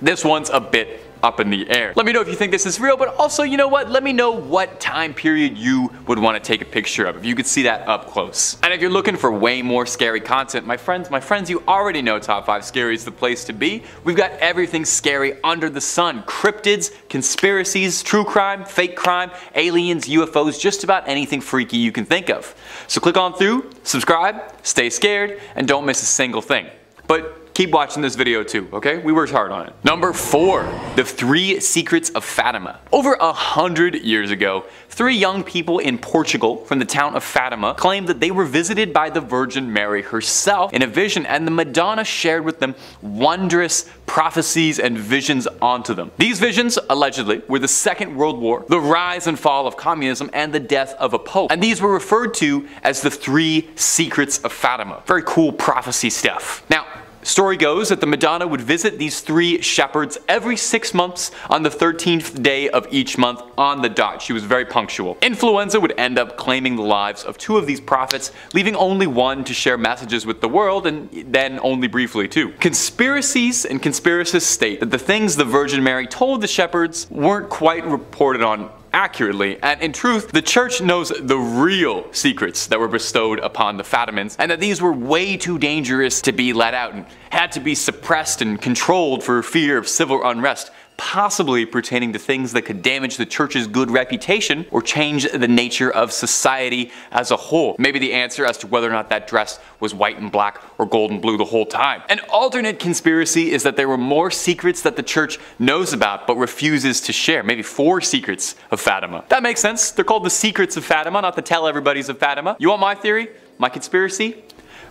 this one's a bit up in the air. Let me know if you think this is real, but also, you know what? Let me know what time period you would want to take a picture of, if you could see that up close. And if you're looking for way more scary content, my friends, my friends, you already know Top 5 Scary is the place to be. We've got everything scary under the sun. Cryptids, conspiracies, true crime, fake crime, aliens, UFOs, just about anything freaky you can think of. So click on through, subscribe, stay scared, and don't miss a single thing. But keep watching this video too, okay? We worked hard on it. Number four, the three secrets of Fatima. Over a hundred years ago, three young people in Portugal from the town of Fatima claimed that they were visited by the Virgin Mary herself in a vision and the Madonna shared with them wondrous prophecies and visions onto them. These visions, allegedly, were the Second World War, the rise and fall of communism, and the death of a pope. And these were referred to as the three secrets of Fatima. Very cool prophecy stuff. Now, Story goes that the Madonna would visit these three shepherds every six months on the 13th day of each month on the dot. She was very punctual. Influenza would end up claiming the lives of two of these prophets, leaving only one to share messages with the world, and then only briefly too. Conspiracies and conspiracists state that the things the Virgin Mary told the shepherds weren't quite reported on accurately, and in truth, the church knows the real secrets that were bestowed upon the Fatimans, and that these were way too dangerous to be let out and had to be suppressed and controlled for fear of civil unrest possibly pertaining to things that could damage the church's good reputation or change the nature of society as a whole. Maybe the answer as to whether or not that dress was white and black or gold and blue the whole time. An alternate conspiracy is that there were more secrets that the church knows about but refuses to share. Maybe four secrets of Fatima. That makes sense. They're called the secrets of Fatima, not the tell everybody's of Fatima. You want my theory? My conspiracy?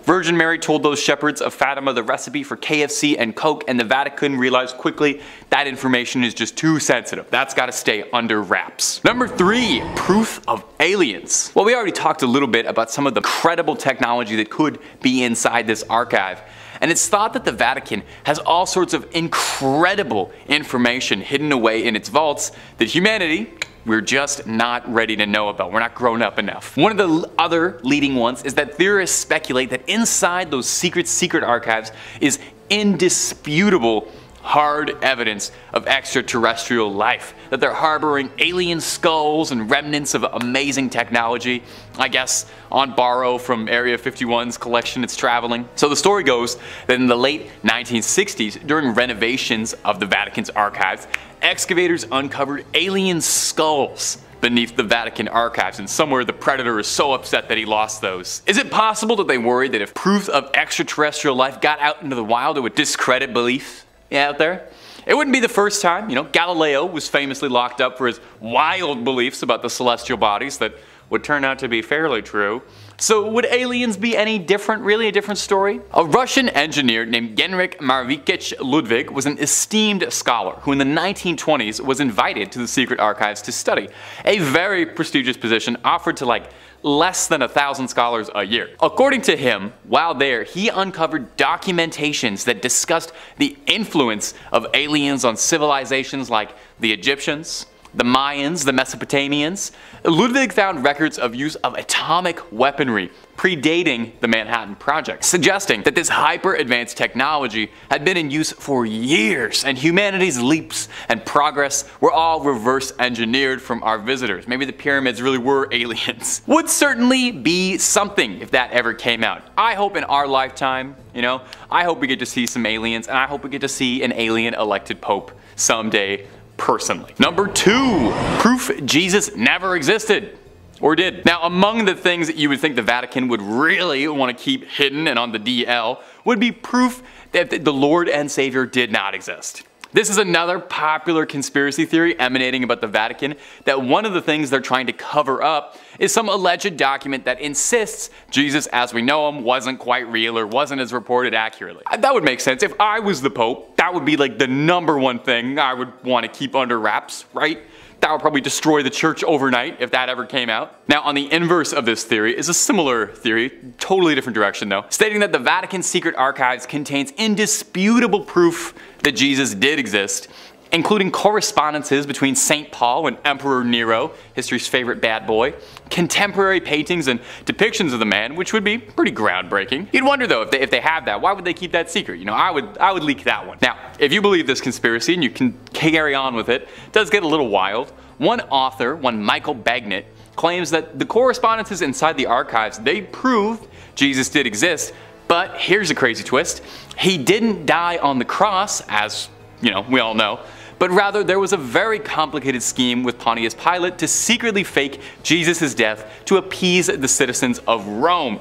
Virgin Mary told those shepherds of Fatima the recipe for KFC and Coke, and the Vatican realized quickly that information is just too sensitive. That's gotta stay under wraps. Number three, proof of aliens. Well, we already talked a little bit about some of the credible technology that could be inside this archive. And it's thought that the Vatican has all sorts of incredible information hidden away in its vaults that humanity, we're just not ready to know about. We're not grown up enough. One of the other leading ones is that theorists speculate that inside those secret, secret archives is indisputable hard evidence of extraterrestrial life, that they're harboring alien skulls and remnants of amazing technology, I guess on borrow from Area 51's collection it's traveling. So the story goes that in the late 1960s, during renovations of the Vatican's archives, excavators uncovered alien skulls beneath the Vatican archives, and somewhere the Predator is so upset that he lost those. Is it possible that they worried that if proof of extraterrestrial life got out into the wild, it would discredit belief out there? It wouldn't be the first time. You know, Galileo was famously locked up for his wild beliefs about the celestial bodies that would turn out to be fairly true. So would aliens be any different, really a different story? A Russian engineer named Genrikh Maravich Ludwig was an esteemed scholar who in the 1920s was invited to the secret archives to study. A very prestigious position offered to like less than a thousand scholars a year. According to him, while there, he uncovered documentations that discussed the influence of aliens on civilizations like the Egyptians, the Mayans, the Mesopotamians. Ludwig found records of use of atomic weaponry predating the Manhattan Project, suggesting that this hyper advanced technology had been in use for years and humanity's leaps and progress were all reverse engineered from our visitors. Maybe the pyramids really were aliens. Would certainly be something if that ever came out. I hope in our lifetime, you know, I hope we get to see some aliens and I hope we get to see an alien elected pope someday personally. Number two, proof Jesus never existed. Or did. Now, among the things that you would think the Vatican would really want to keep hidden and on the DL would be proof that the Lord and Savior did not exist. This is another popular conspiracy theory emanating about the Vatican that one of the things they're trying to cover up is some alleged document that insists Jesus as we know him wasn't quite real or wasn't as reported accurately. Uh, that would make sense. If I was the Pope, that would be like the number one thing I would want to keep under wraps, right? That would probably destroy the church overnight if that ever came out. Now, on the inverse of this theory is a similar theory, totally different direction though, stating that the Vatican secret archives contains indisputable proof that Jesus did exist, including correspondences between St. Paul and Emperor Nero, history's favorite bad boy, contemporary paintings and depictions of the man, which would be pretty groundbreaking. You'd wonder though, if they, if they have that, why would they keep that secret? You know, I would, I would leak that one. Now, if you believe this conspiracy and you can carry on with it, it does get a little wild. One author, one Michael Baigent, claims that the correspondences inside the archives, they prove Jesus did exist, but here's a crazy twist. He didn't die on the cross, as, you know, we all know, but rather there was a very complicated scheme with Pontius Pilate to secretly fake Jesus' death to appease the citizens of Rome.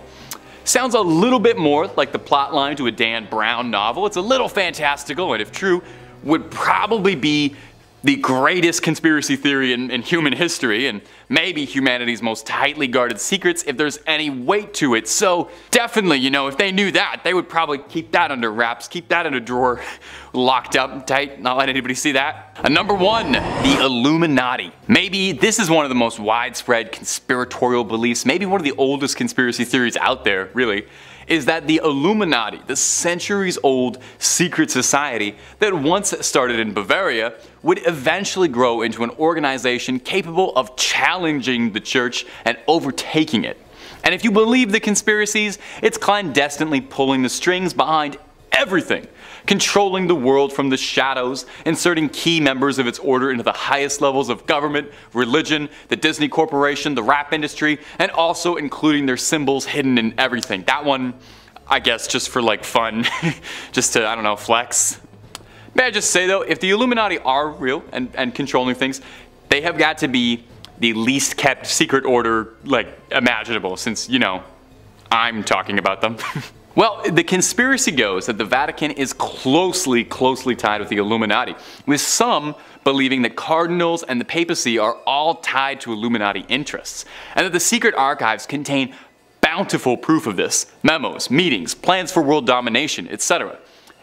Sounds a little bit more like the plotline to a Dan Brown novel. It's a little fantastical, and if true, would probably be the greatest conspiracy theory in, in, human history and maybe humanity's most tightly guarded secrets if there's any weight to it. So definitely, you know, if they knew that, they would probably keep that under wraps, keep that in a drawer, locked up tight, not let anybody see that. Uh, number one, the Illuminati. Maybe this is one of the most widespread conspiratorial beliefs, maybe one of the oldest conspiracy theories out there, really is that the Illuminati, the centuries old secret society that once started in Bavaria, would eventually grow into an organization capable of challenging the church and overtaking it. And if you believe the conspiracies, it's clandestinely pulling the strings behind everything, controlling the world from the shadows, inserting key members of its order into the highest levels of government, religion, the Disney Corporation, the rap industry, and also including their symbols hidden in everything. That one, I guess, just for like fun, just to, I don't know, flex. May I just say though, if the Illuminati are real and, and controlling things, they have got to be the least kept secret order like imaginable since, you know, I'm talking about them. Well, the conspiracy goes that the Vatican is closely, closely tied with the Illuminati, with some believing that cardinals and the papacy are all tied to Illuminati interests, and that the secret archives contain bountiful proof of this memos, meetings, plans for world domination, etc.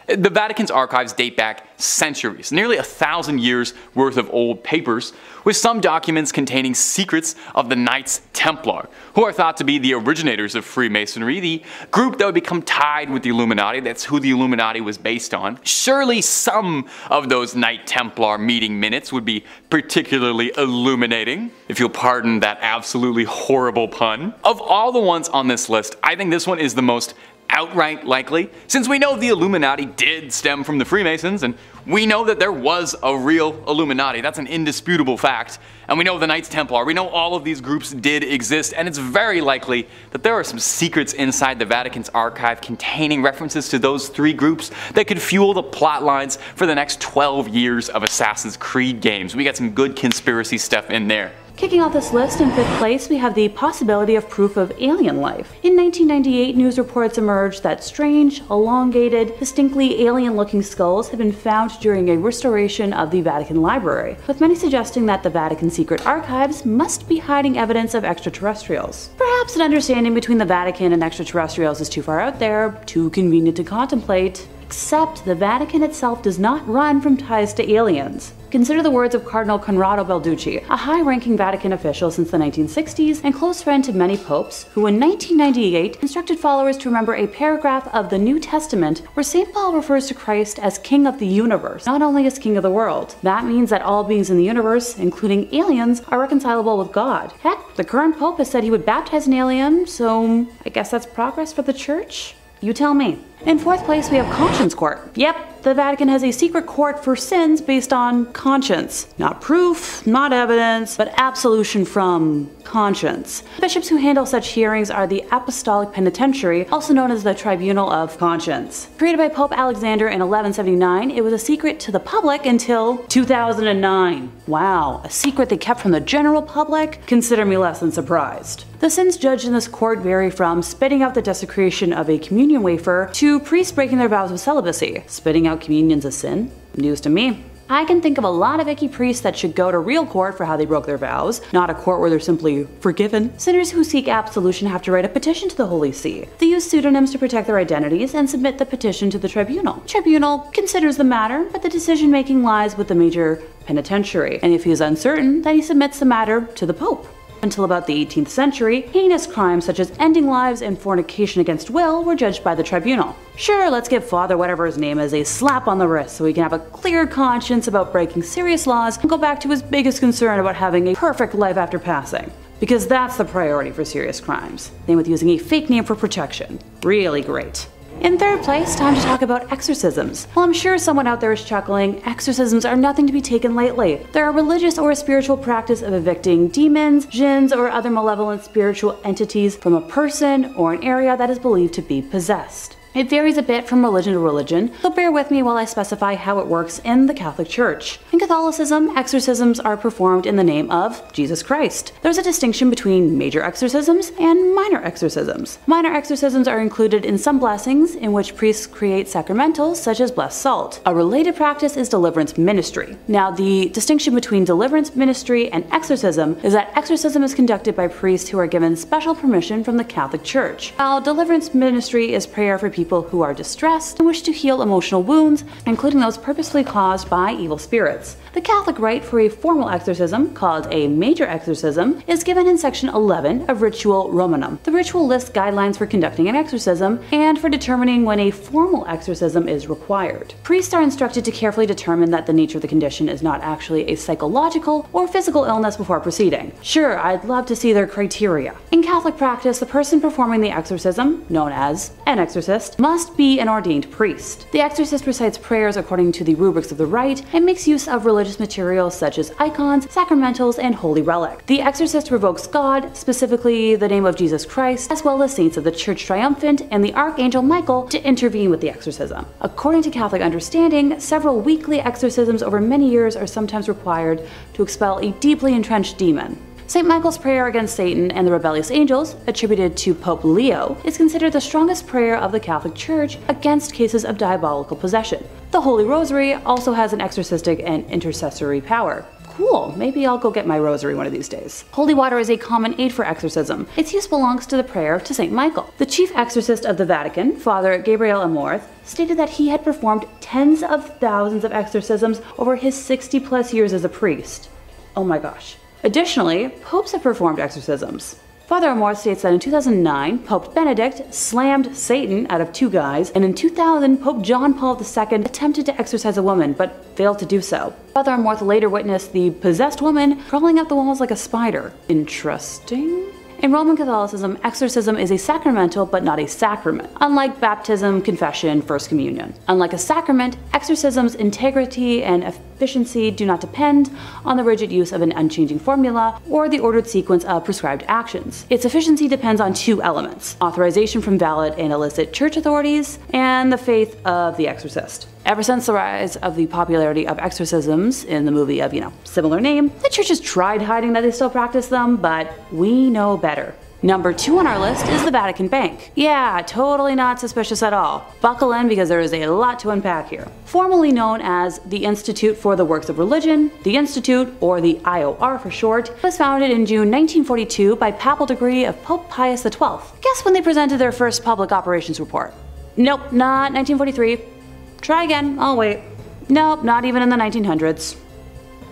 The Vatican's archives date back centuries, nearly a thousand years worth of old papers, with some documents containing secrets of the Knights Templar, who are thought to be the originators of Freemasonry, the group that would become tied with the Illuminati, that's who the Illuminati was based on. Surely some of those Knight Templar meeting minutes would be particularly illuminating, if you'll pardon that absolutely horrible pun. Of all the ones on this list, I think this one is the most outright likely, since we know the Illuminati did stem from the Freemasons, and we know that there was a real Illuminati. That's an indisputable fact. And we know the Knights Templar. We know all of these groups did exist, and it's very likely that there are some secrets inside the Vatican's archive containing references to those three groups that could fuel the plot lines for the next 12 years of Assassin's Creed games. We got some good conspiracy stuff in there. Kicking off this list in fifth place, we have the possibility of proof of alien life. In 1998, news reports emerged that strange, elongated, distinctly alien-looking skulls had been found during a restoration of the Vatican Library, with many suggesting that the Vatican secret archives must be hiding evidence of extraterrestrials. Perhaps an understanding between the Vatican and extraterrestrials is too far out there, too convenient to contemplate, except the Vatican itself does not run from ties to aliens. Consider the words of Cardinal Corrado Balducci, a high ranking Vatican official since the 1960s and close friend to many popes, who in 1998 instructed followers to remember a paragraph of the New Testament where St. Paul refers to Christ as King of the universe, not only as King of the world. That means that all beings in the universe, including aliens, are reconcilable with God. Heck, the current pope has said he would baptize an alien, so I guess that's progress for the church? You tell me. In fourth place, we have Conscience Court. Yep, the Vatican has a secret court for sins based on conscience. Not proof, not evidence, but absolution from conscience. Bishops who handle such hearings are the Apostolic Penitentiary, also known as the Tribunal of Conscience. Created by Pope Alexander in 1179, it was a secret to the public until 2009. Wow, a secret they kept from the general public? Consider me less than surprised. The sins judged in this court vary from spitting out the desecration of a communion wafer to priests breaking their vows of celibacy. Spitting out communion's a sin? News to me. I can think of a lot of icky priests that should go to real court for how they broke their vows, not a court where they're simply forgiven. Sinners who seek absolution have to write a petition to the Holy See. They use pseudonyms to protect their identities and submit the petition to the tribunal. Tribunal considers the matter, but the decision making lies with the major penitentiary, and if he is uncertain, then he submits the matter to the Pope. Until about the 18th century, heinous crimes such as ending lives and fornication against will were judged by the tribunal. Sure, let's give Father whatever his name is a slap on the wrist so he can have a clear conscience about breaking serious laws and go back to his biggest concern about having a perfect life after passing. Because that's the priority for serious crimes. Same with using a fake name for protection. Really great. In third place, time to talk about exorcisms. While I'm sure someone out there is chuckling, exorcisms are nothing to be taken lightly. They're a religious or a spiritual practice of evicting demons, jinns, or other malevolent spiritual entities from a person or an area that is believed to be possessed. It varies a bit from religion to religion, so bear with me while I specify how it works in the Catholic Church. In Catholicism, exorcisms are performed in the name of Jesus Christ. There's a distinction between major exorcisms and minor exorcisms. Minor exorcisms are included in some blessings in which priests create sacramentals such as blessed salt. A related practice is deliverance ministry. Now, the distinction between deliverance ministry and exorcism is that exorcism is conducted by priests who are given special permission from the Catholic Church, while deliverance ministry is prayer for people people who are distressed and wish to heal emotional wounds, including those purposely caused by evil spirits. The Catholic rite for a formal exorcism, called a major exorcism, is given in section 11 of Ritual Romanum. The ritual lists guidelines for conducting an exorcism and for determining when a formal exorcism is required. Priests are instructed to carefully determine that the nature of the condition is not actually a psychological or physical illness before proceeding. Sure, I'd love to see their criteria. In Catholic practice, the person performing the exorcism, known as an exorcist, must be an ordained priest. The exorcist recites prayers according to the rubrics of the rite and makes use of religious materials such as icons, sacramentals, and holy relics. The exorcist revokes God, specifically the name of Jesus Christ, as well as saints of the Church Triumphant and the Archangel Michael to intervene with the exorcism. According to Catholic understanding, several weekly exorcisms over many years are sometimes required to expel a deeply entrenched demon. St. Michael's prayer against Satan and the rebellious angels, attributed to Pope Leo, is considered the strongest prayer of the Catholic Church against cases of diabolical possession. The Holy Rosary also has an exorcistic and intercessory power. Cool, maybe I'll go get my rosary one of these days. Holy water is a common aid for exorcism. Its use belongs to the prayer to St. Michael. The chief exorcist of the Vatican, Father Gabriel Amorth, stated that he had performed tens of thousands of exorcisms over his 60 plus years as a priest. Oh my gosh. Additionally, popes have performed exorcisms. Father Amorth states that in 2009, Pope Benedict slammed Satan out of two guys, and in 2000, Pope John Paul II attempted to exorcise a woman, but failed to do so. Father Amorth later witnessed the possessed woman crawling up the walls like a spider. Interesting? In Roman Catholicism, exorcism is a sacramental but not a sacrament, unlike baptism, confession, First Communion. Unlike a sacrament, exorcism's integrity and efficiency do not depend on the rigid use of an unchanging formula or the ordered sequence of prescribed actions. Its efficiency depends on two elements authorization from valid and illicit church authorities, and the faith of the exorcist. Ever since the rise of the popularity of exorcisms in the movie of, you know, similar name, the church has tried hiding that they still practice them, but we know better. Number two on our list is the Vatican Bank. Yeah, totally not suspicious at all. Buckle in because there is a lot to unpack here. Formerly known as the Institute for the Works of Religion, the Institute, or the IOR for short, was founded in June 1942 by papal decree of Pope Pius XII. Guess when they presented their first public operations report? Nope, not 1943. Try again, I'll wait. Nope, not even in the 1900s.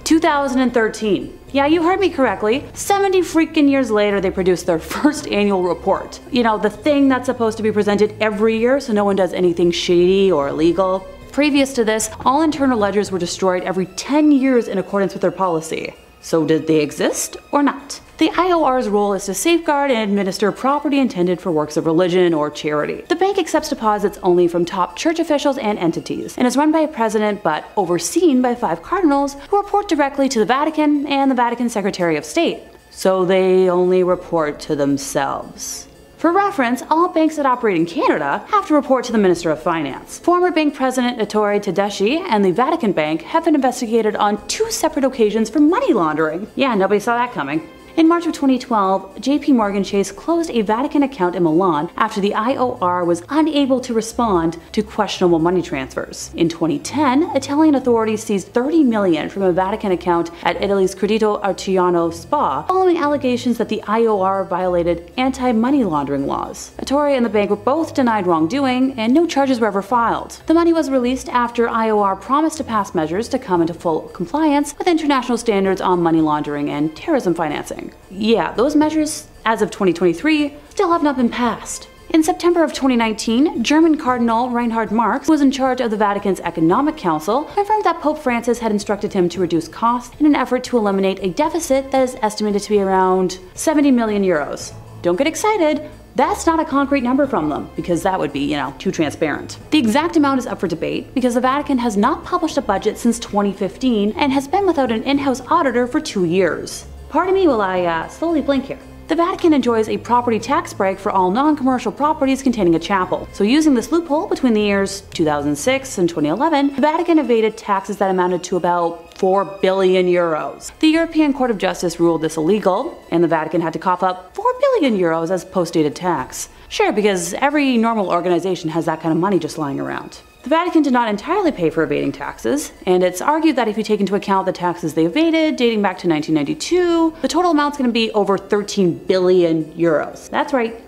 2013. Yeah, you heard me correctly. 70 freaking years later, they produced their first annual report. You know, the thing that's supposed to be presented every year so no one does anything shady or illegal. Previous to this, all internal ledgers were destroyed every 10 years in accordance with their policy. So did they exist or not? The IOR's role is to safeguard and administer property intended for works of religion or charity. The bank accepts deposits only from top church officials and entities, and is run by a president but overseen by five cardinals who report directly to the Vatican and the Vatican Secretary of State. So they only report to themselves. For reference, all banks that operate in Canada have to report to the Minister of Finance. Former bank president Ettore Tedeschi and the Vatican Bank have been investigated on two separate occasions for money laundering. Yeah, nobody saw that coming. In March of 2012, JP Morgan Chase closed a Vatican account in Milan after the IOR was unable to respond to questionable money transfers. In 2010, Italian authorities seized 30 million from a Vatican account at Italy's Credito Artigiano Spa following allegations that the IOR violated anti-money laundering laws. Ettore and the bank were both denied wrongdoing and no charges were ever filed. The money was released after IOR promised to pass measures to come into full compliance with international standards on money laundering and terrorism financing. Yeah, those measures, as of 2023, still have not been passed. In September of 2019, German Cardinal Reinhard Marx, who was in charge of the Vatican's Economic Council, confirmed that Pope Francis had instructed him to reduce costs in an effort to eliminate a deficit that is estimated to be around 70 million euros. Don't get excited, that's not a concrete number from them, because that would be, you know, too transparent. The exact amount is up for debate because the Vatican has not published a budget since 2015 and has been without an in house auditor for two years. Pardon me while I uh, slowly blink here. The Vatican enjoys a property tax break for all non commercial properties containing a chapel. So, using this loophole between the years 2006 and 2011, the Vatican evaded taxes that amounted to about 4 billion euros. The European Court of Justice ruled this illegal, and the Vatican had to cough up 4 billion euros as post dated tax. Sure, because every normal organization has that kind of money just lying around. The Vatican did not entirely pay for evading taxes, and it's argued that if you take into account the taxes they evaded dating back to 1992, the total amount's going to be over 13 billion euros. That's right,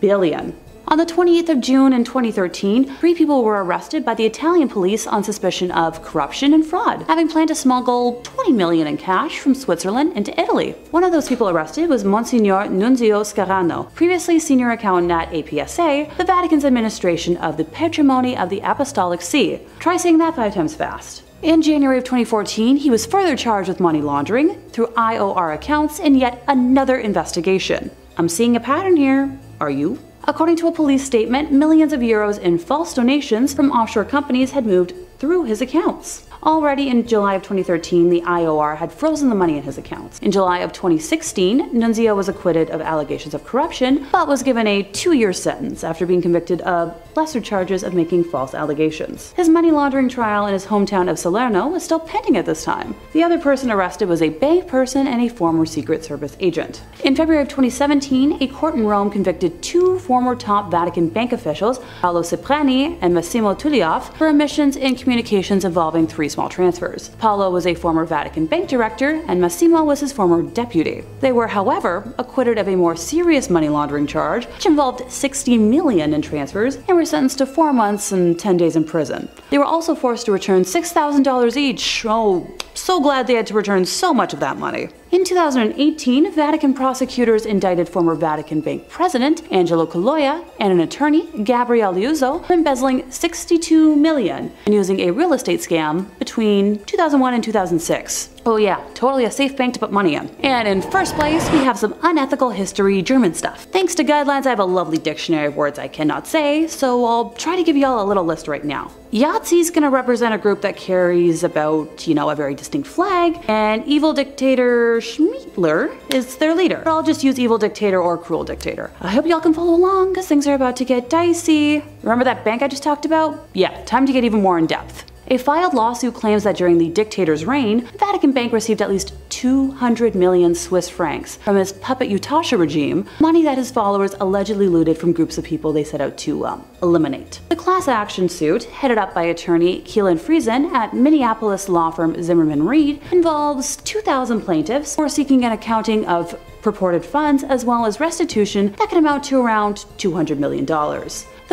billion. On the 28th of June in 2013, three people were arrested by the Italian police on suspicion of corruption and fraud, having planned to smuggle 20 million in cash from Switzerland into Italy. One of those people arrested was Monsignor Nunzio Scarano, previously senior accountant at APSA, the Vatican's administration of the patrimony of the Apostolic See. Try saying that five times fast. In January of 2014, he was further charged with money laundering through IOR accounts in yet another investigation. I'm seeing a pattern here. Are you? According to a police statement, millions of euros in false donations from offshore companies had moved through his accounts. Already in July of 2013, the IOR had frozen the money in his accounts. In July of 2016, Nunzio was acquitted of allegations of corruption, but was given a two year sentence after being convicted of lesser charges of making false allegations. His money laundering trial in his hometown of Salerno was still pending at this time. The other person arrested was a bank person and a former Secret Service agent. In February of 2017, a court in Rome convicted two former top Vatican bank officials, Paolo Cipriani and Massimo Tullioff, for omissions in communications involving three small transfers. Paolo was a former Vatican bank director, and Massimo was his former deputy. They were, however, acquitted of a more serious money laundering charge, which involved 60 million in transfers, and were sentenced to four months and 10 days in prison. They were also forced to return $6,000 each. Oh, so glad they had to return so much of that money. In 2018, Vatican prosecutors indicted former Vatican Bank president Angelo Caloia and an attorney, Gabriele Liuzzo, for embezzling 62 million and using a real estate scam between 2001 and 2006. Oh yeah, totally a safe bank to put money in. And in first place, we have some unethical history German stuff. Thanks to guidelines, I have a lovely dictionary of words I cannot say, so I'll try to give y'all a little list right now. Yahtzee's gonna represent a group that carries about, you know, a very distinct flag, and evil dictator Schmiedler is their leader. But I'll just use evil dictator or cruel dictator. I hope y'all can follow along, because things are about to get dicey. Remember that bank I just talked about? Yeah, time to get even more in depth. A filed lawsuit claims that during the dictator's reign, Vatican Bank received at least 200 million Swiss francs from his puppet Ustasha regime, money that his followers allegedly looted from groups of people they set out to um, eliminate. The class action suit, headed up by attorney Keelan Friesen at Minneapolis law firm Zimmerman Reed, involves 2,000 plaintiffs who are seeking an accounting of purported funds as well as restitution that can amount to around $200 million.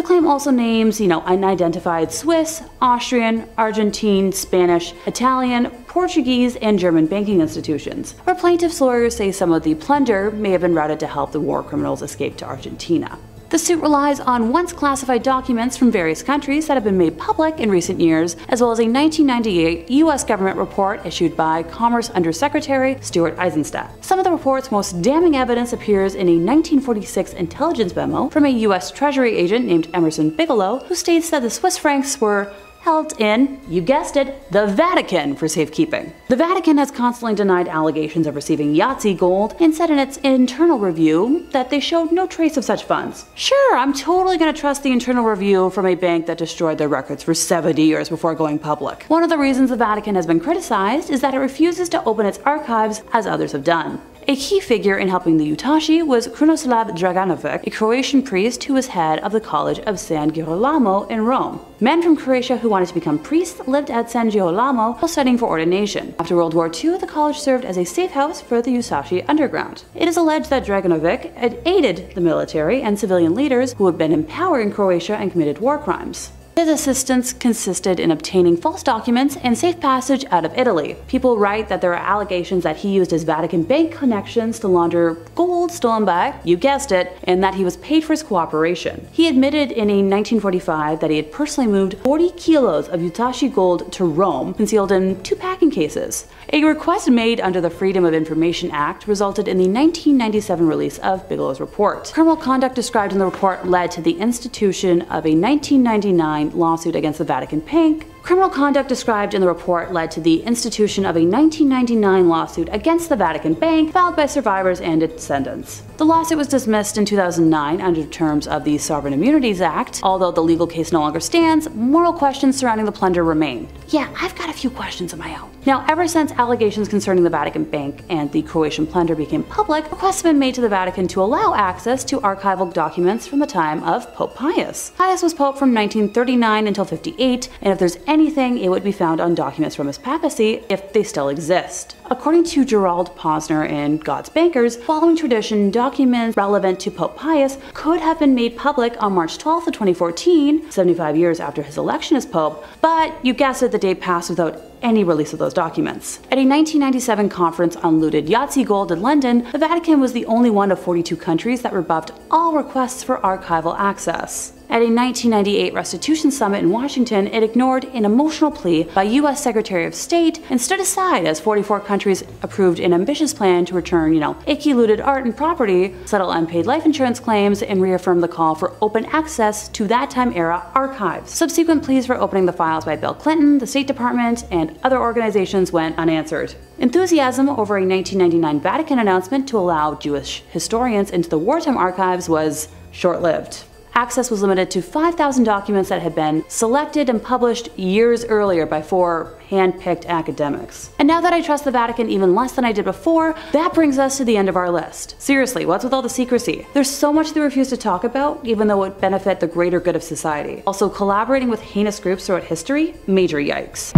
The claim also names, you know, unidentified Swiss, Austrian, Argentine, Spanish, Italian, Portuguese, and German banking institutions, where plaintiffs' lawyers say some of the plunder may have been routed to help the war criminals escape to Argentina. The suit relies on once classified documents from various countries that have been made public in recent years, as well as a 1998 U.S. government report issued by Commerce Undersecretary Stuart Eizenstat. Some of the report's most damning evidence appears in a 1946 intelligence memo from a U.S. Treasury agent named Emerson Bigelow, who states that the Swiss francs were held in, you guessed it, the Vatican for safekeeping. The Vatican has constantly denied allegations of receiving Yahtzee gold and said in its internal review that they showed no trace of such funds. Sure, I'm totally gonna trust the internal review from a bank that destroyed their records for 70 years before going public. One of the reasons the Vatican has been criticized is that it refuses to open its archives as others have done. A key figure in helping the Ustashi was Krunoslav Draganovic, a Croatian priest who was head of the College of San Girolamo in Rome. Men from Croatia who wanted to become priests lived at San Girolamo while studying for ordination. After World War II, the college served as a safe house for the Ustashi underground. It is alleged that Draganovic had aided the military and civilian leaders who had been in power in Croatia and committed war crimes. His assistance consisted in obtaining false documents and safe passage out of Italy. People write that there are allegations that he used his Vatican bank connections to launder gold stolen by, you guessed it, and that he was paid for his cooperation. He admitted in a 1945 that he had personally moved 40 kilos of Ustashi gold to Rome, concealed in two packing cases. A request made under the Freedom of Information Act resulted in the 1997 release of Bigelow's report. Criminal conduct described in the report led to the institution of a 1999 lawsuit against the Vatican Bank, criminal conduct described in the report led to the institution of a 1999 lawsuit against the Vatican Bank filed by survivors and descendants. The lawsuit was dismissed in 2009 under terms of the Sovereign Immunities Act. Although the legal case no longer stands, moral questions surrounding the plunder remain. Yeah, I've got a few questions of my own. Now, ever since allegations concerning the Vatican Bank and the Croatian plunder became public, requests have been made to the Vatican to allow access to archival documents from the time of Pope Pius. Pius was Pope from 1939 until 58, and if there's anything, it would be found on documents from his papacy if they still exist. According to Gerald Posner in God's Bankers, following tradition, documents relevant to Pope Pius could have been made public on March 12, 2014, 75 years after his election as Pope, but you guessed it, the date passed without any release of those documents. At a 1997 conference on looted Yahtzee gold in London, the Vatican was the only one of 42 countries that rebuffed all requests for archival access. At a 1998 restitution summit in Washington, it ignored an emotional plea by U.S. Secretary of State and stood aside as 44 countries approved an ambitious plan to return, you know, icky looted art and property, settle unpaid life insurance claims, and reaffirm the call for open access to that time era archives. Subsequent pleas for opening the files by Bill Clinton, the State Department, and other organizations went unanswered. Enthusiasm over a 1999 Vatican announcement to allow Jewish historians into the wartime archives was short lived access was limited to 5,000 documents that had been selected and published years earlier by four hand-picked academics. And now that I trust the Vatican even less than I did before, that brings us to the end of our list. Seriously, what's with all the secrecy? There's so much they refuse to talk about, even though it would benefit the greater good of society. Also, collaborating with heinous groups throughout history? Major yikes.